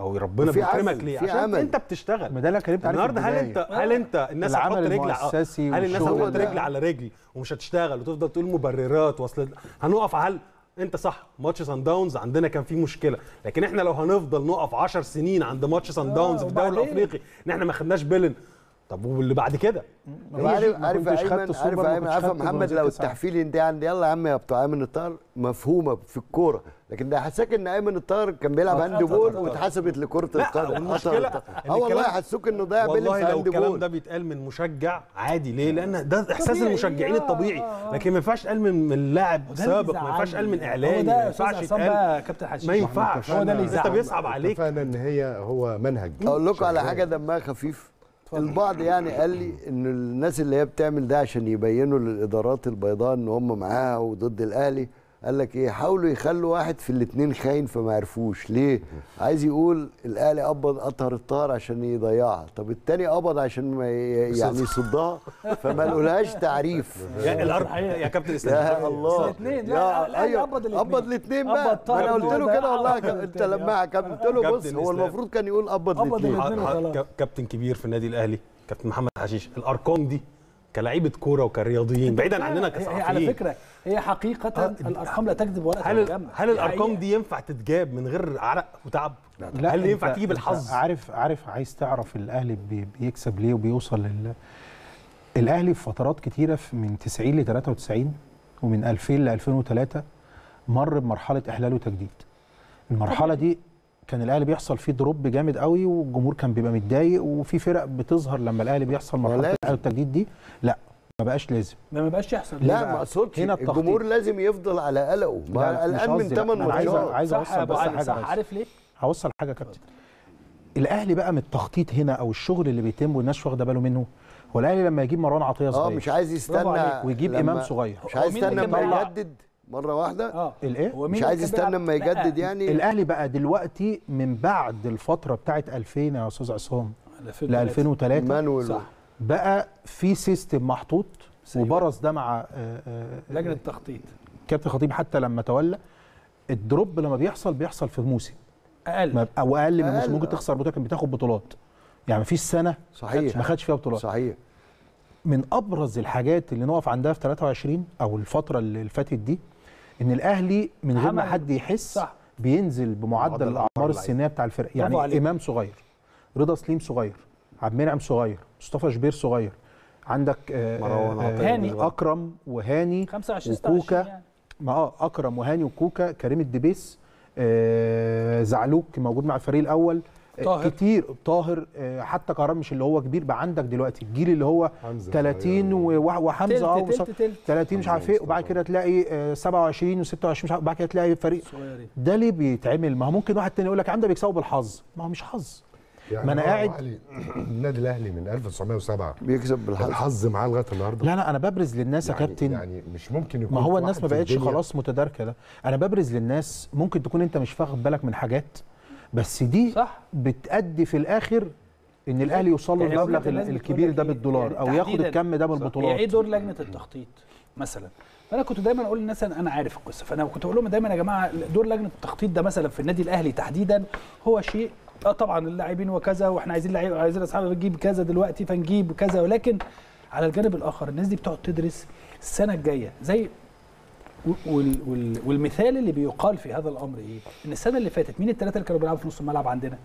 أو ربنا في بيكرمك ليه؟ في عشان عمل. أنت بتشتغل ما ده اللي أنا اتكلمت عليه النهارده هل. انت هل أنت الناس هتحط رجل هل الناس هتحط. رجل على رجل ومش هتشتغل وتفضل تقول مبررات وأصل هنقف هل أنت صح ماتش سان داونز عندنا كان فيه مشكلة لكن إحنا لو هنفضل نقف 10 سنين عند ماتش سان داونز في الدوري؟ الأفريقي إن إحنا ما خدناش بيلن طب واللي بعد كده؟ طب عارف ما عارف ايمن عارف ايمن عارف محمد لو. التحفيل ينتهي عند يلا يا عم يا بتوع أيمن الطاهر مفهومة في الكورة. لكن ده حساك إن أيمن الطاهر كان بيلعب هاند بول واتحسبت لكرة القدم. إن أه والله الكلام- حسوك إنه ضيع بيلم والله في لو هاند الكلام بول. ده بيتقال من مشجع عادي. ليه؟ لأن ده إحساس المشجعين الطبيعي. لكن ما ينفعش يتقال من لاعب سابق ما ينفعش يتقال من. اعلامي ما ده ينفعش يتقال كابتن حشيش. ما ينفعش. هو ده اللي أنت بيصعب عليك. اتفقنا إن هي هو منهج. أقول لكم على. حاجة دمها خفيف. البعض يعني قال لي إن الناس اللي هي بتعمل ده عشان يبينوا للإدارات البيضاء إن هم معاها وضد الأهلي. قال لك إيه؟ حاولوا يخلوا واحد في الاثنين خاين فما عرفوش. ليه؟ عايز يقول الاهلي قبض اطهر الطاهر عشان يضيعها. طب التاني قبض عشان ما يعني يصدها؟ فما لقولهاش تعريف. [laughs] يا الأرض يا كابتن إسلام. يا الله الاثنين. لا، أيوة، قبض الاثنين. قبض الاثنين بقى. أنا قلت له ده، كده والله. انت. لما كابتن قلت له بص هو. المفروض كان يقول قبض الاثنين كابتن كبير في النادي الأهلي كابتن محمد حشيش. الأرقام دي كلاعيبة كورة وكرياضيين بعيدا عننا هي على كصحفيين فكرة هي حقيقة آه، الأرقام لا تكذب ولا هل تتجمع هل الأرقام حقيقة. دي ينفع تتجاب من غير عرق وتعب؟ لا هل ينفع تيجي بالحظ؟ عارف عارف عايز تعرف الأهلي بي- بيكسب ليه وبيوصل لل الأهلي في فترات كتيرة من 90 ل 93 ومن 2000 ل 2003 مر بمرحلة إحلال وتجديد المرحلة دي كان الأهلي بيحصل فيه دروب جامد قوي والجمهور كان بيبقى متضايق وفي فرق بتظهر لما الأهلي بيحصل مرحلة والتجديد دي لا ما بقاش لازم. ما بقاش يحصل. لا؟ ما أقصدش. هنا التخطيط. الجمهور لازم يفضل على قلقه. ما مش قلقان من قصدي، لا، 8 أنا عايز ماتشات. عايز صح أوصل بس حاجة صح. بس. عارف ليه؟ هوصل حاجة يا كابتن. الأهلي بقى من التخطيط هنا أو الشغل اللي بيتم والناس واخدة باله منه هو الاهلي لما يجيب مروان عطية آه صغير. مش عايز يستنى. ويجيب إمام صغير. مش عايز يستنى بيلعب؟ يجدد مرة واحدة؟ آه. الايه مش عايز يستنى لا، يجدد يعني؟ الأهلي بقى دلوقتي من بعد الفترة بتاعت 2000 يا أستاذ عصام ل 2003 مانويل صح. بقى في سيستم محطوط وبرز ده مع آه، آه، لجنة التخطيط. كابتن خطيب حتى لما تولى الدروب لما بيحصل بيحصل في موسم أقل. أو أقل من أقل، موسم ممكن. تخسر بطولة كان بتاخد بطولات. يعني مفيش سنة صحيح. ما خدش فيها بطولات. صحيح. من أبرز الحاجات اللي نقف عندها في 23 أو الفترة اللي فاتت دي إن الأهلي من غير ما حد يحس صح. بينزل بمعدل معدل الأعمار السنية بتاع الفرق. يعني. إمام صغير رضا سليم صغير. عبد المنعم صغير مصطفى شبير صغير. عندك آه، مروان آه، عطية هاني. أكرم وهاني 25 وكوكا. 26 يعني. ما آه أكرم وهاني وكوكا كريم الدبيس آه زعلوك موجود مع الفريق الأول. آه، طاهر. كتير طاهر آه حتى كهربا مش اللي هو كبير بقى عندك دلوقتي الجيل اللي هو حمزة 30 و- وحمزة آه تلت ومص- تلت. تلت 30 مش عارف إيه. وبعد كده تلاقي آه، 27 و26 مش عارف بعد كده تلاقي فريق صغيرين. ده ليه بيتعمل؟ ما هو ممكن واحد تاني يقول لك يا عم ده بيكسبوا بالحظ. ما هو مش حظ. يعني ما هو قاعد- النادي الأهلي من 1907 بيكسب بالحظ. الحظ معاه لغاية النهارده؟ لا لا أنا ببرز للناس يا يعني كابتن. يعني مش ممكن يكون ما هو الناس ما في بقتش خلاص متداركة ده. أنا ببرز للناس ممكن تكون أنت مش واخد بالك من حاجات بس دي صح. بتأدي في الآخر إن الأهلي يوصل له يعني المبلغ الكبير لك ده إيه؟ بالدولار يعني أو ياخد الكم ده هي إيه بالبطولات دور لجنة التخطيط؟ مثلا. فأنا كنت دايما أقول للناس أنا أنا عارف القصة. فأنا كنت أقول لهم دايما يا جماعة دور لجنة التخطيط ده مثلا في النادي الأهلي تحديدا هو شيء آه طبعا اللاعبين وكذا وإحنا عايزين لعيب عايزين اصحاب نجيب كذا دلوقتي فنجيب كذا ولكن على الجانب الآخر الناس دي بتقعد تدرس السنة الجاية زي وال وال والمثال اللي بيقال في هذا الأمر إيه؟ إن السنة اللي فاتت مين الثلاثه اللي كانوا بيلعبوا في نص الملعب عندنا؟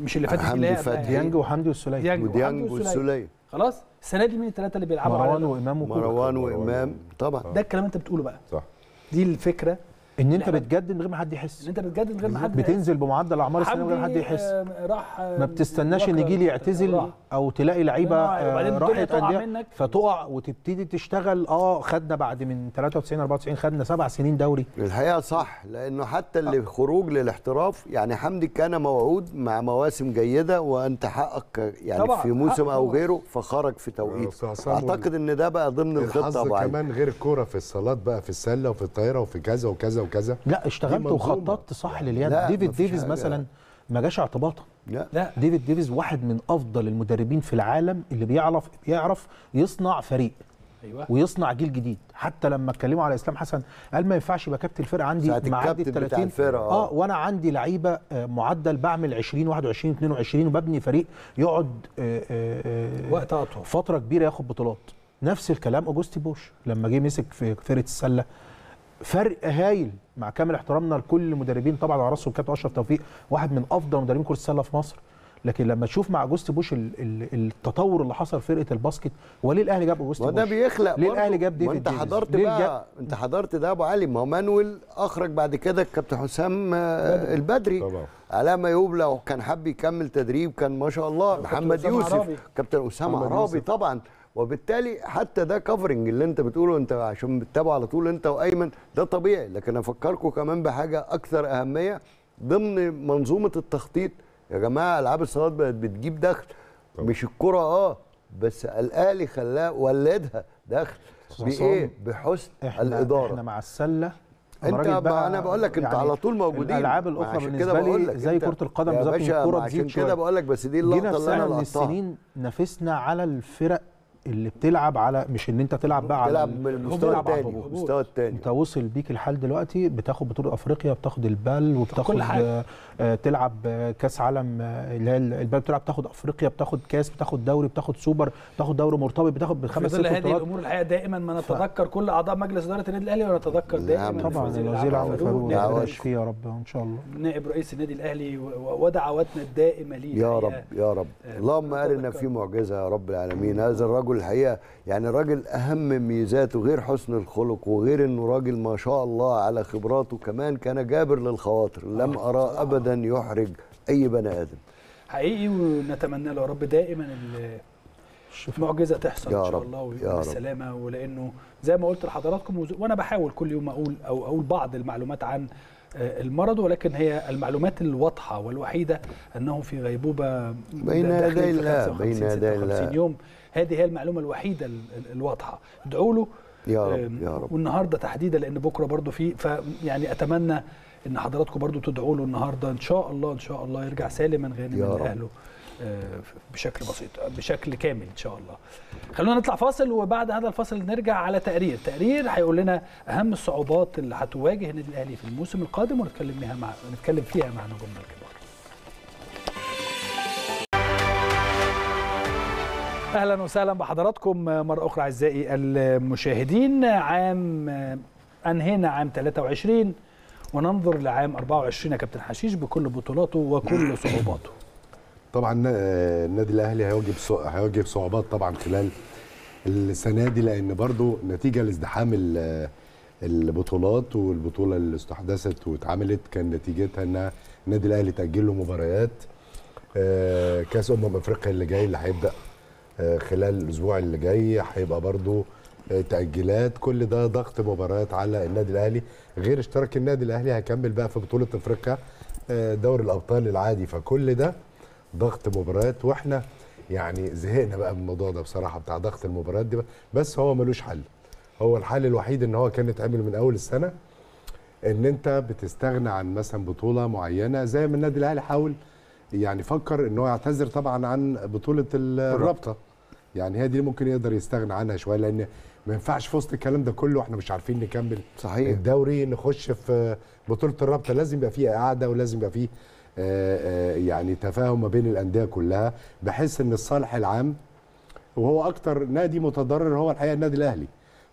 مش اللي فاتت هي حمدي فتحي. يعني. ديانج وحمدي والسليم ديانج وديانج. والسوليه خلاص السنة دي مين الثلاثه اللي بيلعبوا مروان وإمام وكوكا مروان وإمام طبعا ده الكلام أنت بتقوله بقى صح دي الفكرة إن أنت. بتجدد من غير ما حد إن يحس أنت بتجدد من غير ما حد بتنزل بمعدل اعمار السنة من غير ما حد يحس آه، راح آه، ما بتستناش إن جيل يعتزل راح. أو تلاقي لعيبة آه، راحت تقع انديه منك. فتقع وتبتدي تشتغل آه خدنا بعد من 93 94 خدنا سبع سنين دوري الحقيقة صح لأنه حتى اللي خروج للاحتراف يعني حمدي كان موعود مع مواسم جيدة وأنت حقك يعني طبعاً، في موسم أو. غيره فخرج في توقيت أعتقد إن ده بقى ضمن الخطة الحظ علي كمان غير الكورة في الصالات بقى في السلة وفي الطايرة وفي كذا وكذا وكذا. لا اشتغلت. وخططت صح لليد. لا، ديفيد ديفيز حاجة. مثلا ما جاش اعتباطا. لا. لا. ديفيد ديفيز واحد من أفضل المدربين في العالم اللي بيعرف بيعرف يصنع فريق أيوه. ويصنع جيل جديد. حتى لما اتكلموا على إسلام حسن قال ما ينفعش يبقى كابتن الفرقة عندي ساعة معدي ال بتاع 30 الفرقة، آه. آه وأنا عندي لعيبة آه، معدل بعمل 20 21 22 وببني فريق يقعد آه، آه، وقت أطول. فترة كبيرة ياخد بطولات. نفس الكلام أوجوستي بوش لما جه مسك في فرقه السلة. فرق هايل مع كامل احترامنا لكل المدربين طبعا على راسهم الكابتن أشرف توفيق واحد من أفضل مدربين كرة السلة في مصر لكن لما تشوف مع اوجوستي بوش ال- ال- التطور اللي حصل في فرقة الباسكت هو ليه الأهلي جاب ما بوش ده بيخلق ليه. الأهلي جاب ديفيد انت؟ حضرت بقى جاب- أنت حضرت ده أبو علي ما هو مانويل أخرج بعد كده الكابتن حسام البدري طبعا. على ما يوب لو كان حب يكمل تدريب كان ما شاء الله محمد يوسف. كابتن اسامه عرابي. طبعا وبالتالي حتى ده كفرنج اللي انت بتقوله انت عشان بتتابعه على طول انت وأيمن ده طبيعي. لكن أفكركم كمان بحاجة أكثر أهمية ضمن منظومة التخطيط يا جماعة ألعاب الصالات بقت بتجيب دخل. مش الكرة آه بس الاهلي خلاه ولدها دخل. بإيه؟ بحسن إحنا الإدارة. إحنا مع السلة. أنت بقى أنا بقول لك انت يعني على طول موجودين. الألعاب الأخرى بالنسبة كده بقول لي لك زي كرة القدم بالظبط باشا الكوره ما عشان تزيد كده شوية. بقول لك بس دي اللقطة اللي أنا سنة من لقطتها السنين نافسنا على الفرق اللي بتلعب على مش إن أنت تلعب بقى على تلعب من المستوى الثاني. المستوى الثاني أنت وصل بيك لحال دلوقتي بتاخد بطولة أفريقيا بتاخد البال وبتاخد كل حاجة. آه، آه، تلعب كأس عالم آه، اللي هي البال بتلعب بتاخد أفريقيا بتاخد كأس بتاخد دوري بتاخد سوبر بتاخد دوري مرتبط بتاخد بخمس ست ظل هذه بطولات الأمور الحقيقة دائما ما نتذكر كل أعضاء مجلس إدارة النادي الأهلي ونتذكر. دائما طبعا وزير الوزير عمرو فاروق. يشفيه يا رب إن شاء الله نائب رئيس النادي الأهلي ودعواتنا الدائمة ليه يا. رب يا رب آه، اللهم أرنا. في معجزة يا رب العالمين هذا الرجل الحقيقة يعني الراجل أهم ميزاته غير حسن الخلق وغير إنه راجل ما شاء الله على خبراته كمان كان جابر للخواطر لم أرى ابدا يحرج أي بني آدم حقيقي ونتمنى له يا رب دائما المعجزة تحصل يا ان شاء رب، الله يا ويبقى رب. بالسلامه ولأنه زي ما قلت لحضراتكم وز- وأنا بحاول كل يوم أقول أو أقول بعض المعلومات عن آه، المرض ولكن هي المعلومات الواضحة والوحيدة أنه في غيبوبة بين يدي الله، 55 بين يدي 56 الله. يوم هذه هي المعلومة الوحيدة ال- ال- الواضحة. ادعوا له. يا رب يا رب. والنهاردة تحديدا لأن بكرة برضو في فيعني أتمنى إن حضراتكم برضو تدعوا له النهارده. إن شاء الله إن شاء الله يرجع سالما غانما. لأهله آه، بشكل بسيط بشكل كامل إن شاء الله. خلونا نطلع فاصل وبعد هذا الفاصل نرجع على تقرير. تقرير هيقول لنا أهم الصعوبات اللي هتواجه النادي الأهلي في الموسم القادم ونتكلم فيها مع نتكلم فيها مع نجومنا الكبار أهلا وسهلا بحضراتكم مرة أخرى أعزائي المشاهدين. عام أنهينا عام 23 وننظر لعام 24 يا كابتن حشيش بكل بطولاته وكل [coughs] صعوباته. طبعا آه، النادي الأهلي هيواجه هيواجه صعوبات طبعا خلال السنة دي لأن برضو نتيجة لازدحام ال- البطولات والبطولة اللي استحدثت واتعملت كان نتيجتها ان النادي الأهلي تأجل له مباريات. آه، كأس أمم أفريقيا اللي جاي اللي هيبدأ خلال الأسبوع اللي جاي هيبقى برضو آه، تأجيلات. كل ده ضغط مباريات على النادي الأهلي. غير اشتراك النادي الأهلي هيكمل بقى في بطولة أفريقيا آه، دوري الأبطال العادي. فكل ده ضغط مباريات. وإحنا يعني زهقنا بقى من الموضوع ده بصراحة بتاع ضغط المباريات دي بس هو ملوش حل. هو الحل الوحيد إن هو كان يتعمل من أول السنة إن أنت بتستغنى عن مثلا بطولة معينة. زي ما النادي الأهلي حاول يعني فكر إن هو يعتذر طبعا عن بطولة ال- الرابطة. يعني هي دي ممكن يقدر يستغنى عنها شوية لأن ما ينفعش في وسط الكلام ده كله وإحنا مش عارفين نكمل صحيح. الدوري نخش في بطولة الرابطة. لازم يبقى فيه قعده ولازم يبقى فيه آه، آه، يعني تفاهم ما بين الأندية كلها بحيث إن الصالح العام وهو أكتر نادي متضرر هو الحقيقة النادي الأهلي.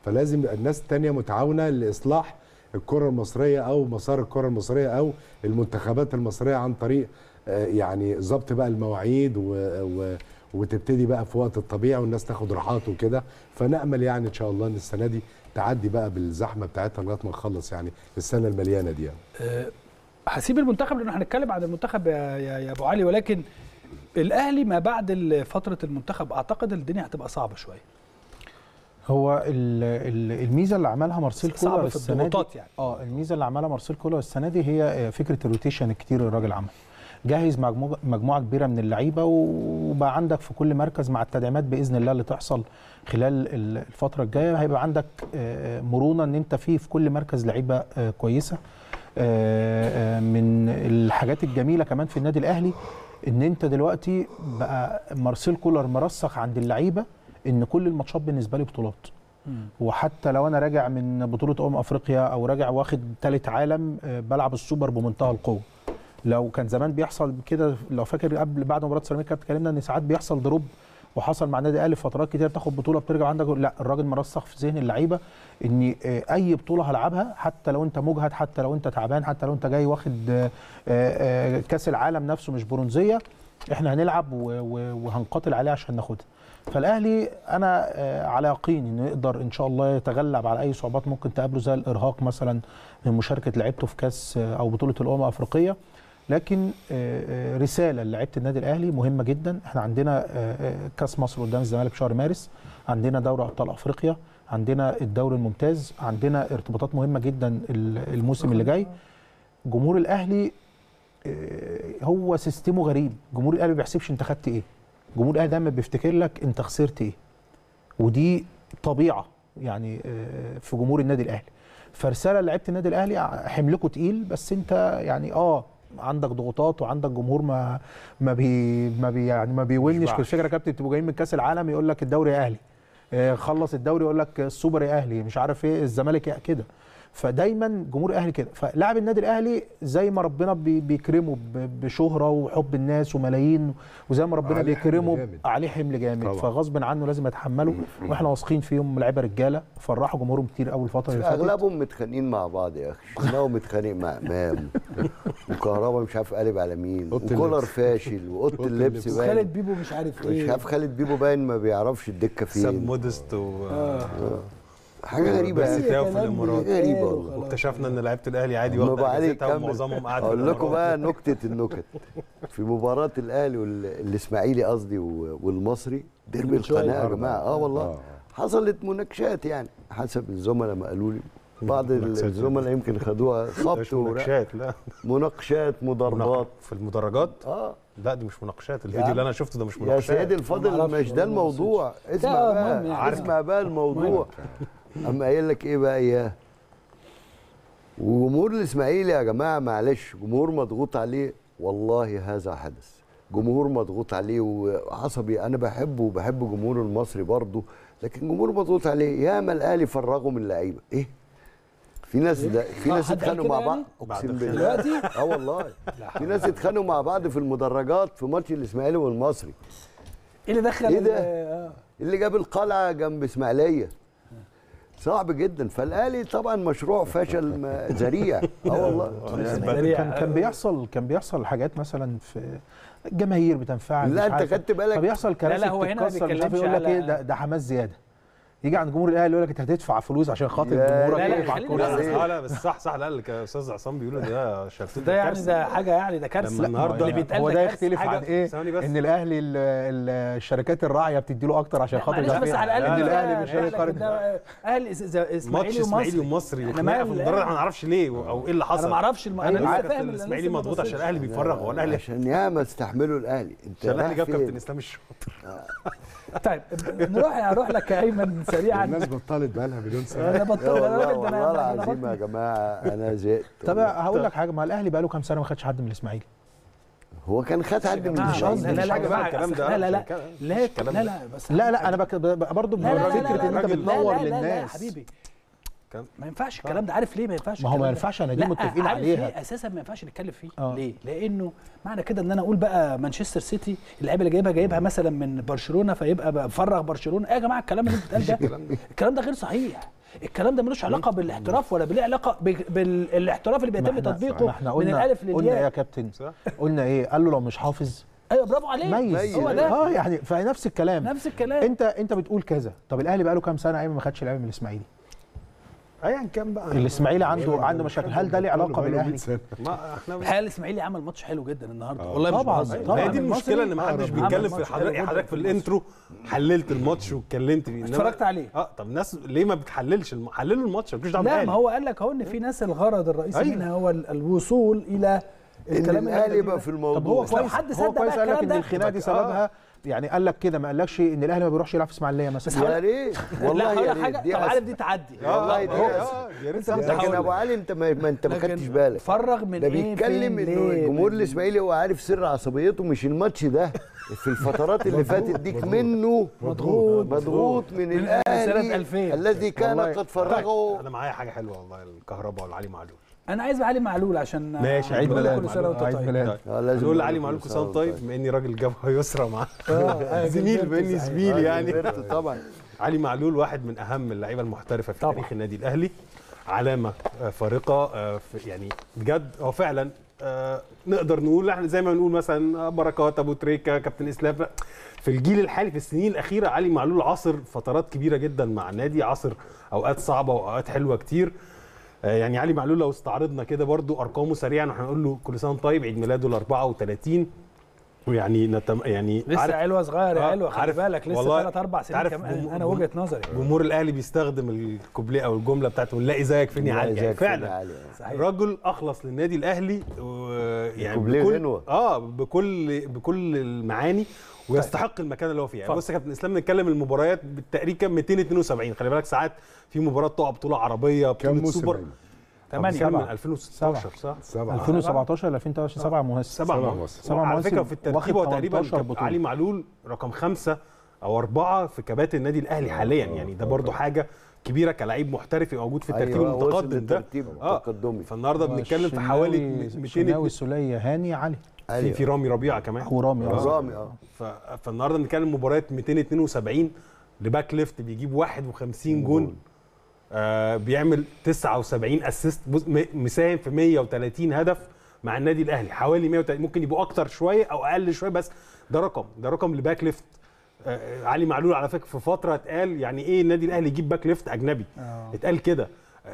فلازم يبقى الناس التانية متعاونة لإصلاح الكرة المصرية أو مسار الكرة المصرية أو المنتخبات المصرية عن طريق آه، يعني ضبط بقى المواعيد و و وتبتدي بقى في وقت الطبيعي والناس تاخد راحات وكده فنأمل يعني إن شاء الله إن السنة دي تعدي بقى بالزحمة بتاعتها لغاية ما نخلص يعني السنة المليانة دي يعني. أه، هسيب المنتخب لأنه هنتكلم عن المنتخب يا, يا, يا أبو علي ولكن الأهلي ما بعد فترة المنتخب أعتقد الدنيا هتبقى صعبة شوية هو ال- ال- الميزة اللي عملها مارسيل صعبة كولر في السنة دي الضغوطات يعني. آه الميزة اللي عملها مارسيل كولر السنة دي هي آه، فكرة ال rotation الكتير اللي الراجل عمله جهز مجموعه كبيرة من اللعيبة وبقى عندك في كل مركز مع التدعيمات بإذن الله اللي تحصل خلال ال- الفترة الجاية. هيبقى عندك آه، مرونة إن أنت فيه في كل مركز لعيبة آه، كويسة. آه، آه، من الحاجات الجميلة كمان في النادي الأهلي إن أنت دلوقتي بقى مارسيل كولر مرسخ عند اللعيبة إن كل الماتشات بالنسبة لي بطولات. وحتى لو أنا راجع من بطولة أمم أفريقيا أو راجع واخد ثالث عالم آه، بلعب السوبر بمنتهى القوة. لو كان زمان بيحصل كده لو فاكر قبل بعد مباراة سيراميكا اتكلمنا إن ساعات بيحصل drop وحصل مع النادي الاهلي فترات كتير تاخد بطولة بترجع عندك لا الراجل مرسخ في ذهن اللعيبة إن آه، أي بطولة هلعبها حتى لو أنت مجهد حتى لو أنت تعبان حتى لو أنت جاي واخد آه، آه، كأس العالم نفسه مش برونزية إحنا هنلعب وهنقاتل عليه عشان ناخدها. فالأهلي أنا على يقين انه يقدر إن شاء الله يتغلب على أي صعوبات ممكن تقابله زي الإرهاق مثلا من مشاركة لعيبته في كأس أو بطولة الأمم الأفريقية. لكن آه، آه، رسالة لعيبة النادي الأهلي مهمة جدا. إحنا عندنا آه، كأس مصر قدام الزمالك في شهر مارس. عندنا دوري أبطال أفريقيا. عندنا الدوري الممتاز. عندنا ارتباطات مهمة جدا ال- الموسم اللي جاي. جمهور الأهلي هو سيستمه غريب. جمهور الأهلي ما بيحسبش أنت خدت إيه. جمهور الأهلي دايما بيفتكر لك أنت خسرت إيه. ودي طبيعة يعني في جمهور النادي الأهلي. فرسالة لعيبة النادي الأهلي حملكوا تقيل بس أنت يعني آه عندك ضغوطات وعندك جمهور ما ما بي ما بي يعني ما يشبعش. كل فكره كابتن تبقوا جايين من كأس العالم يقول لك الدوري أهلي آه، خلص الدوري يقول لك السوبر أهلي مش عارف إيه الزمالك كده فدايما جمهور الأهلي كده. فلاعب النادي الأهلي زي ما ربنا بي- بيكرمه بشهرة وحب الناس وملايين وزي ما ربنا عليه حمل بيكرمه جامد. عليه حمل جامد. طبعا. فغصب عنه لازم يتحمله. وإحنا واثقين فيهم لعيبة رجالة. فرحوا جمهورهم كتير قوي الفترة اللي فاتت. أغلبهم متخانقين مع بعض يا أخي. شناوي متخانق مع إمام [laughs] وكهربا مش عارف قالب على مين وكولر. فاشل وأوضة اللبس. باين. خالد بيبو مش عارف مش إيه. عارف خالد بيبو باين ما بيعرفش الدكة ساب فين. مودست و... حاجة غريبة بس يعني. تاو في الإمارات. غريبة والله. واكتشفنا إن لعيبة الأهلي عادي واخدة اجازتها كمل. ومعظمهم قاعد أقول لكم. بقى نكتة النكت في مباراة الأهلي وال- الإسماعيلي قصدي والمصري ديربي. القناة يا جماعة آه والله آه. حصلت مناقشات يعني حسب الزملاء ما قالوا لي بعض. الزملاء يمكن خدوها خبط. مناقشات لا مناقشات مضاربات في المدرجات آه لا دي مش مناقشات يا الفيديو. اللي أنا شفته ده مش يا مناقشات سيدي الفاضل مش ده الموضوع اسمع بقى. اسمع بقى الموضوع اما قايل لك إيه بقى اياه وجمهور الإسماعيلي يا جماعة معلش جمهور مضغوط عليه والله هذا حدث. جمهور مضغوط عليه وعصبي أنا بحبه وبحب جمهور المصري برضه لكن جمهور مضغوط عليه. ياما الأهلي فرغوا من اللعيبة. إيه؟ في ناس ده في آه، ناس اتخانقوا مع بعض؟ يعني؟ أقسم. بالله. آه والله. في ناس اتخانقوا مع بعض في المدرجات في ماتش الإسماعيلي والمصري. إيه اللي دخل إيه ال- ده؟ آه. اللي جاب القلعة جنب إسماعيلية. صعب جدا فالاهلي طبعا مشروع فشل ذريع [laughs] آه والله سريع. كان كان بيحصل كان بيحصل حاجات مثلا في الجماهير بتنفعل لا، أنت. خدت بالك؟ فبيحصل كراسي لا، هو هنا بيتكلمش يقول لك إيه ده, ده حماس زيادة يجي عند جمهور الأهلي يقول لك أنت هتدفع فلوس عشان خاطر جمهورك لا، لا، آه لا بس صح صح لا اللي كان أستاذ عصام بيقول ده شرطه ده يعني ده حاجة يعني ده كارثة. لما النهاردة- اللي بيتقال هو ده. يختلف عن إيه. إن الأهلي ال- ال- الشركات الراعية بتدي له أكتر عشان خاطر بس. على الأقل إن الأهلي مش هيقارن أهلي إس- إسماعيلي ماتش إسماعيلي ومصري. ومصري إحنا في المدرج ما نعرفش ليه أو إيه اللي حصل. أنا ما أعرفش الم... أنا فاهم الاسماعيلي مضغوط عشان. الأهلي بيفرغ هو الأهلي عشان ياما استحملوا الأهلي. أنت عشان الأهلي جاب؟ كابتن إسلام الشاطر. [laughs] طيب نروح هروح لك يا ايمن سريعا الناس بطلت بقى لها مليون سنه أنا يا بطل والله والله العظيم يا. جماعة أنا زهقت طب. هقول لك حاجة ما الاهلي بقى له كام سنه ما خدش حد من الاسماعيلي هو كان خد حد من مش. قصدي لا لا بقى جماعة الكلام ده، لا لا لا. لا لا. لا لا لا أنا برضه لا لا لا فكره لا ان انت بتنور لا لا لا لا يا للناس حبيبي ما ينفعش الكلام ده. عارف ليه ما ينفعش ما هو ما؟ ينفعش، أنا دي لا، متفقين عليها. ليه أساسا ما ينفعش نتكلم فيه؟ آه. ليه؟ لأنه معنى كده إن أنا أقول بقى مانشستر سيتي اللعيبة اللي جايبها جايبها مثلا من برشلونة فيبقى بفرغ برشلونة. إيه يا جماعة الكلام اللي بيتقال ده؟ الكلام ده. غير صحيح. الكلام ده ملوش علاقة بالاحتراف ولا ليه علاقة بالاحتراف اللي بيتم تطبيقه من قلنا الألف قلنا إيه يا للياء كابتن؟ صح. قلنا إيه؟ قال له لو مش حافظ. أيوه برافو عليك. ميز. هو ده. آه يعني فنفس الكلام. نفس الكلام. انت أنت بتقول كذا. طب الأهلي بقى له كام سنة؟ أيمن ما خدش لعيبه من الإسماعيلي. ايا كان بقى الإسماعيلي عنده عنده مشاكل هل ده ليه علاقة بالأهلي الحقيقة الإسماعيلي عمل ماتش حلو جدا النهارده آه. والله طبعاً،. طبعاً. هي دي المشكلة إن ما حدش بيتكلم في حضرتك حضرتك في. ال intro حللت الماتش واتكلمت فيه إنما- اتفرجت عليه. آه طب الناس ليه ما بتحللش. حللوا الماتش مالكوش دعوه لا. ما هو قال لك أهو إن في ناس الغرض الرئيسي أيوة. منها هو ال- الوصول إلى الكلام الأهلي بنقوله في ده. الموضوع طب هو كويس حد هو صدق كويس بقى قال لك إن الخناقة دي. سببها يعني قال لك كده ما قالكش إن الأهلي ما بيروحش يلعب في إسماعيلية مثلا يا ريت [laughs] لا والله هقول يا لك حاجة ريت دي طب. عارف دي تعدي والله دي هو- أسف. آه، يا ريت أنت لكن أبو. علي أنت ما, أنت ما خدتش بالك فرغ من ده إيه بيتكلم إنه ليه الجمهور الإسماعيلي هو عارف سر عصبيته مش الماتش ده في الفترات اللي فاتت ديك منه مضغوط مضغوط من الاهلي سنة 2000. الذي كان والله. قد فرغه أنا معايا حاجة حلوة والله الكهرباء والعلي معلول أنا عايز علي معلول عشان ماشي، عيد ميلاد. كل سنة وأنت طيب. آه، نقول لعلي معلول كل سنة سنه طيب بما إني راجل جبهة يسرى معاه. [laughs] آه، زميل كبرت باني صحيح. زميل آه، يعني. طبعا. علي معلول واحد من أهم اللعيبة المحترفة في. تاريخ النادي الأهلي. علامة آه، فارقة آه، يعني بجد هو فعلا آه، نقدر نقول إحنا زي ما بنقول مثلا آه، بركات أبو تريكة كابتن إسلام. في الجيل الحالي في السنين الأخيرة علي معلول عاصر فترات كبيرة جدا مع النادي عاصر أوقات صعبة وأوقات حلوة كتير. آه، يعني علي معلول لو استعرضنا كده برضو أرقامه سريعا إحنا هنقول له كل سنة وأنت طيب عيد ميلاده ال 34 ويعني نتم يعني لسه عارف- علوه صغير يا آه، علوه خلي بالك لسه والله ثلاث أربع سنين كمان. جم- أنا وجهة نظري. جمهور الأهلي بيستخدم الكوبليه أو الجملة بتاعته نلاقي زيك فين يا علي يعني فعلا. رجل أخلص للنادي الأهلي و- يعني كوبليه بكل. آه بكل بكل المعاني. ويستحق المكان اللي هو فيه يعني. بص يا كابتن اسلام نتكلم المباريات بالتقريب كام 272 خلي بالك ساعات في مباراه تقع بطولة عربية كم بطوله سوبر أيمن؟ ثمانية. كام من سبعة. 2016 صح؟ سبعة 2017 ل 2023 سبع مواسم سبع سبع مواسم مواسم. سبع على مواسم فكرة في الترتيب هو تقريبا 18 كان بطولة. علي معلول رقم خمسة أو أربعة في كباتن النادي الأهلي حاليا يعني ده برضو حاجة كبيرة كلاعب محترف يبقى موجود في الترتيب أيوة، المتقدم ده للترتيب آه. فالنهاردة بنتكلم في حوالي 200 شناوي سولية هاني علي في في رامي ربيعة كمان. ورامي آه. رامي آه. ف... فالنهارده بنتكلم مباريات 272 ل back left بيجيب 51 جون. آه بيعمل 79 assist مساهم في 130 هدف مع النادي الأهلي. حوالي 130 ممكن يبقوا أكتر شوية أو أقل شوية بس ده رقم ده رقم ل back left. آه علي معلول على فكرة في فترة اتقال يعني إيه النادي الأهلي يجيب back left أجنبي. آه. اتقال كده.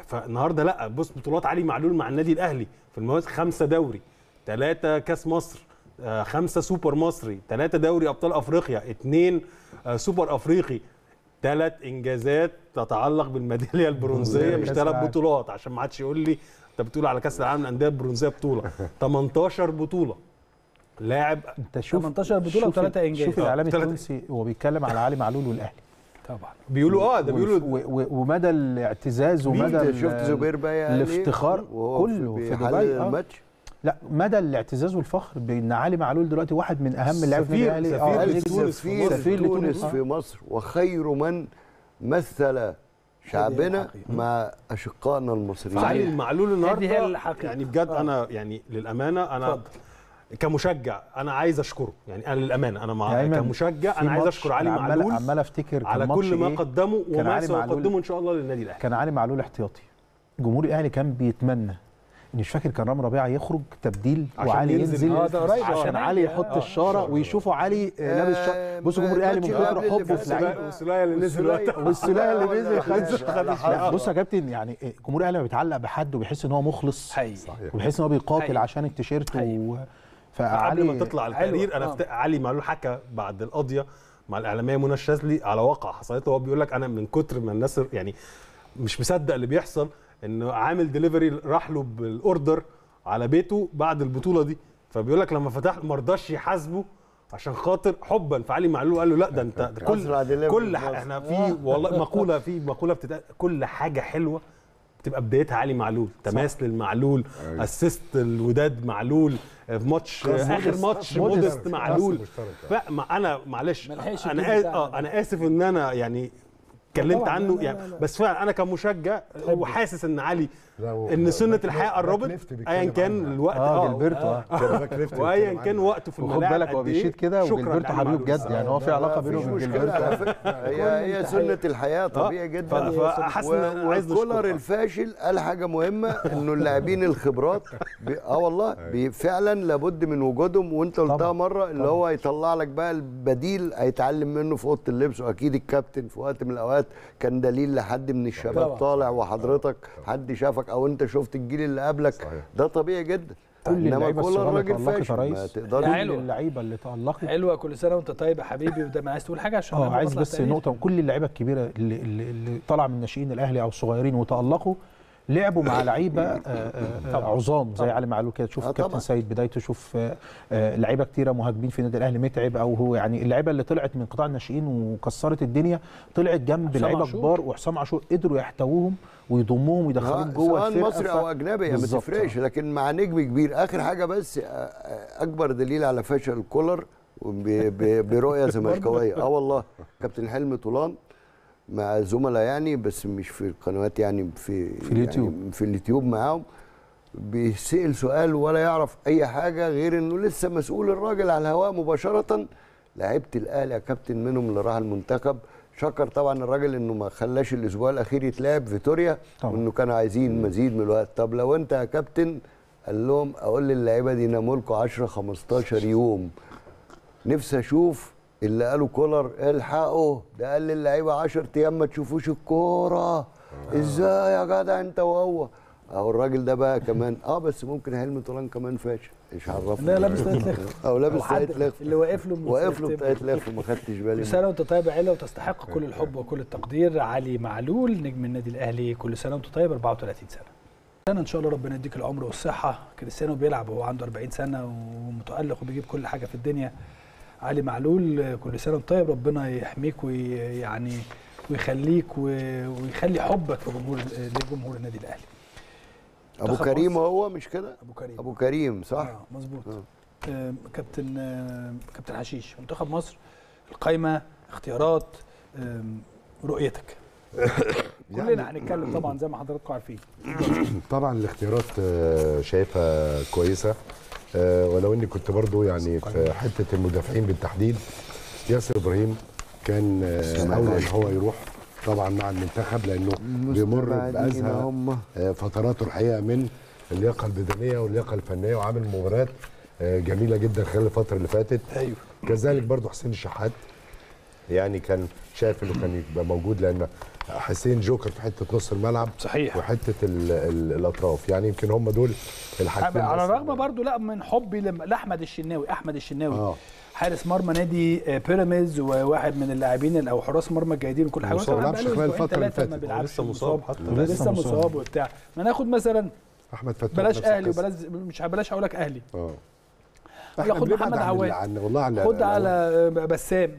فالنهارده لأ بص بطولات علي معلول مع النادي الأهلي في المواسم خمسة دوري. ثلاثة كاس مصر آه، خمسة سوبر مصري ثلاثة دوري أبطال أفريقيا اثنين سوبر أفريقي. ثلاث إنجازات تتعلق بالميدالية البرونزية [laughs] مش كأس ثلاث. بطولات عشان ما حدش يقول لي أنت بتقول على كأس العالم للأندية البرونزية بطولة. [laughs] 18 بطولة. لاعب أنت شوف 18 بطولة شوف- وثلاثة إنجاز. شوف الإعلامي آه، ثلاثة. التونسي وهو بيتكلم على علي معلول والأهلي. طبعا. بيقولوا آه ده بيقولوا و- و- ومدى الاعتزاز ومدى شفت زبير بقى يعني؟ الافتخار كله في دبي؟ آه. الماتش. لا مدى الاعتزاز والفخر بان علي معلول دلوقتي واحد من أهم اللاعبين في سفير- النادي سفير الاهلي لتونس في مصر. سفير تونس لتونس في مصر وخير من مثل شعبنا. مع أشقائنا المصريين علي المعلول النهارده. يعني بجد آه. أنا يعني للأمانة أنا. كمشجع أنا عايز أشكره يعني أنا للأمانة أنا مع أيمن، كمشجع أنا عايز أشكر علي معلول عمال أفتكر على كل ما إيه؟ قدمه وما سيقدمه إن شاء الله للنادي الأهلي كان علي معلول احتياطي جمهور الأهلي كان بيتمنى مش فاكر كان رامي ربيعة يخرج تبديل عشان وعلي ينزل ينزل آه، ده قريب عشان كمان. علي يحط آه، الشاره ويشوفوا علي آه، لابس آه، شاره بصوا جمهور الأهلي من كتر حبه في فات. لعيبه والسلاية اللي نزل. والسلايه اللي [laughs] نزل خد بص يا كابتن يعني جمهور الأهلي لما بيتعلق بحد وبيحس إن هو مخلص. وبيحس إن هو بيقاتل. عشان التيشيرت. و... قبل فعلي ما تطلع التقرير أنا آه. علي معلول حكى بعد القضية مع الإعلامية منى الشاذلي على واقع حصلت له. هو بيقول لك أنا من كتر ما الناس يعني مش مصدق اللي بيحصل انه عامل ديليفري راح له بال order على بيته بعد البطولة دي. فبيقول لك لما فتح ما رضاش يحاسبه عشان خاطر حبا. فعلي معلول قال له لا ده أنت كل كل. إحنا في والله مقولة في مقولة بتتقال كل حاجة حلوة بتبقى بدايتها علي معلول. تماس للمعلول assist الوداد معلول في ماتش آخر ماتش مودست معلول. أنا معلش أنا الجيل آ- بتاعنا. آه أنا آسف إن أنا يعني اتكلمت عنه لا، يعني لا،. بس فعلا أنا كمشجع وحاسس إن علي إن سنة الحياة قربت ايا كان. الوقت آه جيلبرتو آه back left وايا كان. وقته في الملاعب بالك هو إيه، بيشيد كده وجيلبرتو لعلي حبيبه. بجد يعني هو في علاقة بينه وبين جيلبرتو فكرة. [laughs] هي هي سنة الحياة طبيعي ف- جدا فحاسس إن عايز وكولر نشكره. الفاشل قال حاجة مهمة إنه اللاعبين الخبرات. آه والله [laughs] بي... فعلا لابد من وجودهم وأنت قلتها. مرة اللي هو يطلع لك بقى البديل هيتعلم منه في أوضة اللبس وأكيد الكابتن في وقت من الأوقات كان دليل لحد من الشباب طبعاً. طالع وحضرتك حد شافك أو أنت شفت الجيل اللي قبلك صحيح. ده طبيعي جدا كل إنما اللعيبة الصغيرة اللي تألقت يا فاشل ما ريس تقدرش لا، كل. اللعيبة اللي تألقت حلوة كل سنة وأنت طيب يا حبيبي وده ما عايز تقول حاجة عشان آه عايز بس. نقطة كل اللعيبة الكبيرة اللي, اللي, اللي طالعة من ناشئين الأهلي أو الصغيرين وتألقوا لعبوا مع لعيبة آه، آه، آه، عظام زي علي معلول كده. تشوف كابتن. سيد بدايته شوف لعيبة كتيرة مهاجمين في النادي الأهلي متعب أو هو يعني اللعيبة اللي طلعت من قطاع الناشئين وكسرت الدنيا طلعت جنب لعيبة. كبار وحسام عاشور قدروا يحتووهم ويضموهم ويدخلوهم جوه سواء الفرقة. مصري ف- أو أجنبي ما تفرقش. لكن مع نجم كبير آخر حاجة بس أكبر دليل على فشل كولر برؤية [laughs] زملكاوية. آه والله. كابتن حلمي طولان. مع زملاء يعني بس مش في القنوات يعني في في اليوتيوب. يعني في اليوتيوب معاهم. بيسأل سؤال ولا يعرف أي حاجة غير إنه لسه مسؤول الراجل على الهواء مباشرة. لعيبة الاهلي يا كابتن منهم اللي راح المنتخب. شكر طبعا الراجل إنه ما خلاش الأسبوع الأخير يتلعب فيتوريا. وإنه كانوا عايزين مزيد من الوقت. طب لو أنت يا كابتن قال لهم أقول للعيبة دي ناموا لكم 10 15 يوم. نفسي أشوف اللي قالوا كولر الحقوا ده قال للعيبة 10 أيام ما تشوفوش الكورة. إزاي يا جدع أنت وهو؟ أهو الراجل ده بقى كمان. آه بس ممكن حلمي طولان كمان فاشل. مش عرفني لا لابس طاقية لخ أو لابس أو حد طاقية لخ اللي واقف له واقف له. بطاقية لخ وما خدتش بالي كل. سنة وأنت طيب يا عيله وتستحق كل الحب وكل التقدير. علي معلول نجم النادي الأهلي كل سنة وأنت طيب 34 سنة. سنة إن شاء الله ربنا يديك العمر والصحة. كريستيانو بيلعب وهو عنده 40 سنة ومتألق وبيجيب كل حاجة في الدنيا. علي معلول كل سنة وانت طيب ربنا يحميك ويعني ويخليك ويخلي حبك في جمهور لجمهور النادي الأهلي. أبو كريم. هو مش كده؟ أبو كريم. أبو كريم صح؟ آه مظبوط. آه. آه كابتن آه كابتن حشيش منتخب مصر القايمة اختيارات آم، رؤيتك. [coughs] كلنا هنتكلم طبعا زي ما حضراتكم عارفين. [coughs] طبعا الاختيارات آه، شايفها كويسة. آه، ولو إني كنت برضو يعني في حتة المدافعين بالتحديد ياسر إبراهيم كان آه، اولى ان هو يروح طبعا مع المنتخب لأنه بيمر بازهى آه، فتراته الحقيقة من اللياقة البدنية واللياقة الفنية وعامل مباريات آه، جميلة جدا خلال الفترة اللي فاتت. أيوه. كذلك برضو حسين الشحات يعني كان شايف إنه كان يبقى موجود لأن حسين جوكر في حتة نص الملعب صحيح وحتة ال ال الأطراف يعني يمكن هم دول الحاجتين على. الرغم برضو لا من حبي لم- لأحمد الشناوي أحمد الشناوي آه حارس مرمى نادي آه، بيراميدز وواحد من اللاعبين أو حراس مرمى الجيدين وكل حاجة مصاب، لعبش خلال الفترة اللي فاتت. لسه مصاب حتى. لسه لسه مصاب. وبتاع ما ناخد مثلا أحمد فتوح بلاش أهلي. وبلاش مش بلاش أقول لك أهلي آه خد محمد عواد. والله عن خد عن- على آه، بسام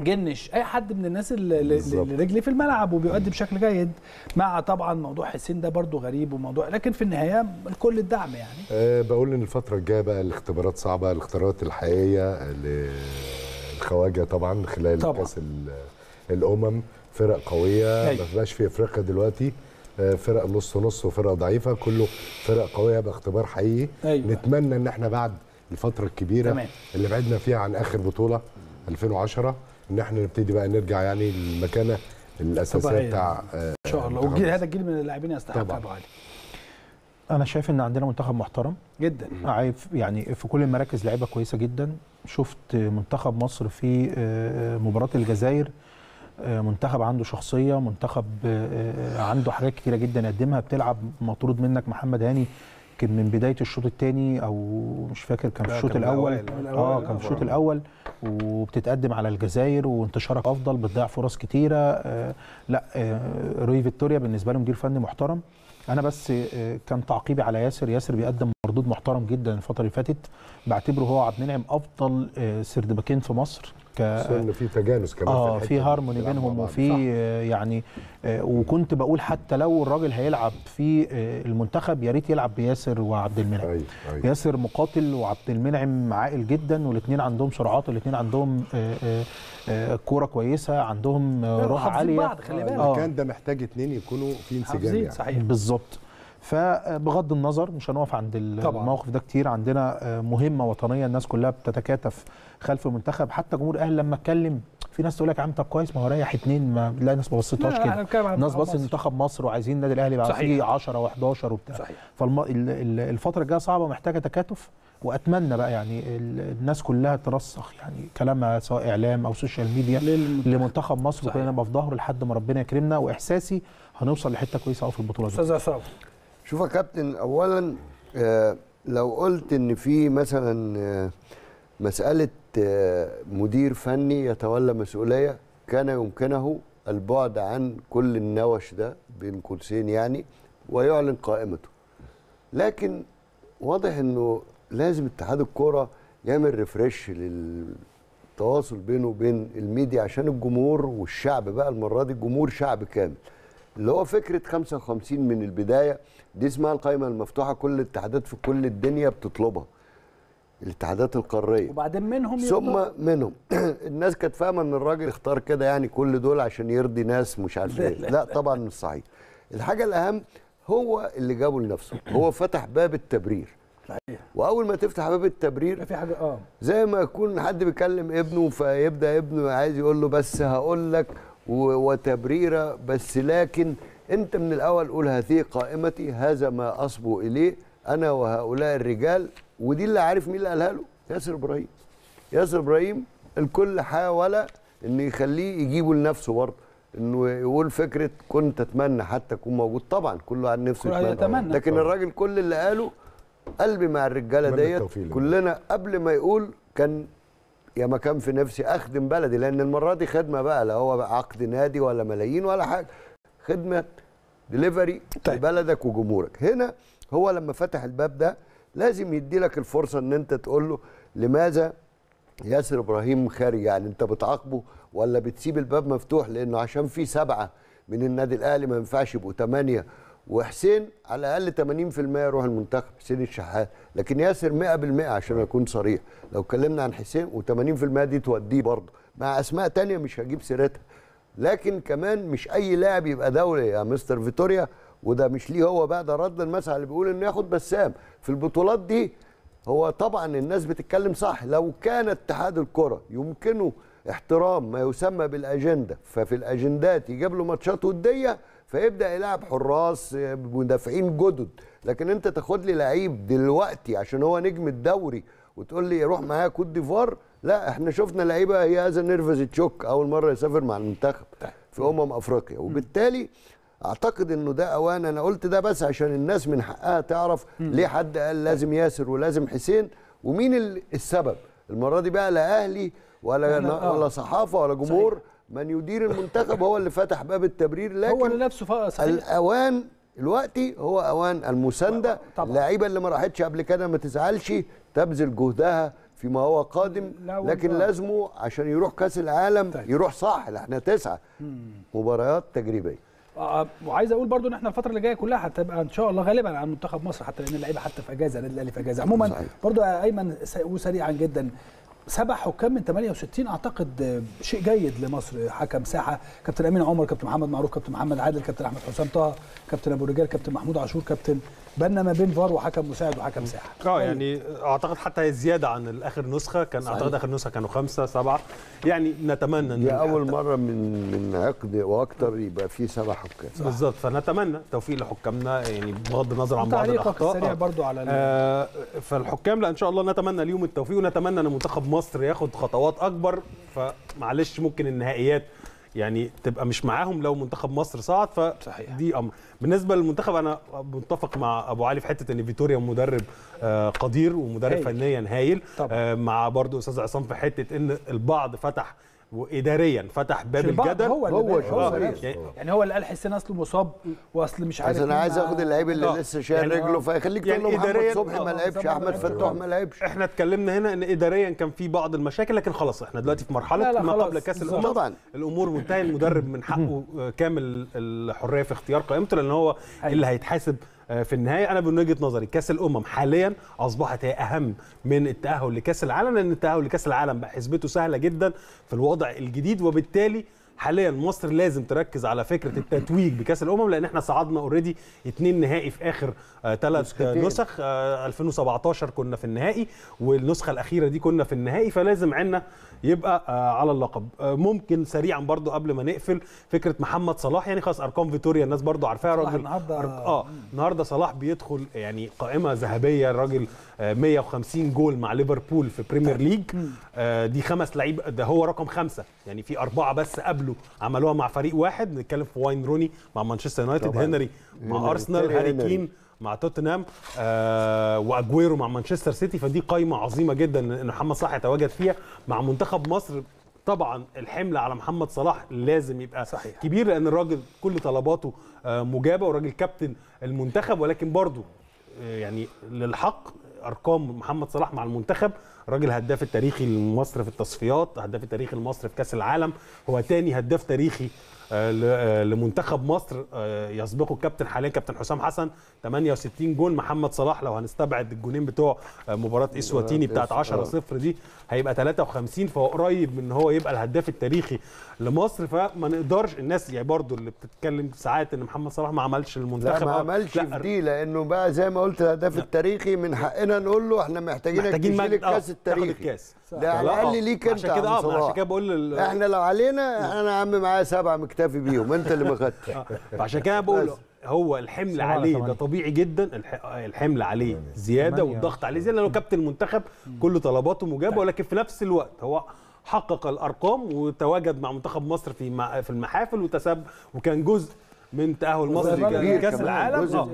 جنش اي حد من الناس اللي, رجلي في الملعب وبيؤدي بشكل جيد مع طبعا موضوع حسين ده برضو غريب وموضوع لكن في النهاية الكل الدعم يعني أه بقول إن الفترة الجاية بقى الاختبارات صعبة الاختبارات الحقيقية للخواجة طبعا خلال طبعاً. كأس ال- الأمم فرق قوية. ما فيهاش في أفريقيا دلوقتي آه، فرق نص نص وفرق ضعيفة كله فرق قوية باختبار حقيقي أيوة. نتمنى إن إحنا بعد الفترة الكبيرة تمام. اللي بعدنا فيها عن آخر بطولة 2010 ان إحنا نبتدي بقى نرجع يعني للمكانة الأساسية. بتاع آه، إن شاء الله. منتخب والجيل. هذا الجيل من اللاعبين يستحق طبعاً. ابو علي أنا شايف إن عندنا منتخب محترم. جدا. عارف يعني في كل المراكز لعيبة كويسة جدا. شفت منتخب مصر في آه، مباراة الجزائر آه، منتخب عنده شخصية منتخب آه، عنده حاجات كتيرة جدا يقدمها. بتلعب مطرود منك محمد هاني. كان من بداية الشوط الثاني أو مش فاكر كان في لا، الشوط الأول. آه كان في الشوط الأول. وبتتقدم على الجزائر وانتشارك أفضل بتضيع فرص كتيرة. آه لا آه روي فيكتوريا بالنسبة له مدير فني محترم. أنا بس آه كان تعقيبي على ياسر. ياسر بيقدم مردود محترم جدا الفترة اللي فاتت. بعتبره هو عبد المنعم أفضل آه سردباكين في مصر. ان في تجانس كمان آه في دي. هارموني بينهم. وفي. آه يعني آه وكنت بقول حتى لو الراجل هيلعب في آه المنتخب يا ريت يلعب بياسر وعبد المنعم أيوه أيوه ياسر مقاتل وعبد المنعم عاقل جدا والاثنين عندهم سرعات والاثنين عندهم آه، آه، آه، كورة كويسة عندهم آه، روح عالية بعض، خلي بالك. آه. المكان ده محتاج اتنين يكونوا في انسجام يعني صحيح بالظبط فبغض النظر مش هنقف عند. الموقف ده كتير عندنا آه، مهمة وطنية الناس كلها بتتكاتف خلف المنتخب حتى جمهور الأهلي لما اتكلم في ناس تقول لك يا عم طب كويس ما هو ريح اتنين ما لا الناس ما بصيتهاش كده الناس منتخب بص مصر. منتخب مصر وعايزين النادي الأهلي بقى صحيح. فيه 10 و11 وبتاع صحيح فالفتره الجاية صعبة ومحتاجة تكاتف وأتمنى بقى يعني ال- الناس كلها ترسخ يعني كلامها سواء إعلام أو social media. لمنتخب مصر. وكلنا نبقى في ظهره لحد ما ربنا يكرمنا وإحساسي هنوصل لحتة كويسة قوي في البطولة دي أستاذ عصام شوف يا كابتن اولا آه، لو قلت إن في مثلا آه، مسألة آه، مدير فني يتولى مسؤولية كان يمكنه البعد عن كل النوش ده بين قوسين يعني ويعلن قائمته. لكن واضح إنه لازم اتحاد الكورة يعمل ريفرش للتواصل بينه وبين الميديا عشان الجمهور والشعب بقى المرة دي الجمهور شعب كامل. اللي هو فكرة 55 من البداية دي اسمها القائمه المفتوحة كل الاتحادات في كل الدنيا بتطلبها. الاتحادات القارية. وبعدين منهم ثم منهم. [clears throat] الناس كانت فاهمة إن الراجل اختار كده يعني كل دول عشان يرضي ناس مش عارف إيه. لا طبعا مش صحيح. الحاجة الأهم هو اللي جابه لنفسه. هو فتح باب التبرير. صحيح. وأول ما تفتح باب التبرير في حاجة آه. زي ما يكون حد بيكلم ابنه فيبدأ ابنه عايز يقول له بس هقول لك وتبريرة بس لكن انت من الأول قول هذه قائمتي هذا ما اصبو اليه أنا وهؤلاء الرجال ودي اللي عارف مين اللي قالها له؟ ياسر إبراهيم. ياسر إبراهيم الكل حاول ان يخليه يجيبه لنفسه برضه إنه يقول فكرة كنت أتمنى حتى أكون موجود. طبعا كله عن نفسه كله يتمنى. لكن الراجل كل اللي قاله قلبي مع الرجالة ديت. كلنا قبل ما يقول كان يا ما كان في نفسي أخدم بلدي لأن المرة دي خدمة بقى لا هو بقى عقد نادي ولا ملايين ولا حاجة. خدمة ديليفري طيب. لبلدك وجمهورك. هنا هو لما فتح الباب ده لازم يدي لك الفرصة إن أنت تقول له لماذا ياسر إبراهيم خارج؟ يعني أنت بتعاقبه ولا بتسيب الباب مفتوح؟ لأنه عشان في سبعة من النادي الأهلي ما ينفعش يبقوا ثمانيه وحسين على الأقل 80% يروح المنتخب حسين الشحات. لكن ياسر 100% عشان أكون صريح. لو اتكلمنا عن حسين و80% دي توديه برضه. مع أسماء تانية مش هجيب سيرتها. لكن كمان مش أي لاعب يبقى دولي يا مستر فيتوريا وده مش ليه هو بقى ده رد المثل اللي بيقول إنه ياخد بسام. في البطولات دي هو طبعا الناس بتتكلم صح لو كان اتحاد الكرة يمكنه احترام ما يسمى بالأجندة ففي الأجندات يجيب له ماتشات ودية فيبدأ يلعب حراس مدافعين جدد. لكن أنت تاخد لي لعيب دلوقتي عشان هو نجم الدوري وتقول لي روح معايا كوت ديفوار لا إحنا شفنا لعيبة هي هذا nervous shock أول مرة يسافر مع المنتخب في أمم أفريقيا. وبالتالي أعتقد إنه ده أوان أنا قلت ده بس عشان الناس من حقها تعرف ليه حد قال لازم ياسر ولازم حسين. ومين ال- السبب؟ المرة دي بقى لا أهلي ولا آه. ولا صحافة ولا جمهور من يدير المنتخب هو اللي فتح باب التبرير. لكن هو اللي نفسه صحيح. الأوان دلوقتي هو أوان المساندة. اللعيبة اللي ما راحتش قبل كده ما تزعلش تبذل جهدها فيما هو قادم لا. لكن لازمه عشان يروح كأس العالم طيب. يروح صح إحنا تسعة. مباريات تجريبية. آه، وعايز أقول برضو إن إحنا الفترة اللي جاية كلها هتبقى إن شاء الله غالبا عن منتخب مصر حتى لأن اللعيبة حتى في أجازة النادي الأهلي في أجازة. عموما صحيح. برضو يا أيمن وسريعا جدا. سبع حكام من 68 أعتقد آه، شيء جيد لمصر. حكم ساحة كابتن أمين عمر كابتن محمد معروف كابتن محمد عادل كابتن أحمد حسام طه كابتن أبو رجال كابتن محمود عاشور كابتن بنا ما بين فار وحكم مساعد وحكم ساحة. آه يعني أعتقد حتى هي زيادة عن الآخر نسخة كان أعتقد آخر نسخة كانوا خمسة سبعة. يعني نتمنى إن دي أول حتى- مرة من من عقد وأكتر يبقى في سبع حكام. بالظبط فنتمنى توفيق لحكامنا يعني بغض النظر عن بعض تعليقك الأخطاء. السريع آه. برضو على آه فالحكام لا إن شاء الله نتمنى ليهم التوفيق ونتمنى إن منتخب مصر ياخد خطوات أكبر. فمعلش ممكن النهائيات يعني تبقى مش معاهم لو منتخب مصر صعد فدي أمر بالنسبة للمنتخب أنا متفق مع أبو علي في حتة إن فيتوريا مدرب آه قدير ومدرب هايل. فنيا هايل طبعا. آه مع برضو أستاذ عصام في حتة إن البعض فتح واداريا فتح باب الجدل هو اللي هو هو. يعني- يعني هو اللي قال حسين أصله مصاب وأصل مش عارف عايز أنا عايز آخد اللعيب اللي آه. لسه شايل يعني- رجله فيخليك تقول له يعني محمد إدارياً- صبحي ما آه، لعبش أحمد. فتوح ما لعبش إحنا اتكلمنا هنا إن اداريا كان في بعض المشاكل لكن خلاص إحنا دلوقتي في مرحلة لا لا ما قبل كأس. الأمم طبعاً. الأمور منتهيه المدرب من حقه آه، كامل الحرية في اختيار قائمته لأن هو أيوة. اللي هيتحاسب آه، في النهاية أنا من وجهة نظري كأس الأمم حاليا أصبحت هي أهم من التأهل لكأس العالم لأن التأهل لكأس العالم بقى حسبته سهلة جدا في الوضع الجديد وبالتالي حاليا مصر لازم تركز على فكرة التتويج بكأس الأمم لأن إحنا صعدنا اوريدي اتنين نهائي في آخر ثلاث نسختين. نسخ آه، 2017 كنا في النهائي والنسخة الأخيرة دي كنا في النهائي فلازم عنا يبقى آه، على اللقب. آه، ممكن سريعا برضو قبل ما نقفل فكرة محمد صلاح يعني خلاص أرقام فيتوريا الناس برضو عارفاها راجل النهاردة- آه النهارده صلاح بيدخل يعني قائمة ذهبية الراجل آه، 150 جول مع ليفربول في Premier League آه، دي خمس لعيب ده هو رقم خمسة. يعني في أربعة بس قبله عملوها مع فريق واحد. نتكلم في واين روني مع مانشستر يونايتد. هنري مع أرسنال هاري هنري. كين مع توتنهام آه وأجويرو مع مانشستر سيتي. فدي قائمه عظيمة جدا إن محمد صلاح يتواجد فيها. مع منتخب مصر طبعا الحمل على محمد صلاح لازم يبقى صحيح. كبير لأن الراجل كل طلباته آه مجابة والراجل كابتن المنتخب. ولكن برضه آه يعني للحق أرقام محمد صلاح مع المنتخب. راجل هداف التاريخي لمصر في التصفيات هداف التاريخي لمصر في كأس العالم. هو تاني هداف تاريخي لمنتخب مصر آه، يسبقه الكابتن حاليا كابتن حسام حسن 68 جون محمد صلاح لو هنستبعد الجونين بتوع آه، مباراة اسواتيني بتاعت 10 0 دي هيبقى 53 فهو قريب من إن هو يبقى الهداف التاريخي لمصر فما نقدرش الناس يعني برضو اللي بتتكلم ساعات إن محمد صلاح ما عملش لا المنتخب ما آه، عملش لا، في دي لأنه بقى زي ما قلت الهداف التاريخي من حقنا نقول له إحنا محتاجينك محتاجين تشيل الكاس آه، التاريخي. الكاس. ده على لا، آه، الاقل ليك أنت عشان كده آه عشان. كده بقول إحنا لو علينا أنا يا عم معايا سبعة مكتفي بيهم. انت اللي ما خدتش. [laughs] فعشان كده بقول. هو الحمل عليه ده. طبيعي جدا. الح- الحمل عليه زيادة. والضغط عليه زيادة لأنه كابتن المنتخب كل طلباته مجابة. ولكن في نفس الوقت هو حقق الأرقام وتواجد مع منتخب مصر في في المحافل وتسب وكان جزء من تأهل مصر لكأس العالم. آه.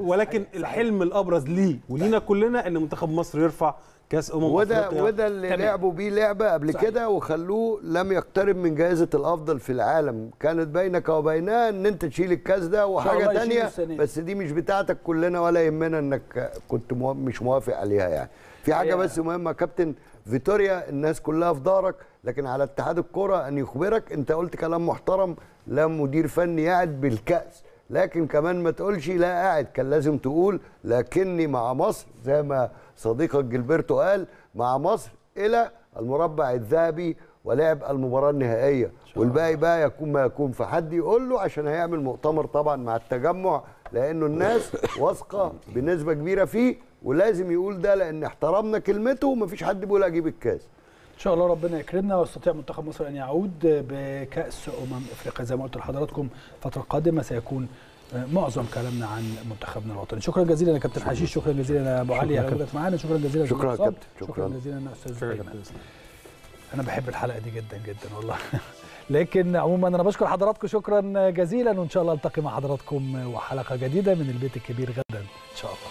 ولكن الحلم الأبرز ليه ولينا كلنا إن منتخب مصر يرفع كاس أمم وده أفريقيا. وده اللي تمام. لعبوا بيه لعبة قبل كده وخلوه لم يقترب من جائزة الأفضل في العالم. كانت بينك وبينها إن أنت تشيل الكاس ده وحاجة تانية. بس دي مش بتاعتك كلنا ولا يهمنا إنك كنت مو- مش موافق عليها يعني. في حاجة بس مهمة كابتن فيتوريا الناس كلها في دارك لكن على اتحاد الكره أن يخبرك أنت قلت كلام محترم لا مدير فني قاعد بالكأس. لكن كمان ما تقولش لا قاعد كان لازم تقول لكني مع مصر زي ما صديقك جilberto قال مع مصر إلى المربع الذهبي ولعب المباراة النهائية. والباقي بقى يكون ما يكون. فحد يقول له عشان هيعمل مؤتمر طبعا مع التجمع لأنه الناس واثقة بنسبة كبيرة فيه ولازم يقول ده لأن احترمنا كلمته ومفيش حد بيقول أجيب الكاس. إن شاء الله ربنا يكرمنا ويستطيع منتخب مصر أن يعود بكأس أمم إفريقيا. زي ما قلت لحضراتكم الفترة القادمة سيكون معظم كلامنا عن منتخبنا الوطني. شكرا جزيلا يا كابتن حشيش. شكرا جزيلا يا أبو علي. على وجودك معانا. شكرا جزيلا شكرا يا. كابتن، شكرا. جزيلا يا أستاذ أنا بحب الحلقة دي جدا جدا والله. [laughs] لكن عموما أنا بشكر حضراتكم. شكرا جزيلا. وإن شاء الله التقي مع حضراتكم وحلقة جديدة من البيت الكبير غدا. إن شاء الله.